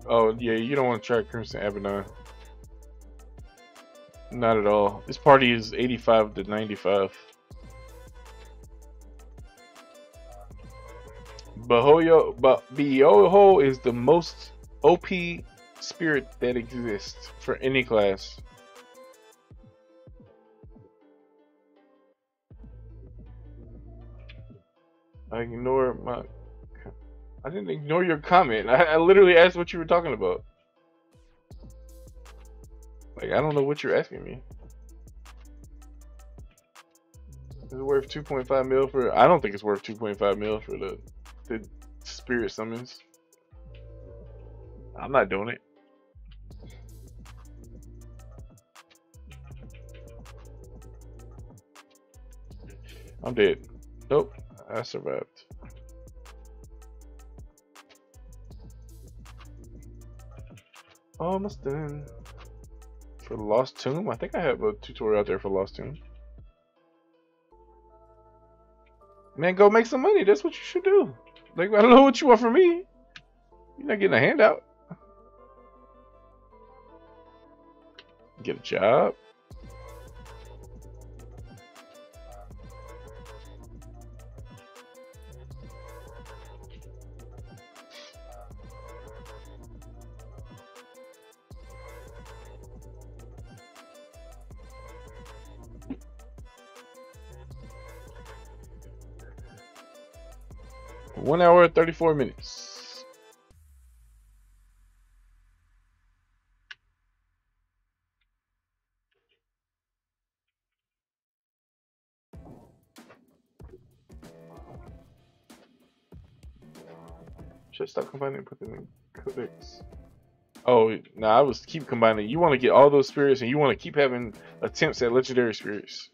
Oh yeah, you don't want to try Crimson Abaddon. Not at all. This party is 85 to 95. Bahoyo, but Bioho is the most OP spirit that exists for any class. I ignore my. I didn't ignore your comment. I, I literally asked what you were talking about. Like I don't know what you're asking me. Is it worth 2.5 mil for? I don't think it's worth 2.5 mil for the the spirit summons. I'm not doing it. I'm dead. Nope, I survived. Almost done. For Lost Tomb? I think I have a tutorial out there for Lost Tomb. Man, go make some money. That's what you should do. Like, I don't know what you want from me. You're not getting a handout. Get a job. One hour, 34 minutes. Should I stop combining and put them in codex? Oh, no, nah, I was keep combining. You want to get all those spirits and you want to keep having attempts at legendary spirits.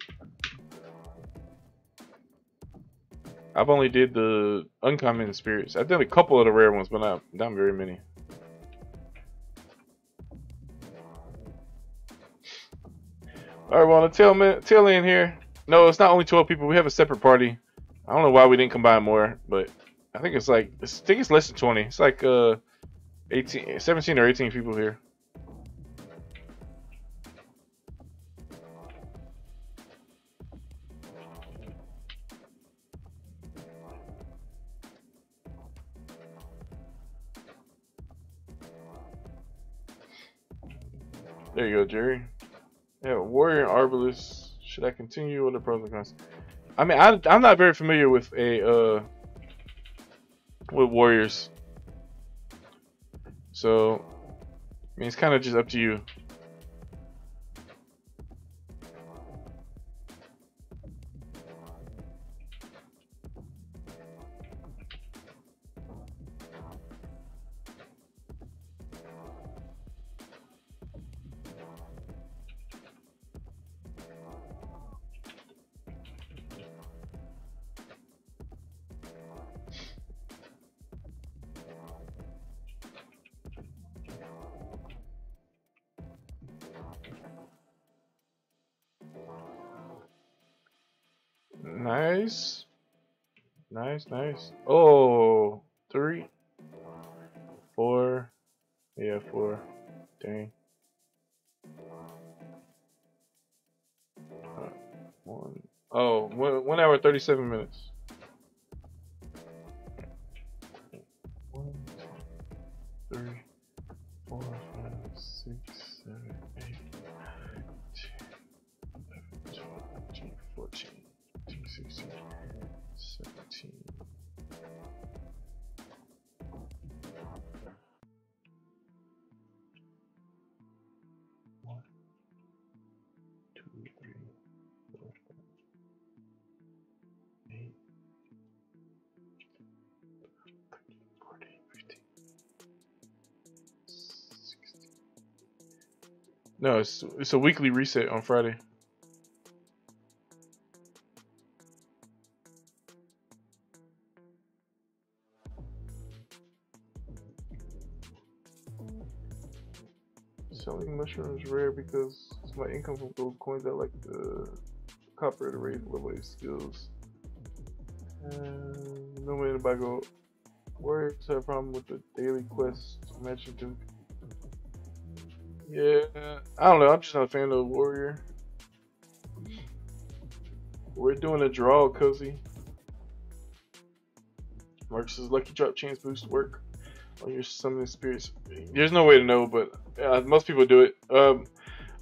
I've only did the uncommon spirits. I did a couple of the rare ones, but not not very many. All right, well, the tail, tail end here. No, it's not only 12 people. We have a separate party. I don't know why we didn't combine more, but I think it's like, I think it's less than 20. It's like uh, 18, 17 or 18 people here. You go, Jerry. Yeah, Warrior and Arbalist. Should I continue with the pros and cons? I mean, I, I'm not very familiar with a uh, with Warriors. So, I mean, it's kind of just up to you. Nice. Oh, three, four. Yeah, four. Dang. Uh, one. Oh, one hour, 37 minutes. It's it's a weekly reset on Friday. Selling mushrooms rare because my income from gold coins. I like the copper to raise level skills. Uh, no way to buy gold. Warriors have a problem with the daily quest mentioned to. Yeah, I don't know. I'm just not a fan of the warrior. We're doing a draw, cozy. Marcus's lucky drop chance boost work on your summoning spirits. There's no way to know, but uh, most people do it. Um,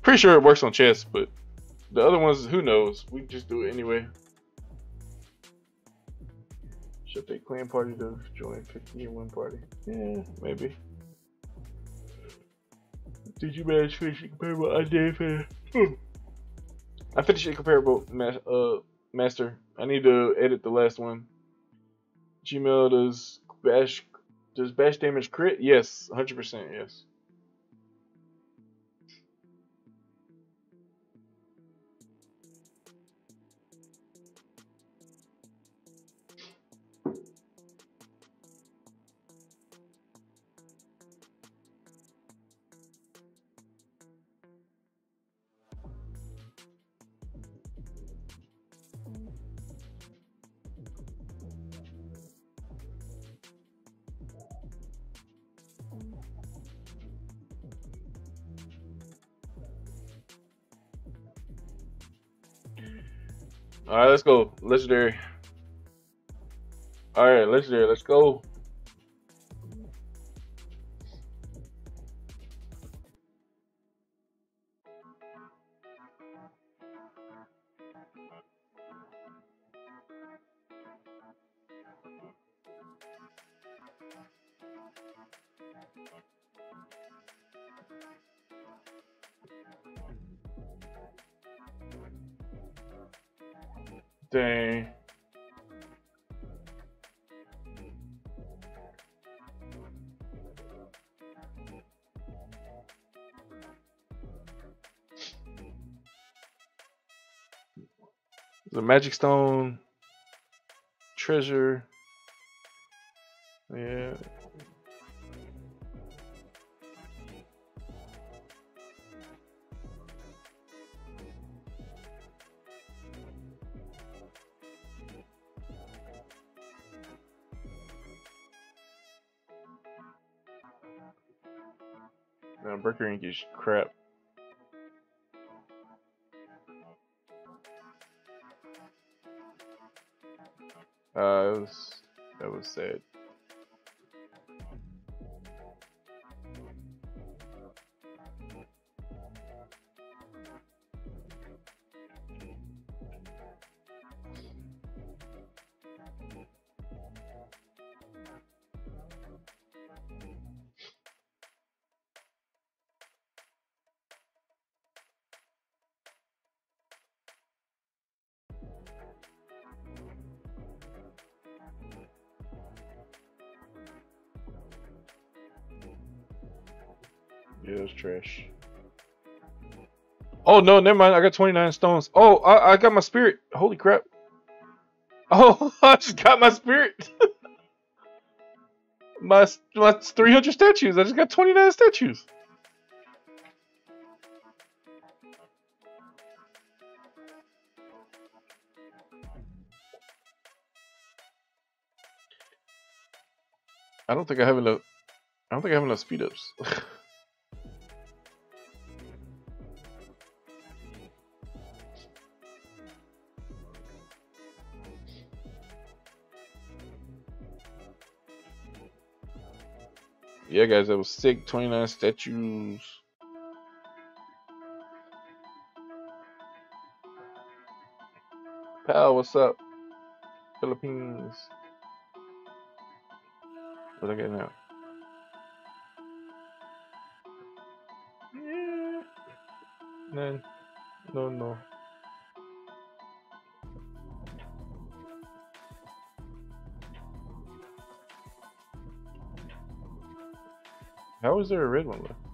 pretty sure it works on chess, but the other ones, who knows? We just do it anyway. Should they clan party to join 50 in one party? Yeah, maybe. Did you manage to finish comparable? I did finish. I finished a comparable ma uh, master. I need to edit the last one. Gmail does bash does bash damage crit? Yes, 100% yes. All right, let's go. Legendary. All right, legendary. Let's go. Magic stone treasure. Yeah. No, Burger Inc is crap. Uh, it was that was sad. Oh, no, never mind. I got 29 stones. Oh, I, I got my spirit. Holy crap. Oh, I just got my spirit. my, my 300 statues. I just got 29 statues. I don't think I have enough. I don't think I have enough speed ups. yeah, guys, that was sick. 29 statues. Pal, what's up? Philippines. What I get now? Mm, yeah. No, no, no. How is there a red one left?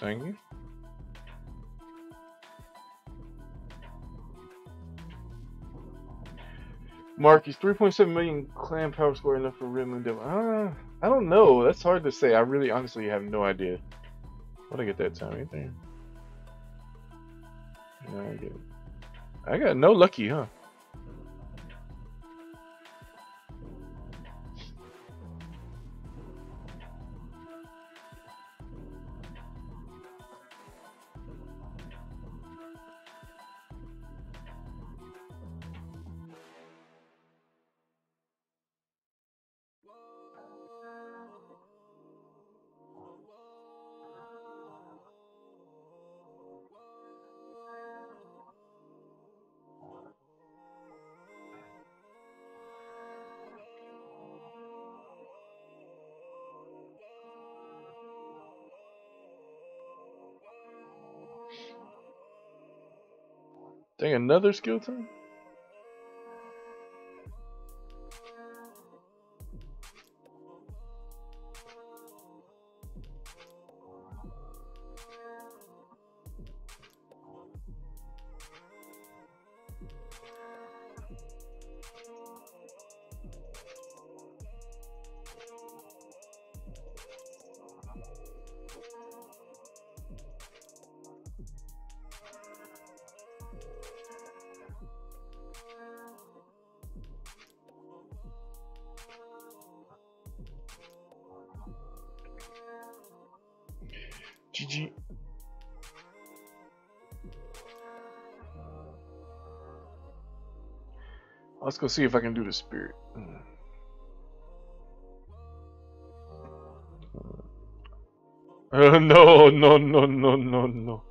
Thank you. Mark, is 3.7 million clan power score enough for Red Moon Devil? Uh, I don't know. That's hard to say. I really honestly have no idea. What I get that time? Anything? I get. I got no lucky, huh? Another skill time? Let's go see if I can do the spirit. Uh, no, no, no, no, no, no.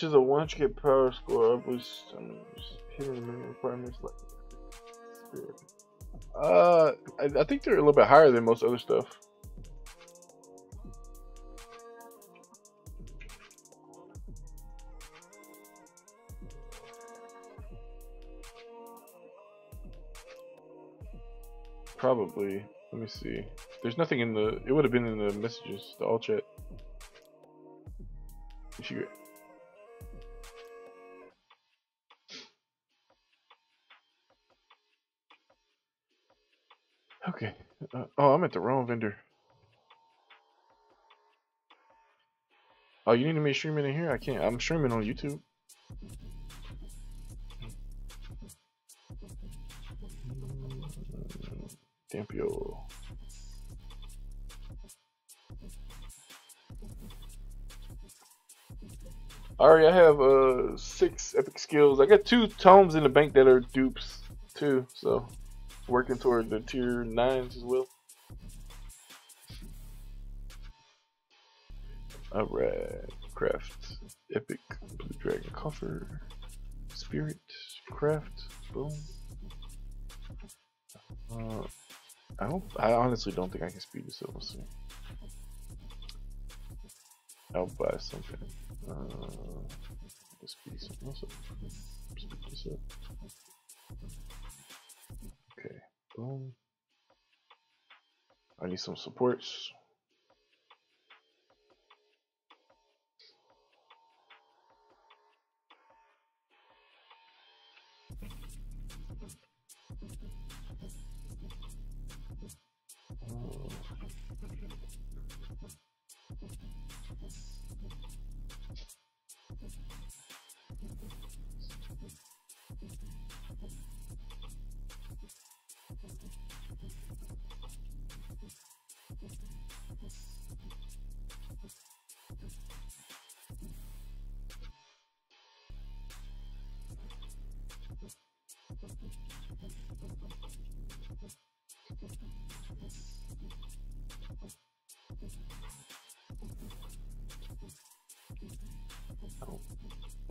How much is a 100k power score? I was um, hitting the minimum requirements like spirit. Uh, I, I think they're a little bit higher than most other stuff. Probably. Let me see. There's nothing in the. It would have been in the messages, the all chat. If you. Oh, I'm at the wrong vendor. Oh, you need to be streaming in here? I can't. I'm streaming on YouTube. Dampyo. Alright, I have uh, six epic skills. I got two tomes in the bank that are dupes too, so working toward the tier nines as well. Alright, craft epic blue dragon coffer, spirit, craft, boom. Uh, I don't. I honestly don't think I can speed this up. We'll see. I'll buy something. Uh, speed something. Speed this up. I need some supports.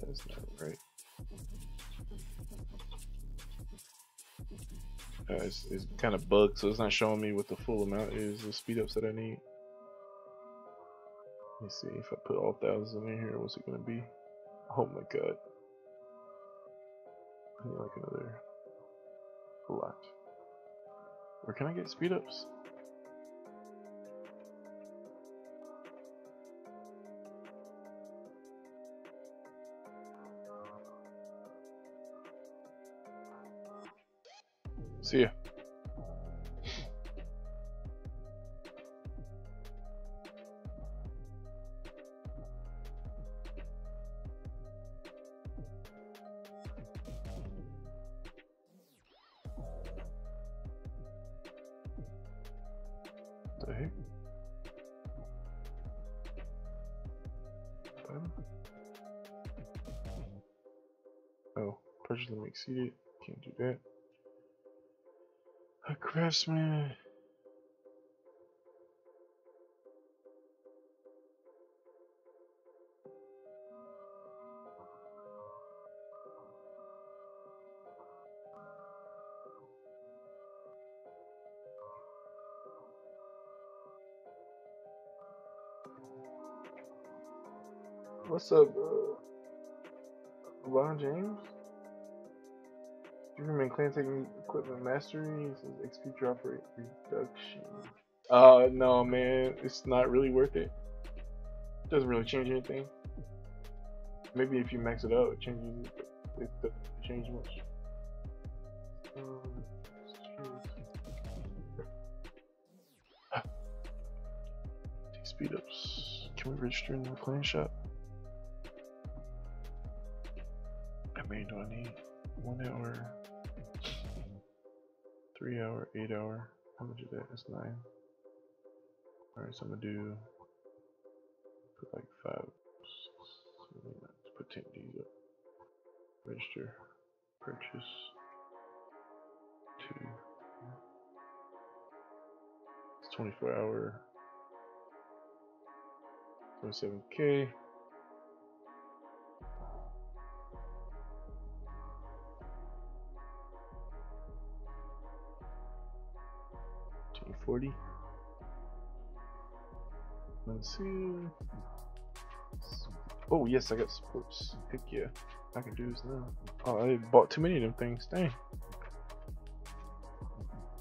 That's not right. Uh, it's, it's kind of bugged, so it's not showing me what the full amount is the speed ups that I need. Let me see if I put all thousands in here, what's it gonna be? Oh my god. I need like another lot. Where can I get speed ups? See ya. Craftsman. What's up, uh, LeBron James? Remain clan taking equipment mastery XP drop rate reduction. Uh, no, man, it's not really worth it. it Doesn't really change anything. Maybe if you max it out, it changes. It, it doesn't change much. Um, speed ups. Can we register in the clan shop? Eight hour. How much is that? That's nine. Alright, so I'm gonna do put like five. Let's put ten of these up. Register, purchase, two. It's 24 hour, 27k. Forty. Let's see. Oh yes, I got sports. Heck yeah, I can do this now. Oh, I bought too many of them things. Dang.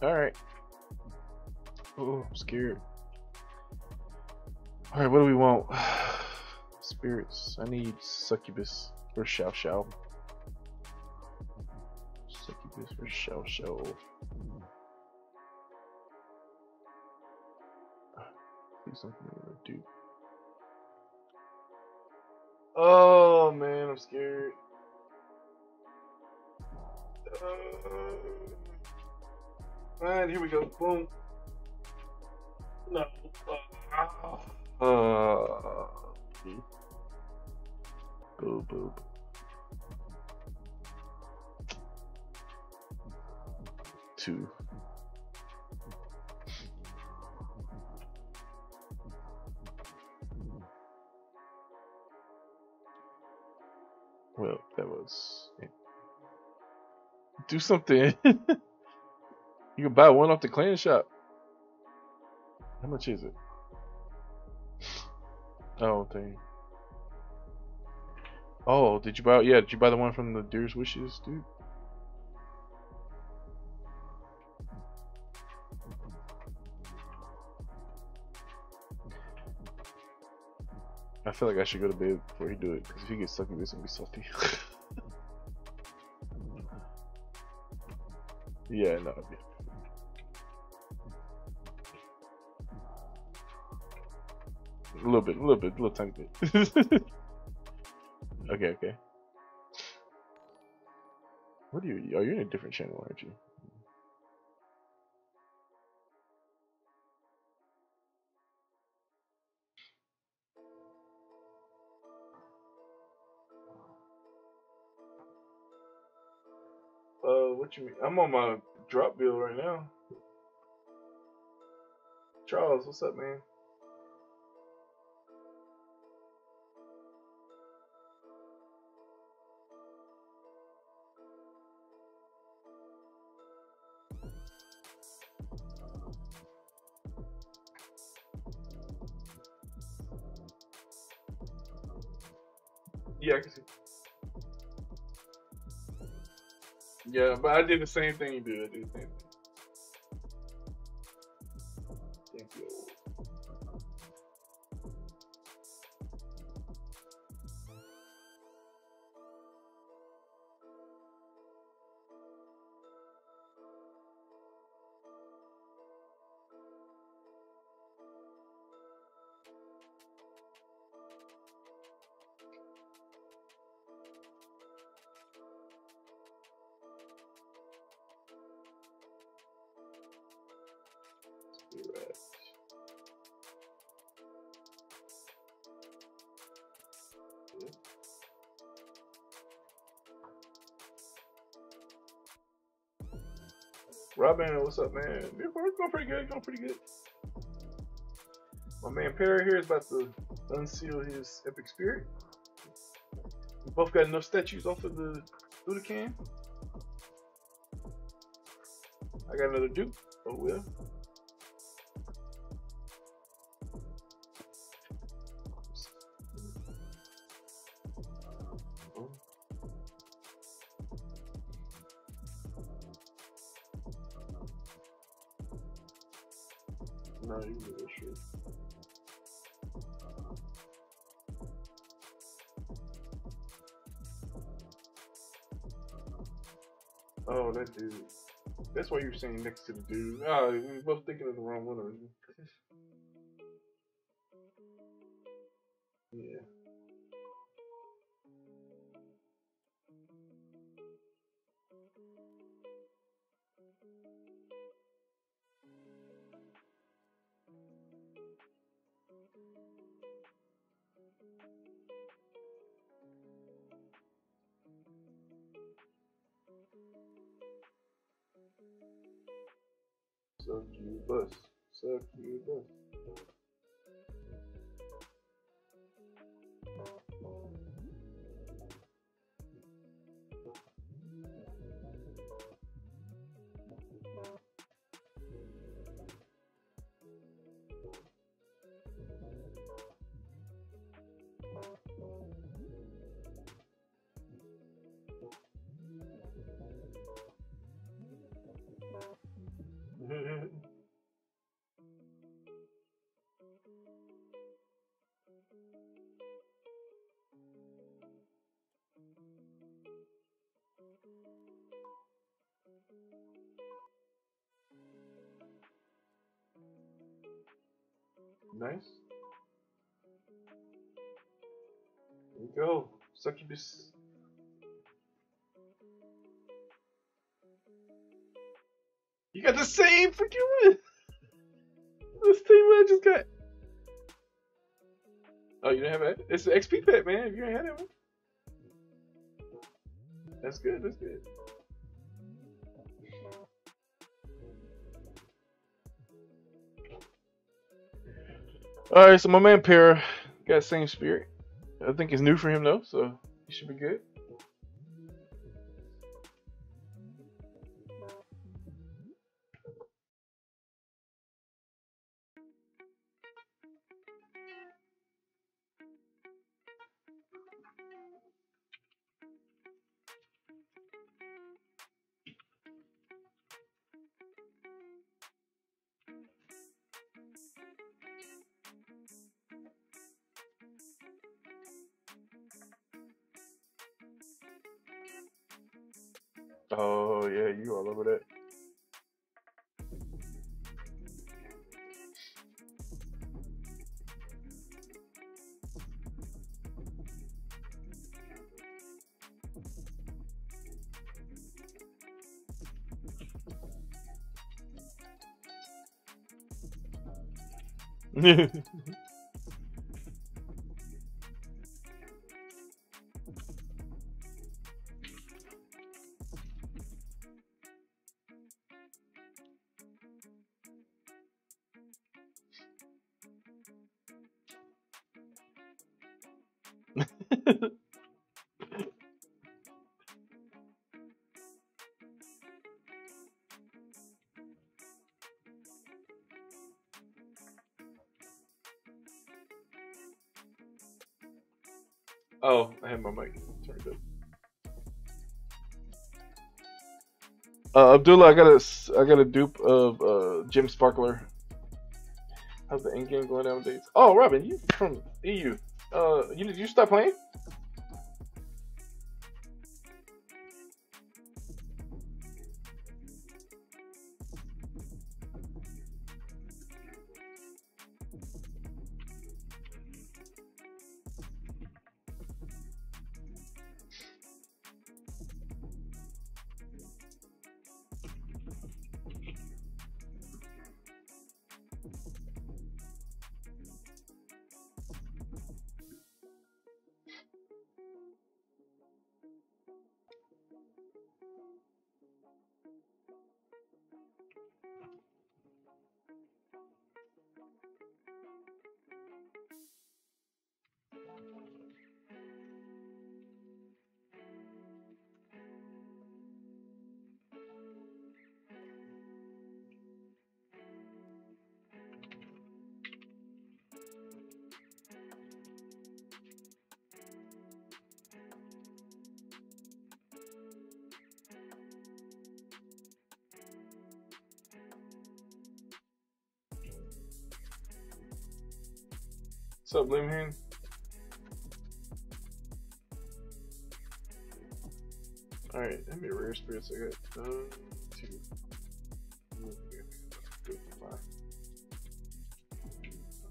All right. Oh, I'm scared. All right, what do we want? Spirits. I need succubus or Xiao Xiao. Succubus or Xiao Xiao. Something I'm gonna do. Oh man, I'm scared. Uh, And here we go. Boom. No. Uh, uh, boo, boo. Two. That was. Do something. you can buy one off the clan shop. How much is it? Oh, dang. Oh, did you buy? Yeah, did you buy the one from the Deer's Wishes, dude? I feel like I should go to bed before he do it, because if he gets sucky, it's gonna be salty. yeah, no. Yeah. A little bit, a little bit, a little tiny bit. okay, okay. What are you? Oh, are you in a different channel, aren't you? I'm on my drop bill right now. Charles, what's up, man? Yeah, I can see. Yeah, but I did the same thing you did. I did the same thing. What's up, man? It's going pretty good. Going pretty good. My man Perry here is about to unseal his epic spirit. We both got enough statues off of the Budokan. I got another Duke. Oh well. You're saying next to the dude. Oh, we were both thinking of the wrong one. Yeah. Succubus. Succubus. Nice. There you go. Succubus. You got the same freaking. The same one I just got. Oh, you didn't have it? It's an XP pet, man. If you ain't had it. That's good. That's good. All right, so my man Para got same spirit. I think it's new for him though, so he should be good. ねえ。Uh, Abdullah, I got a, I got a dupe of uh, Jim Sparkler. How's the end game going nowadays? Oh, Robin, you from EU? Uh, you did you stop playing? Alright, how many rare spirits I got? One, two.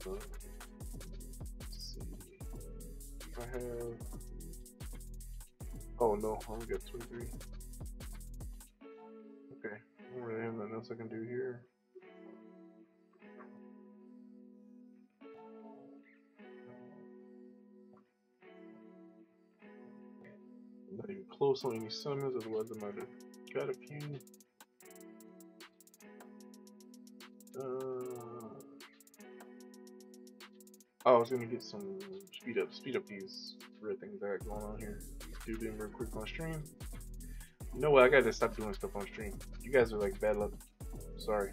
Uh, let's see. I have. Oh no, I only got 23. Any summons, otherwise I might have got a few. Uh, oh, I was gonna get some speed up, speed up these red things I got going on here. Do them real quick on stream. Know what? I gotta stop doing stuff on stream. You guys are like bad luck. Sorry.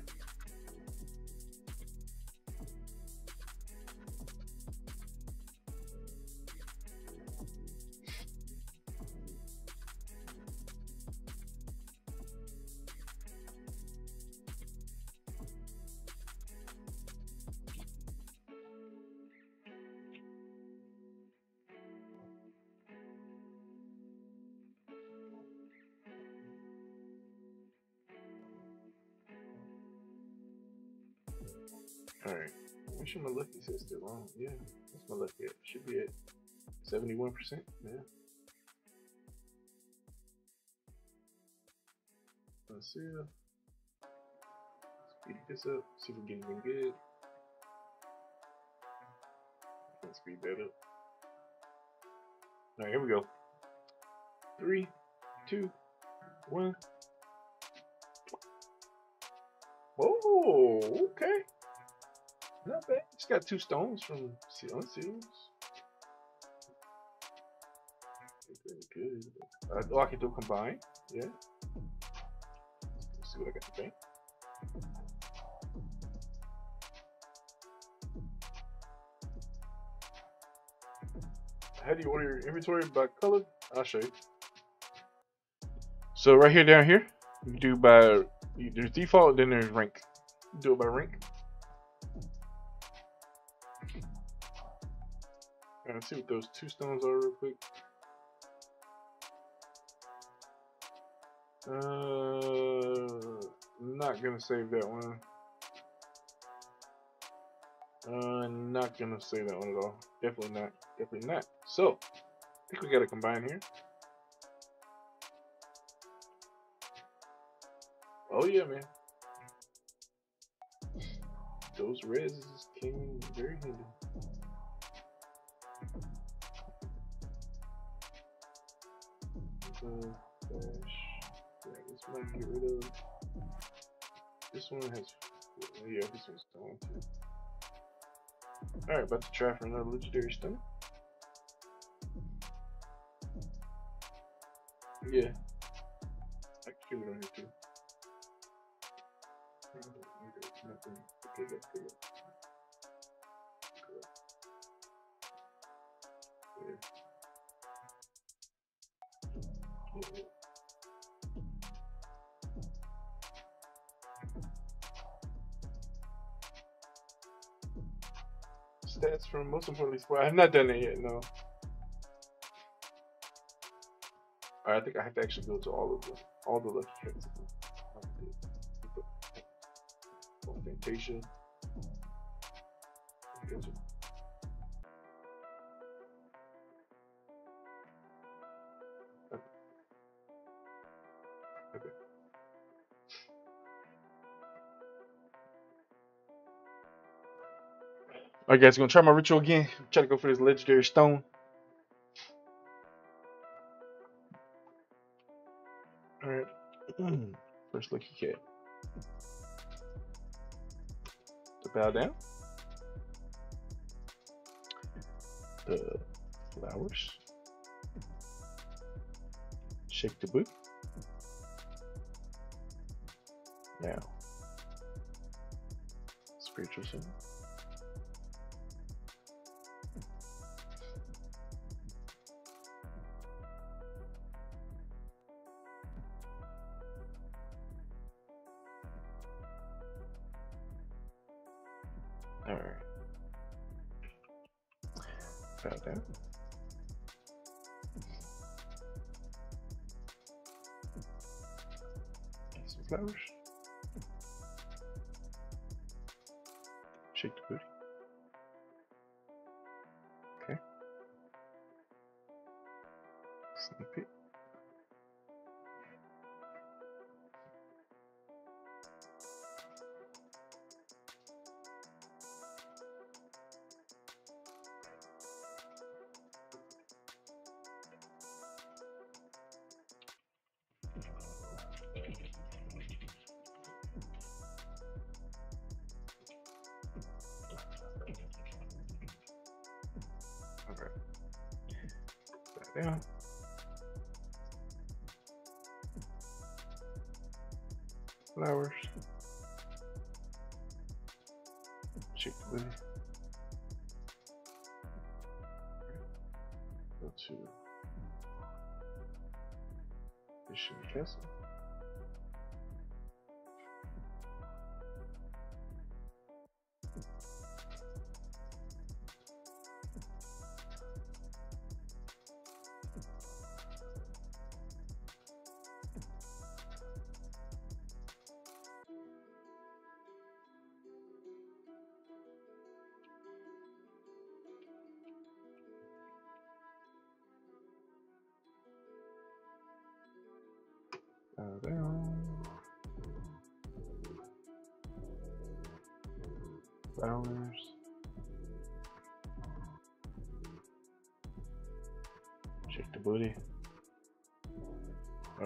Still on. Yeah, that's my lucky at. Should be at 71%. Yeah. Let's see. Speed this up. See if we get anything good. Let's speed that up. Alright, here we go. Three, two, one. Oh, okay. Not bad. It's got two stones from Sealing Seals. Good. Uh, oh, I can do combine. Yeah. Let's see what I got to bank. How do you order your inventory by color? I'll show you. So right here, down here, you do by there's default, then there's rank. Do it by rank. Let's see what those two stones are real quick. Uh, not gonna save that one. Uh, not gonna save that one at all. Definitely not. Definitely not. So, I think we gotta combine here. Oh yeah, man. Those reds came very handy. Uh, yeah, this one get rid of. This one has, yeah, this one's stone too. Alright, about to try for another legendary stone. Yeah. I can feel it on here too. Okay, that's good. Yeah. Stats from most importantly squad. I have not done it yet, no. I think I have to actually go to all of them, all the lucky. Fantasia. Alright guys, gonna try my ritual again. Try to go for this legendary stone. Alright. First lucky cat. To bow down. The flowers. Shake the boot. Now. Spiritual sin.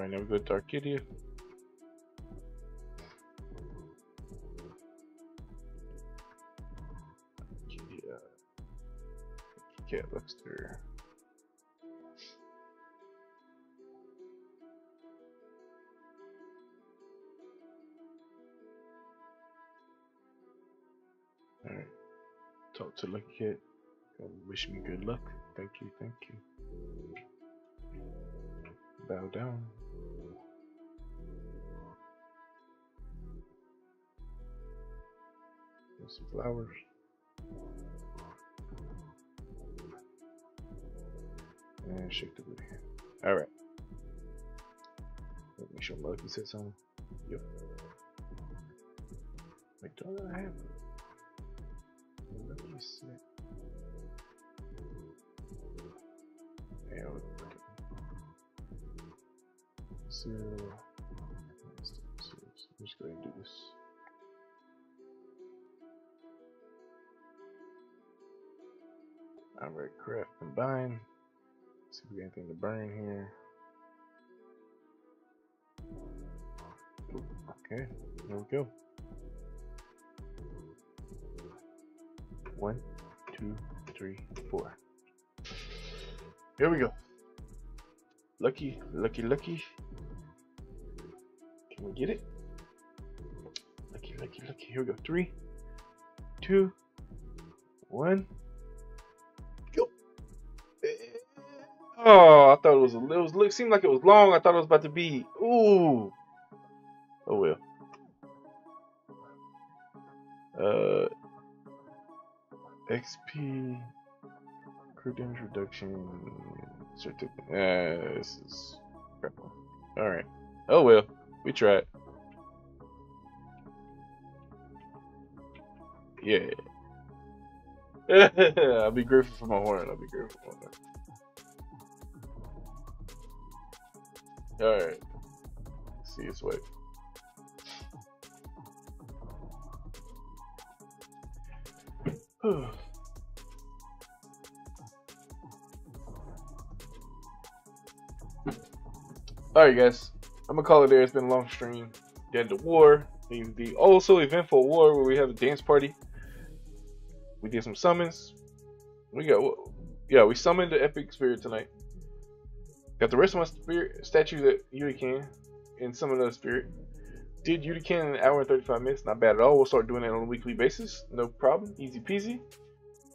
Alright, now we go to Arcadia. Arcadia. Cat Luxter. Alright. Talk to Lucky Cat. Wish me good luck. Thank you, thank you. Bow down. Some flowers. And shake the booty. Alright. Let me show Lucky said something. Yep. Wait, don't I have Lucky said. Yeah, so, Alright, craft combine. See if we got anything to burn here. Okay, there we go. One, two, three, four. Here we go. Lucky, lucky, lucky. Can we get it? Lucky, lucky, lucky. Here we go. Three, two, one. Oh, I thought it was a little. It seemed like it was long. I thought it was about to be. Ooh. Oh well. Uh. XP. Crew damage reduction. Certificate. Uh, this is. All right. Oh well. We tried. Yeah. I'll be grateful for my horn. I'll be grateful for my horn. Alright. See his way. Alright guys, I'm gonna call it there. It's been a long stream. Dead to War, the, the also eventful war where we have a dance party. We did some summons. We got, yeah, we summoned the Epic Spirit tonight. Got the rest of my spirit statues at Utica and some of the spirit. Did Utica in an hour and 35 minutes. Not bad at all. We'll start doing that on a weekly basis. No problem. Easy peasy.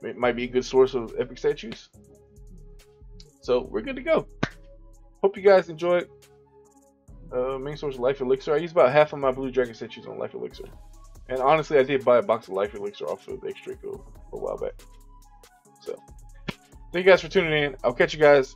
It might be a good source of epic statues. So we're good to go. Hope you guys enjoyed uh, main source of Life Elixir. I used about half of my Blue Dragon statues on Life Elixir. And honestly, I did buy a box of Life Elixir off of Extra a while back. So, thank you guys for tuning in. I'll catch you guys